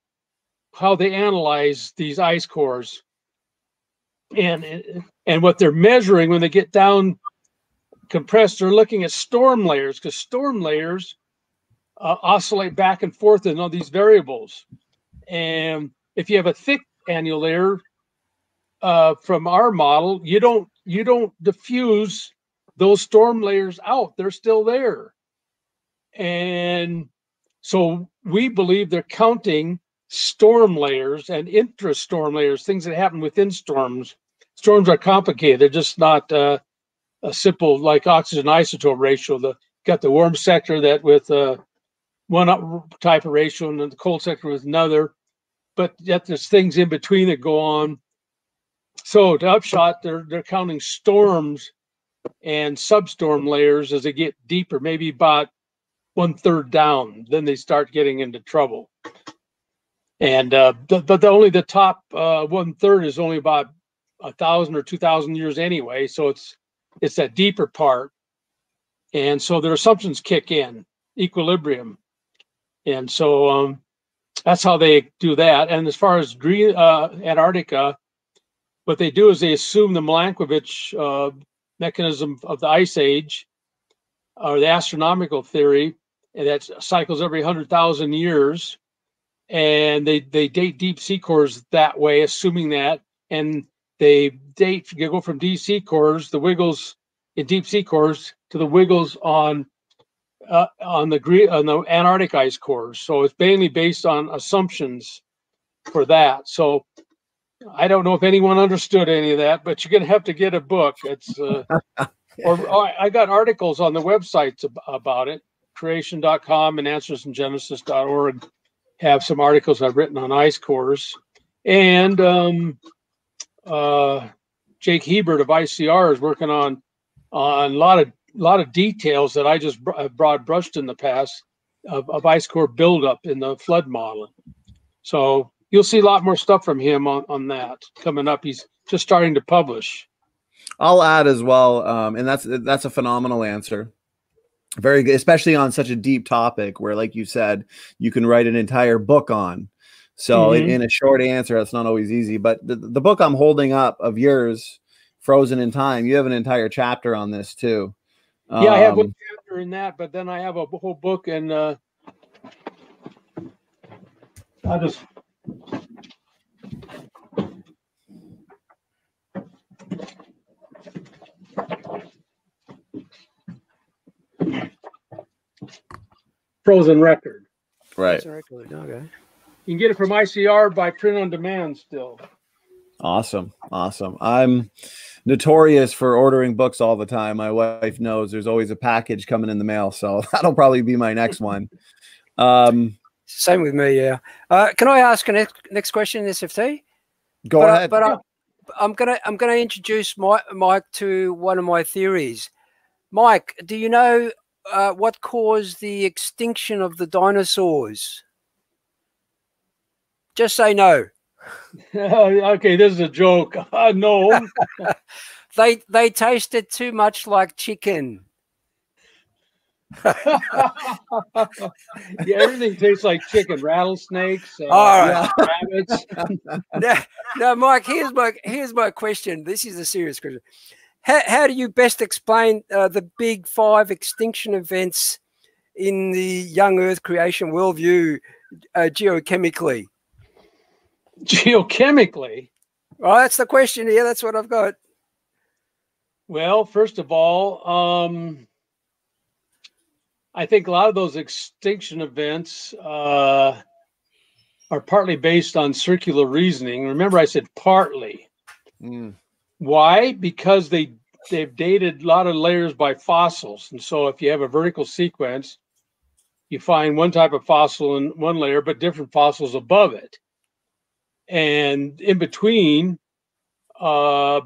how they analyze these ice cores. And and what they're measuring when they get down compressed they're looking at storm layers because storm layers uh, oscillate back and forth in all these variables. And if you have a thick annual layer uh, from our model you don't you don't diffuse those storm layers out. They're still there. And so we believe they're counting storm layers and intra-storm layers, things that happen within storms. Storms are complicated; they're just not uh, a simple like oxygen isotope ratio. The got the warm sector that with uh, one type of ratio, and the cold sector with another. But yet there's things in between that go on. so to upshot, they're they're counting storms and substorm layers as they get deeper, maybe about one third down. Then they start getting into trouble. And uh, but the, the, only the top uh, one third is only about a thousand or two thousand years anyway. So it's it's that deeper part, and so their assumptions kick in equilibrium, and so um, that's how they do that. And as far as Green uh, Antarctica, what they do is they assume the Milankovitch uh, mechanism of the ice age, or the astronomical theory, and that cycles every hundred thousand years. And they they date deep sea cores that way, assuming that, and they date you go from deep sea cores, the wiggles in deep sea cores to the wiggles on uh, on the on the Antarctic ice cores. So it's mainly based on assumptions for that. So I don't know if anyone understood any of that, but you're going to have to get a book. It's uh, [laughs] or, or, I got articles on the websites about it, creation.com and answersingenesis.org have some articles I've written on ice cores. And um, uh, Jake Hebert of ICR is working on on a lot of a lot of details that I just have broad brushed in the past of, of ice core buildup in the flood modeling. So you'll see a lot more stuff from him on, on that coming up. He's just starting to publish. I'll add as well, um, and that's that's a phenomenal answer. Very good, especially on such a deep topic where, like you said, you can write an entire book on. So, mm-hmm. in, in, a short answer, that's not always easy. But the, the book I'm holding up of yours, Frozen in Time, you have an entire chapter on this too. Yeah, I have one um, chapter in that, but then I have a whole book, and uh, I just Frozen record. Right. Okay. You can get it from ICR by print on demand still. Awesome. Awesome. I'm notorious for ordering books all the time. My wife knows there's always a package coming in the mail. So [laughs] that'll probably be my next one. Um, Same with me. Yeah. Uh, can I ask a next, next question, in SFT? Go but, ahead. but I, I'm gonna I'm gonna introduce Mike, Mike to one of my theories. Mike, do you know uh, what caused the extinction of the dinosaurs? Just say no. [laughs] okay, this is a joke. [laughs] Uh, no. [laughs] they they tasted too much like chicken. yeah, everything tastes like chicken. Rattlesnakes, uh, All right. rabbits. now, now, Mike, here's my here's my question. This is a serious question. How, how do you best explain uh, the big five extinction events in the young Earth creation worldview uh, geochemically? geochemically? Well, that's the question here. That's what I've got. Well, first of all, um, I think a lot of those extinction events uh, are partly based on circular reasoning. Remember, I said partly. Mm. Why? Because they they've dated a lot of layers by fossils, and so if you have a vertical sequence, you find one type of fossil in one layer, but different fossils above it and in between uh,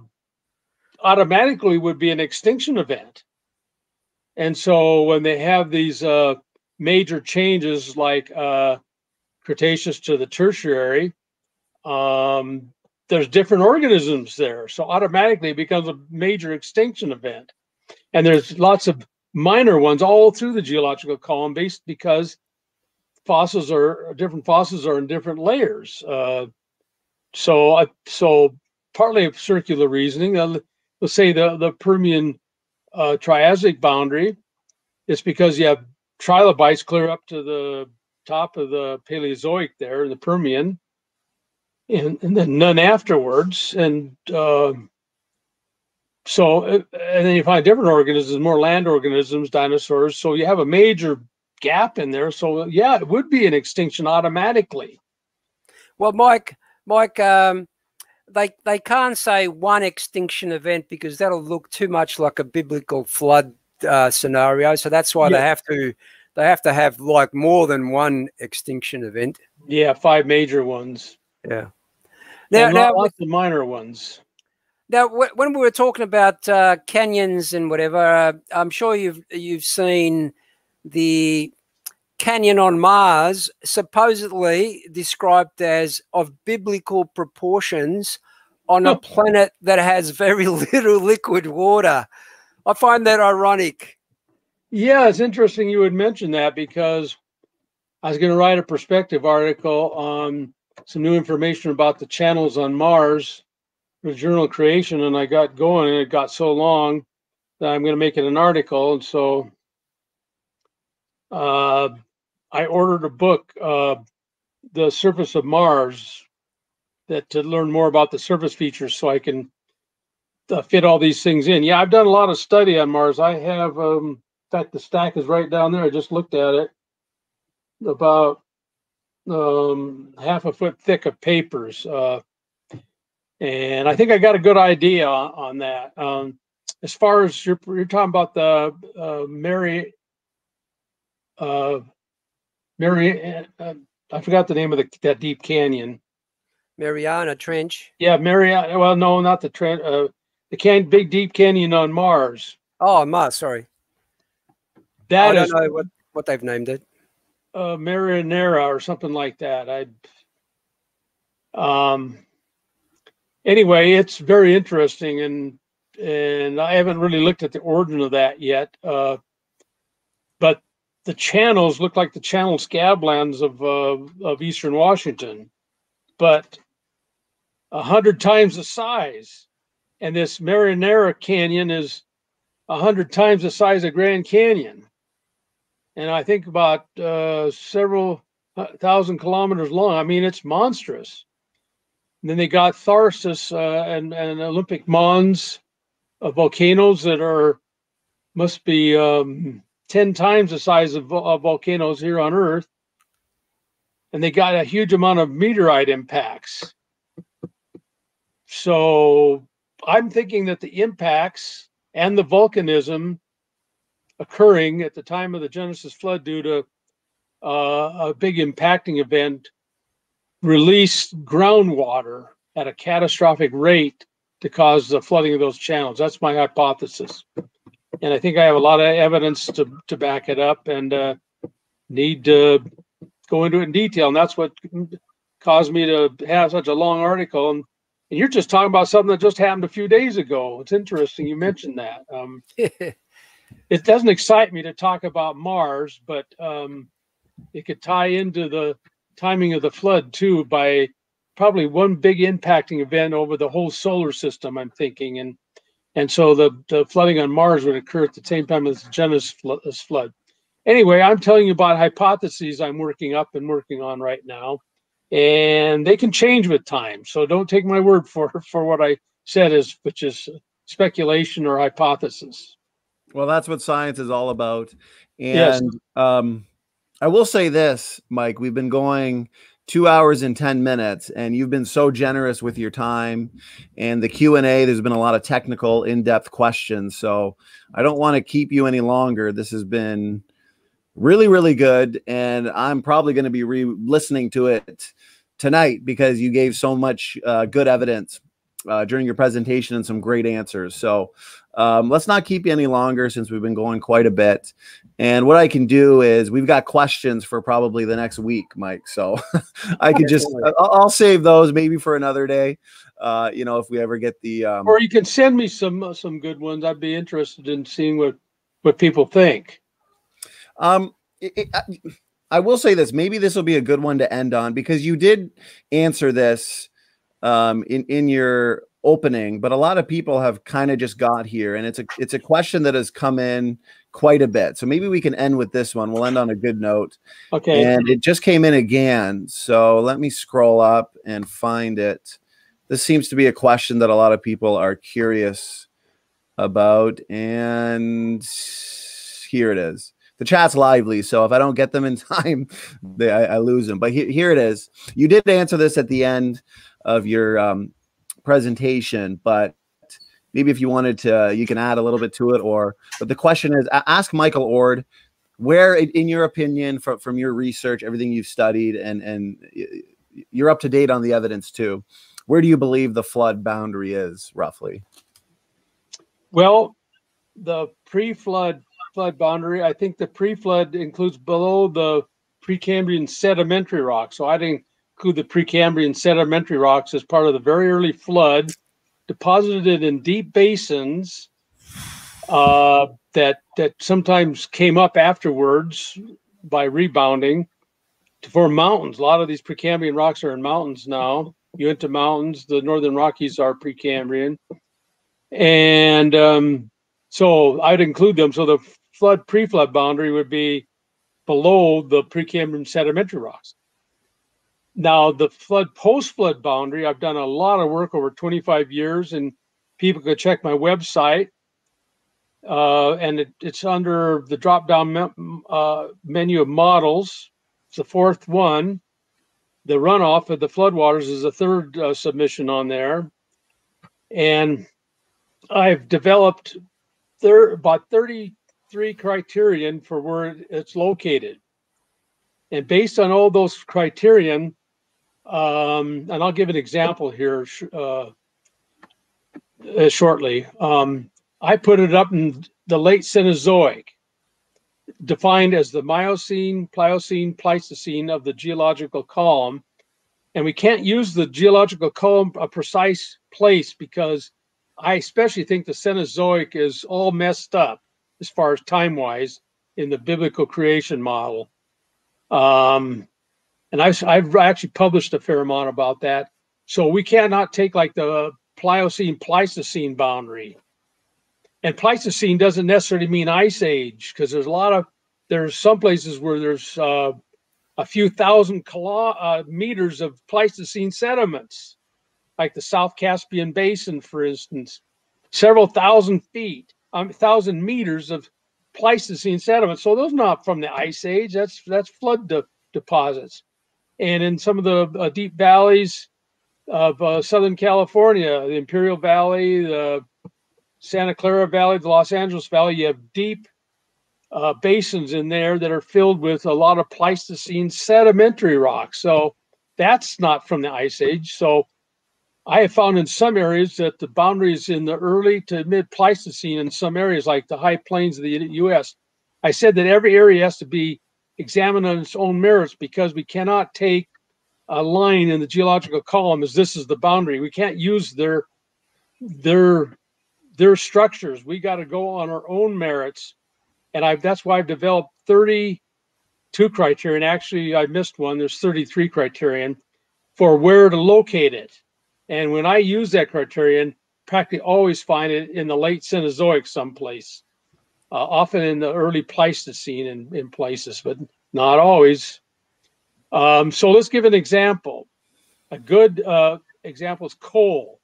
automatically would be an extinction event. And so when they have these uh, major changes like uh, Cretaceous to the Tertiary, um, there's different organisms there. So automatically it becomes a major extinction event. And there's lots of minor ones all through the geological column based because fossils are different fossils are in different layers. Uh, so, uh, so partly of circular reasoning. Uh, let's say the the Permian uh, Triassic boundary. It's because you have trilobites clear up to the top of the Paleozoic there in the Permian, and, and then none afterwards. And uh, so, uh, and then you find different organisms, more land organisms, dinosaurs. So you have a major gap in there. So yeah, it would be an extinction automatically. Well, Mike, Mike, um, they they can't say one extinction event because that'll look too much like a biblical flood uh, scenario. So that's why yeah. they have to they have to have like more than one extinction event. Yeah, five major ones. Yeah. Now, now lots of minor ones. Now, when we were talking about uh, canyons and whatever, uh, I'm sure you've you've seen the canyon on Mars, supposedly described as of biblical proportions on a planet that has very [laughs] little liquid water. I find that ironic. Yeah, it's interesting you would mention that because I was going to write a perspective article on some new information about the channels on Mars for journal creation, and I got going, and it got so long that I'm going to make it an article. And so uh, I ordered a book, uh, The Surface of Mars, that to learn more about the surface features so I can uh, fit all these things in. Yeah, I've done a lot of study on Mars. I have, um, in fact, the stack is right down there. I just looked at it. About um, half a foot thick of papers. Uh, and I think I got a good idea on, on that. Um, as far as you're, you're talking about the uh, Mary, uh, Mary, uh, I forgot the name of the, that deep canyon. Mariana Trench. Yeah, Mariana. Well, no, not the Trench. Uh, the can big deep canyon on Mars. Oh, Mars. Sorry. That I don't is, know what, what they've named it. Uh, Marinara or something like that. I. Um. Anyway, it's very interesting, and and I haven't really looked at the origin of that yet. Uh, but the channels look like the channel scablands of uh, of eastern Washington, but a hundred times the size. And this Marinara Canyon is a hundred times the size of Grand Canyon and I think about uh, several uh, thousand kilometers long. I mean, it's monstrous. And then they got Tharsis uh, and, and Olympus Mons uh, volcanoes that are must be um, ten times the size of, of volcanoes here on Earth, and they got a huge amount of meteorite impacts. So I'm thinking that the impacts and the volcanism occurring at the time of the Genesis flood due to uh, a big impacting event released groundwater at a catastrophic rate to cause the flooding of those channels. That's my hypothesis. And I think I have a lot of evidence to, to back it up and uh, need to go into it in detail. And that's what caused me to have such a long article. And, and you're just talking about something that just happened a few days ago. It's interesting you mentioned that. Um, [laughs] it doesn't excite me to talk about Mars, but um, it could tie into the timing of the flood too by probably one big impacting event over the whole solar system. I'm thinking, and and so the, the flooding on Mars would occur at the same time as the Genesis flood. Anyway, I'm telling you about hypotheses I'm working up and working on right now, and they can change with time. So don't take my word for for what I said is which is speculation or hypothesis. Well, that's what science is all about. And Yes. um, I will say this, Mike, we've been going two hours and 10 minutes and you've been so generous with your time and the q&a there's been a lot of technical in-depth questions so i don't want to keep you any longer this has been really really good and i'm probably going to be re-listening to it tonight because you gave so much uh, good evidence uh, during your presentation and some great answers so um, let's not keep you any longer since we've been going quite a bit. And what I can do is we've got questions for probably the next week, Mike. So [laughs] I could just I'll, I'll save those maybe for another day. Uh, you know, if we ever get the um, or you can send me some uh, some good ones. I'd be interested in seeing what what people think. Um, it, it, I, I will say this. Maybe this will be a good one to end on because you did answer this um, in in your opening, but a lot of people have kind of just got here, and it's a it's a question that has come in quite a bit. So maybe we can end with this one. We'll end on a good note. Okay. And it just came in again. So let me scroll up and find it. This seems to be a question that a lot of people are curious about, and here it is. The chat's lively, so if I don't get them in [laughs] time, they, I, I lose them. But he, here it is. You did answer this at the end of your um, presentation, but maybe if you wanted to, you can add a little bit to it. Or, but the question is, ask Michael Oard, where, in your opinion, from from your research, everything you've studied, and and you're up to date on the evidence too. where do you believe the flood boundary is roughly? Well, the pre-flood flood boundary, I think the pre-flood includes below the Precambrian sedimentary rock. So I'd include the Precambrian sedimentary rocks as part of the very early flood, deposited in deep basins uh, that that sometimes came up afterwards by rebounding to form mountains. A lot of these Precambrian rocks are in mountains now. Uinta Mountains, the Northern Rockies are Precambrian. And um, so I'd include them. So the flood pre-flood boundary would be below the Precambrian sedimentary rocks. Now the flood post-flood boundary, I've done a lot of work over 25 years, and people can check my website. Uh, and it, it's under the drop-down me- uh, menu of models. It's the fourth one. The runoff of the floodwaters is the third uh, submission on there, and I've developed thir- about 33 criterion for where it's located. And based on all those criterion, um, and I'll give an example here uh, uh, shortly. Um, I put it up in the late Cenozoic, defined as the Miocene, Pliocene, Pleistocene of the geological column. And we can't use the geological column a precise place because I especially think the Cenozoic is all messed up as far as time wise in the biblical creation model. Um, and I've, I've actually published a fair amount about that. So we cannot take like the Pliocene Pleistocene boundary. And Pleistocene doesn't necessarily mean ice age because there's a lot of there's some places where there's uh, a few thousand kilo, uh, meters of Pleistocene sediments, like the South Caspian Basin, for instance, several thousand feet, um, thousand meters of Pleistocene sediments. So those are not from the ice age. That's that's flood de- deposits. And in some of the uh, deep valleys of uh, Southern California, the Imperial Valley, the Santa Clara Valley, the Los Angeles Valley, you have deep uh, basins in there that are filled with a lot of Pleistocene sedimentary rocks. So that's not from the Ice Age. So I have found in some areas that the boundaries in the early to mid Pleistocene in some areas, like the high plains of the U.S., I said that every area has to be examined on its own merits because we cannot take a line in the geological column as this is the boundary. We can't use their their their structures. We got to go on our own merits, and I've that's why I've developed 32 criteria. And Actually, I missed one. There's 33 criterion for where to locate it. And when I use that criterion, practically always find it in the late Cenozoic someplace, uh, often in the early Pleistocene in, in places, but not always. Um, so let's give an example. A good uh, example is coal.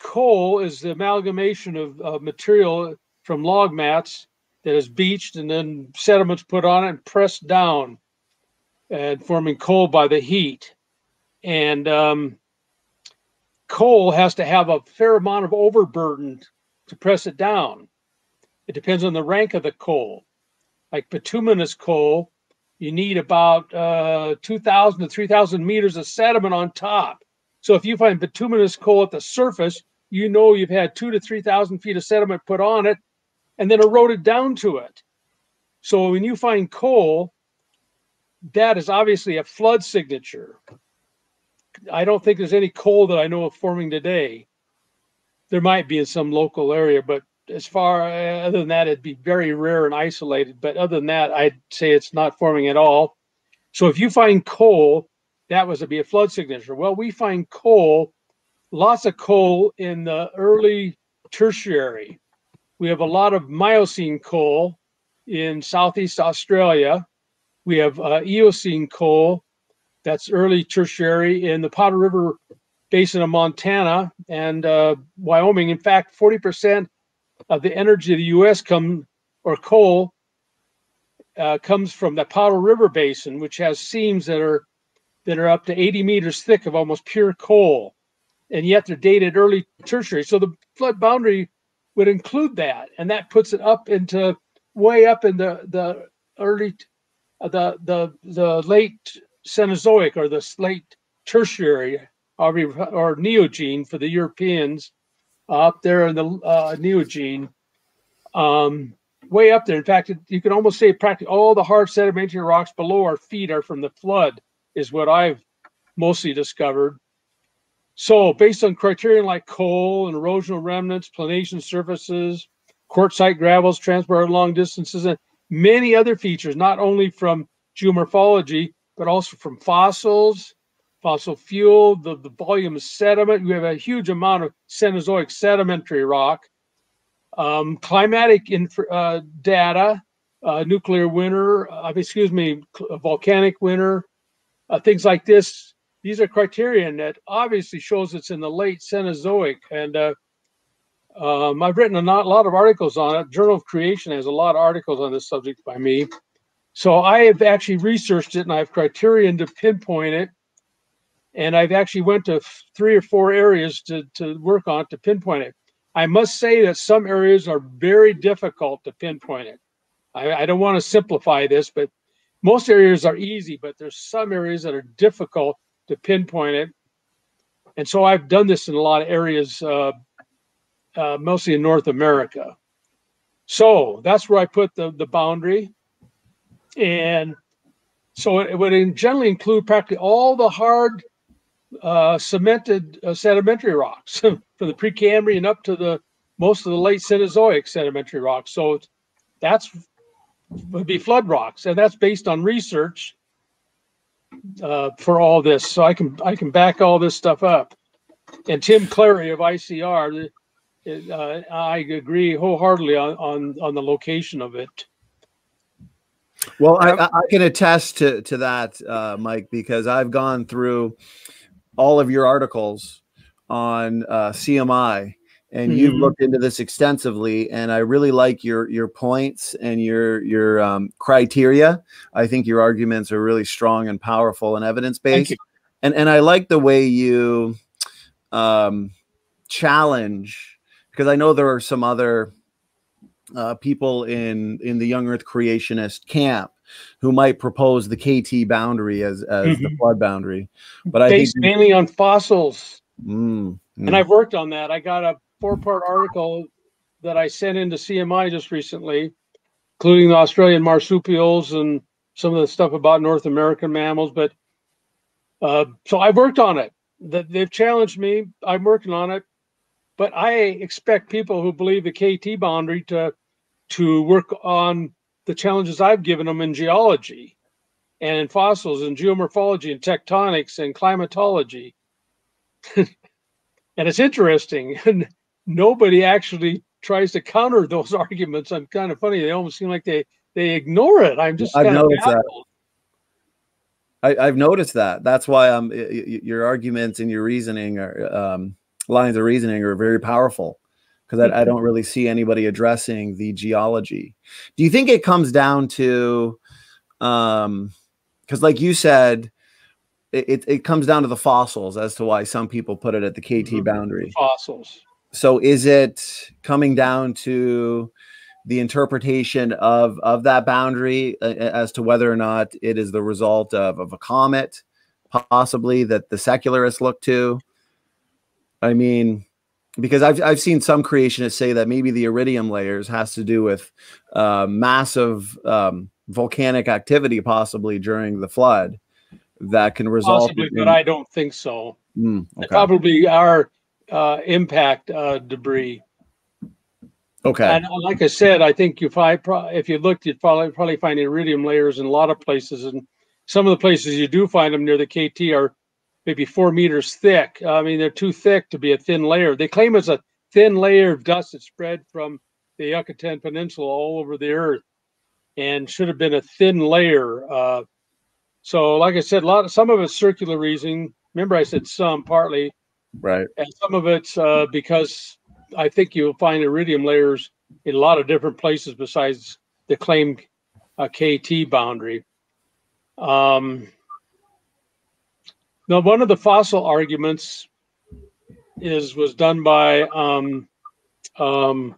Coal is the amalgamation of, of material from log mats that is beached and then sediments put on it and pressed down and forming coal by the heat. And um, coal has to have a fair amount of overburden to press it down. It depends on the rank of the coal. Like bituminous coal, you need about uh, 2,000 to 3,000 meters of sediment on top. So if you find bituminous coal at the surface, you know you've had two to 3,000 feet of sediment put on it and then eroded down to it. So when you find coal, that is obviously a flood signature. I don't think there's any coal that I know of forming today. There might be in some local area, but as far other than that, it'd be very rare and isolated. But other than that, I'd say it's not forming at all. So if you find coal, that was to be a flood signature. Well, we find coal, lots of coal in the early tertiary. We have a lot of Miocene coal in Southeast Australia. We have uh, Eocene coal that's early tertiary in the Powder River Basin of Montana and uh, Wyoming. In fact, 40% of the energy of the U.S. come or coal uh, comes from the Powder River Basin, which has seams that are that are up to 80 meters thick of almost pure coal, and yet they're dated early tertiary. So the flood boundary would include that, and that puts it up into way up in the the early uh, the the the late Cenozoic or the late tertiary or, or Neogene for the Europeans, up there in the uh, Neogene, um, way up there. In fact, you can almost say practically all the hard sedimentary rocks below our feet are from the flood, is what I've mostly discovered. So, based on criterion like coal and erosional remnants, planation surfaces, quartzite gravels transported long distances, and many other features, not only from geomorphology, but also from fossils, fossil fuel, the, the volume of sediment. We have a huge amount of Cenozoic sedimentary rock, um, climatic uh, data, uh, nuclear winter, uh, excuse me, volcanic winter, uh, things like this. These are criterion that obviously shows it's in the late Cenozoic. And uh, um, I've written a lot of articles on it. Journal of Creation has a lot of articles on this subject by me. So I have actually researched it and I have criterion to pinpoint it. And I've actually went to three or four areas to, to work on to pinpoint it. I must say that some areas are very difficult to pinpoint it. I, I don't want to simplify this, but most areas are easy, but there's some areas that are difficult to pinpoint it. And so I've done this in a lot of areas, uh, uh, mostly in North America. So that's where I put the, the boundary. And so it, would generally include practically all the hard uh, cemented uh, sedimentary rocks [laughs] from the Precambrian up to the most of the late Cenozoic sedimentary rocks. So that's would be flood rocks, and that's based on research uh, for all this. So I can I can back all this stuff up. And Tim Clarey of ICR, uh, I agree wholeheartedly on, on on the location of it. Well, I, I can attest to to that, uh, Mike, because I've gone through all of your articles on uh, CMI, and mm-hmm. you've looked into this extensively. And I really like your your points and your your um, criteria. I think your arguments are really strong and powerful and evidence based. And and I like the way you um, challenge because I know there are some other uh, people in in the young Earth creationist camp who might propose the KT boundary as as mm-hmm. the flood boundary, but based I think mainly on fossils. Mm, mm. And I've worked on that. I got a four part article that I sent into CMI just recently, including the Australian marsupials and some of the stuff about North American mammals. But uh, so I've worked on it. That they've challenged me. I'm working on it, but I expect people who believe the KT boundary to to work on the challenges I've given them in geology and in fossils and geomorphology and tectonics and climatology. [laughs] and it's interesting. And Nobody actually tries to counter those [laughs] arguments. I'm kind of funny. They almost seem like they they ignore it. I'm just I've noticed that. I, have noticed that. That's why um your arguments and your reasoning are um, lines of reasoning are very powerful because I, I, don't really see anybody addressing the geology. Do you think it comes down to, um, because like you said, it, it comes down to the fossils as to why some people put it at the KT mm-hmm. boundary. Fossils. So is it coming down to the interpretation of of that boundary uh, as to whether or not it is the result of, of a comet, possibly that the secularists look to? I mean, because I've I've seen some creationists say that maybe the iridium layers has to do with uh, massive um, volcanic activity, possibly during the flood, that can result. Possibly, in, but I don't think so. Mm, okay. Probably our uh, impact uh, debris. Okay. And like I said, I think if I if you looked, you'd probably probably find iridium layers in a lot of places, and some of the places you do find them near the KT are maybe four meters thick. I mean, they're too thick to be a thin layer. They claim it's a thin layer of dust that spread from the Yucatan Peninsula all over the earth, and should have been a thin layer. Uh, so, like I said, a lot of some of it's circular reasoning. Remember, I said some, partly, right, and some of it's uh, because I think you'll find iridium layers in a lot of different places besides the claimed uh, KT boundary. Um, now, one of the fossil arguments is was done by um, um,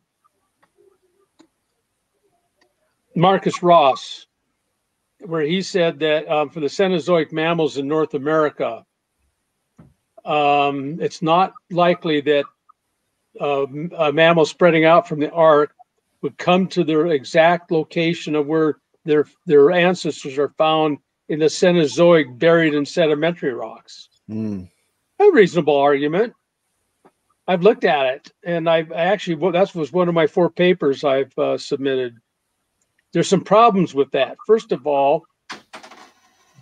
Marcus Ross, where he said that um, for the Cenozoic mammals in North America, um, it's not likely that uh, a mammal spreading out from the ark would come to their exact location of where their their ancestors are found in the Cenozoic buried in sedimentary rocks. Mm. A reasonable argument. I've looked at it, and I've actually well, that was one of my four papers I've uh, submitted. There's some problems with that. First of all,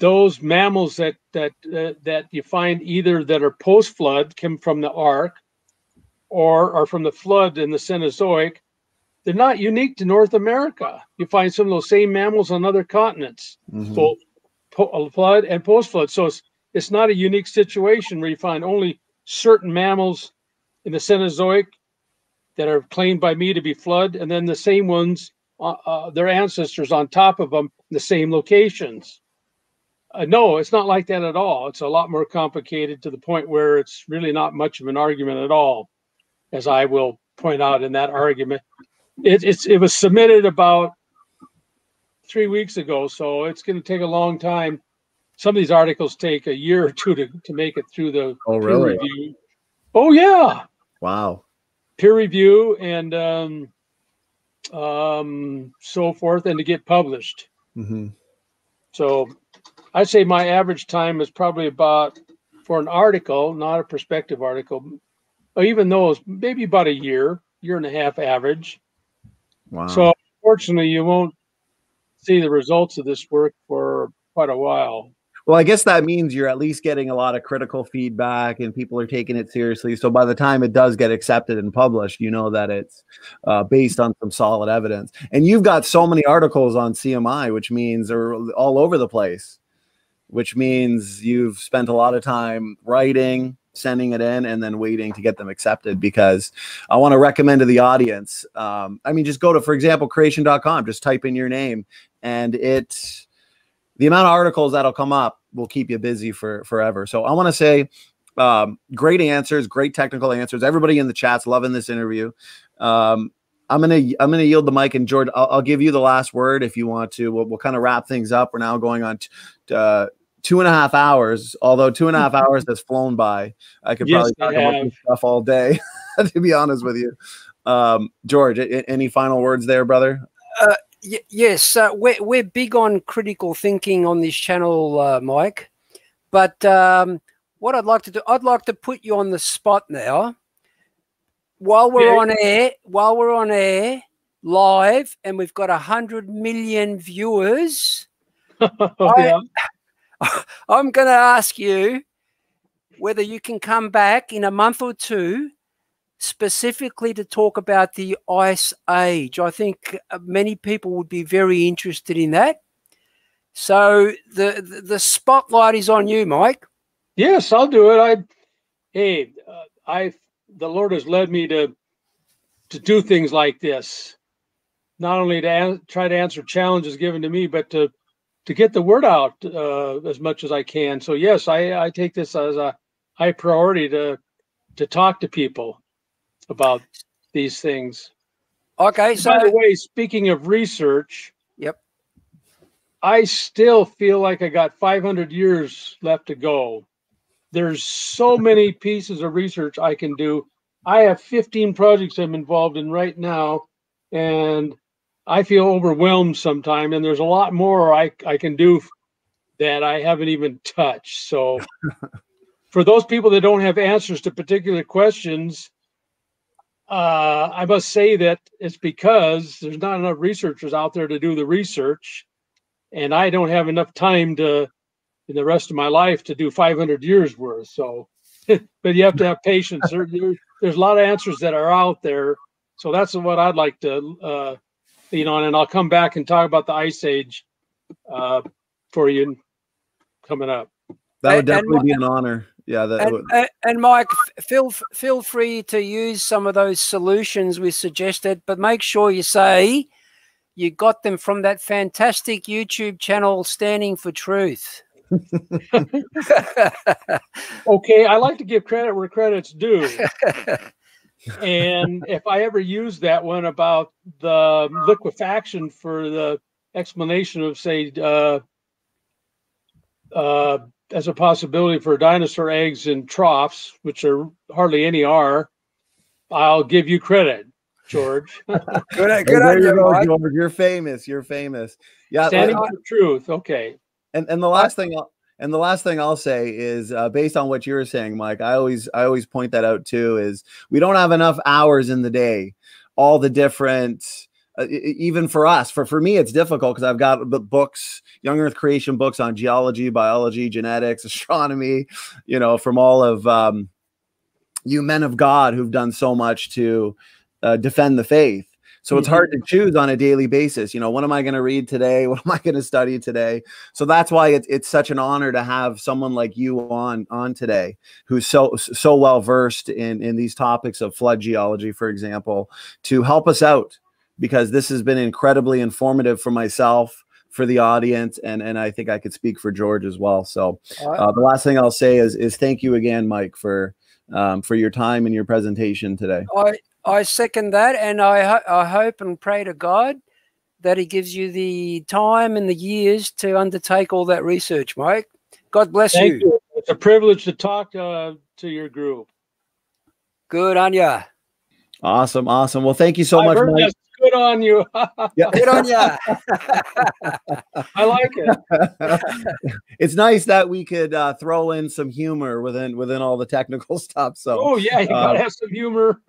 those mammals that that uh, that you find either that are post flood come from the ark, or are from the flood in the Cenozoic. They're not unique to North America. You find some of those same mammals on other continents, Mhm. both flood and post flood. So it's it's not a unique situation where you find only certain mammals in the Cenozoic that are claimed by me to be flood, and then the same ones, uh, uh, their ancestors on top of them, in the same locations. Uh, no, it's not like that at all. It's a lot more complicated to the point where it's really not much of an argument at all, as I will point out in that argument. It, it's it was submitted about three weeks ago, so it's going to take a long time. Some of these articles take a year or two to, to make it through the Oh, peer really? review. Oh yeah, Wow. peer review and um, um, so forth, and to get published. hmm So I'd say my average time is probably about for an article, not a prospective article, even those maybe about a year, year and a half average. Wow. So fortunately, you won't see the results of this work for quite a while. Well, I guess that means you're at least getting a lot of critical feedback and people are taking it seriously. So by the time it does get accepted and published, you know that it's uh, based on some solid evidence. And you've got so many articles on CMI, which means they're all over the place, which means you've spent a lot of time writing, sending it in, and then waiting to get them accepted. Because I want to recommend to the audience, um, I mean, just go to, for example, creation.com, just type in your name and it the amount of articles that'll come up will keep you busy for forever. So I want to say, um, great answers, great technical answers. Everybody in the chat's loving this interview. Um, I'm gonna I'm gonna yield the mic, and George, I'll, I'll give you the last word if you want to. We'll, we'll kind of wrap things up. We're now going on t- t- uh, two and a half hours. Although two and a half hours has flown by, I could Yes, probably they talk about this stuff all day. [laughs] to be honest with you, um, George, a- a- any final words there, brother? Y- yes, uh, we're we're big on critical thinking on this channel, uh, Mike. But um, what I'd like to do, I'd like to put you on the spot now. While we're Yeah. on air, while we're on air live, and we've got a hundred million viewers, [laughs] yeah. [laughs] I'm going to ask you whether you can come back in a month or two specifically to talk about the ice age. I think uh, many people would be very interested in that. So the the, spotlight is on you, Mike. Yes, I'll do it. I, hey, uh, I, the Lord has led me to, to do things like this, not only to an- try to answer challenges given to me, but to, to get the word out uh, as much as I can. So yes, I, I take this as a high priority to, to talk to people about these things. Okay, so By the way, speaking of research, Yep. I still feel like I got 500 years left to go. There's so [laughs] many pieces of research I can do. I have 15 projects I'm involved in right now, and I feel overwhelmed sometimes. And there's a lot more I, I can do that I haven't even touched. So, [laughs] for those people that don't have answers to particular questions, uh, I must say that it's because there's not enough researchers out there to do the research, and I don't have enough time to, in the rest of my life, to do 500 years worth. So, [laughs] but you have to have patience. There, there- there's a lot of answers that are out there. So that's what I'd like to, uh, you know, and I'll come back and talk about the ice age uh, for you coming up. That would And- and definitely be an honor. Yeah, that and, would. and, and Mike, feel feel free to use some of those solutions we suggested, but make sure you say you got them from that fantastic YouTube channel, Standing for Truth. [laughs] Okay, I like to give credit where credit's due. and if I ever use that one about the liquefaction for the explanation of, say, uh, uh, as a possibility for dinosaur eggs in troughs, which are hardly any are, I'll give you credit, George. [laughs] Good, good there on you you, go, Mike. George. You're famous. You're famous. Yeah. Standing for truth. Okay. and and the last thing I'll, and the last thing I'll say is uh, based on what you were saying, Mike. I always I always point that out too. Is we don't have enough hours in the day. All the different. Uh, even for us, for for me, it's difficult because I've got the books, young Earth creation books on geology, biology, genetics, [laughs] astronomy, you know, from all of um, you men of God who've done so much to uh, defend the faith. So it's Mhm. hard to choose on a daily basis. You know, what am I going to read today? [laughs] What am I going to study today? So that's why it's it's such an honor to have someone like you on on today, who's so so well versed in in these topics of flood geology, for example, to help us out because this has been incredibly informative for myself, for the audience, and and I think I could speak for George as well. So I- uh, the last thing I'll say is is thank you again, Mike, for um, for your time and your presentation today. I, I second that, and I, ho- I hope and pray to God that He gives you the time and the years to undertake all that research, Mike. God bless Thank you. you. It's a privilege to talk uh, to your group. Good on you. Awesome, awesome. Well, thank you so I much, heard Mike. That's good on you. [laughs] Yeah. Good on you. [laughs] I like it. [laughs] it's nice that we could uh, throw in some humor within within all the technical stuff. So, Oh yeah, you uh, gotta have some humor.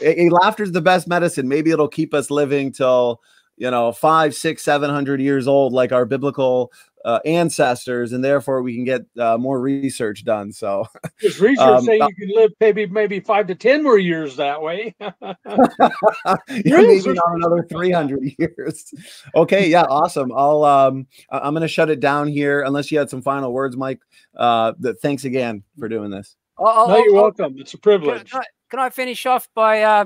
eh, laughter's the best medicine. Maybe it'll keep us living till you know five, six, seven hundred years old, like our biblical uh, ancestors, and therefore we can get uh, more research done. So, [laughs] There's research Um, saying you can live maybe maybe five to ten more years that way. [laughs] [laughs] yeah, Yes, maybe not another 300 years. Okay, yeah, awesome. I'll um I- I'm gonna shut it down here unless you had some final words, Mike. Uh that thanks again for doing this. I'll- no, I'll- you're I'll- welcome. It's a privilege. can I, can I finish off by uh,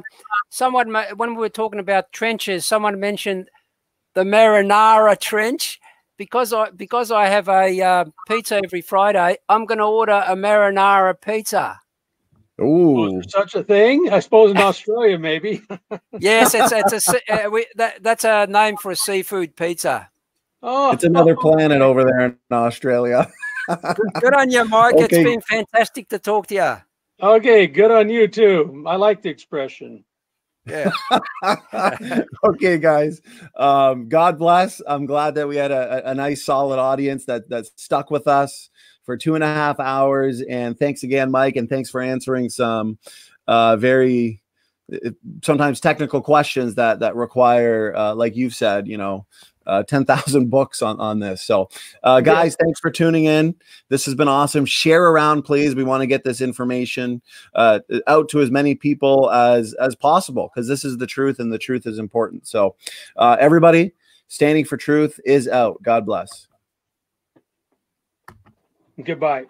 someone when we were talking about trenches? Someone mentioned the Marinara Trench. Because I because I have a uh, pizza every Friday, I'm going to order a marinara pizza. Oh, Ooh. there such a thing? I suppose in [laughs] Australia, maybe. [laughs] Yes, it's it's a uh, we, that, that's a name for a seafood pizza. Oh, It's another [laughs] planet over there in Australia. Good on you, Mike. Okay. It's been fantastic to talk to you. Okay, good on you too. I like the expression. Yeah. [laughs] okay, guys. Um, God bless. I'm glad that we had a, a- nice, solid audience that that stuck with us for two and a half hours. And thanks again, Mike, and thanks for answering some uh, very uh, sometimes technical questions that that require, uh, like you've said, you know. Uh, 10,000 books on, on this. So, uh, guys, thanks for tuning in. This has been awesome. Share around, please. We want to get this information uh, out to as many people as as possible because this is the truth and the truth is important so uh, everybody standing for truth is out god bless Goodbye.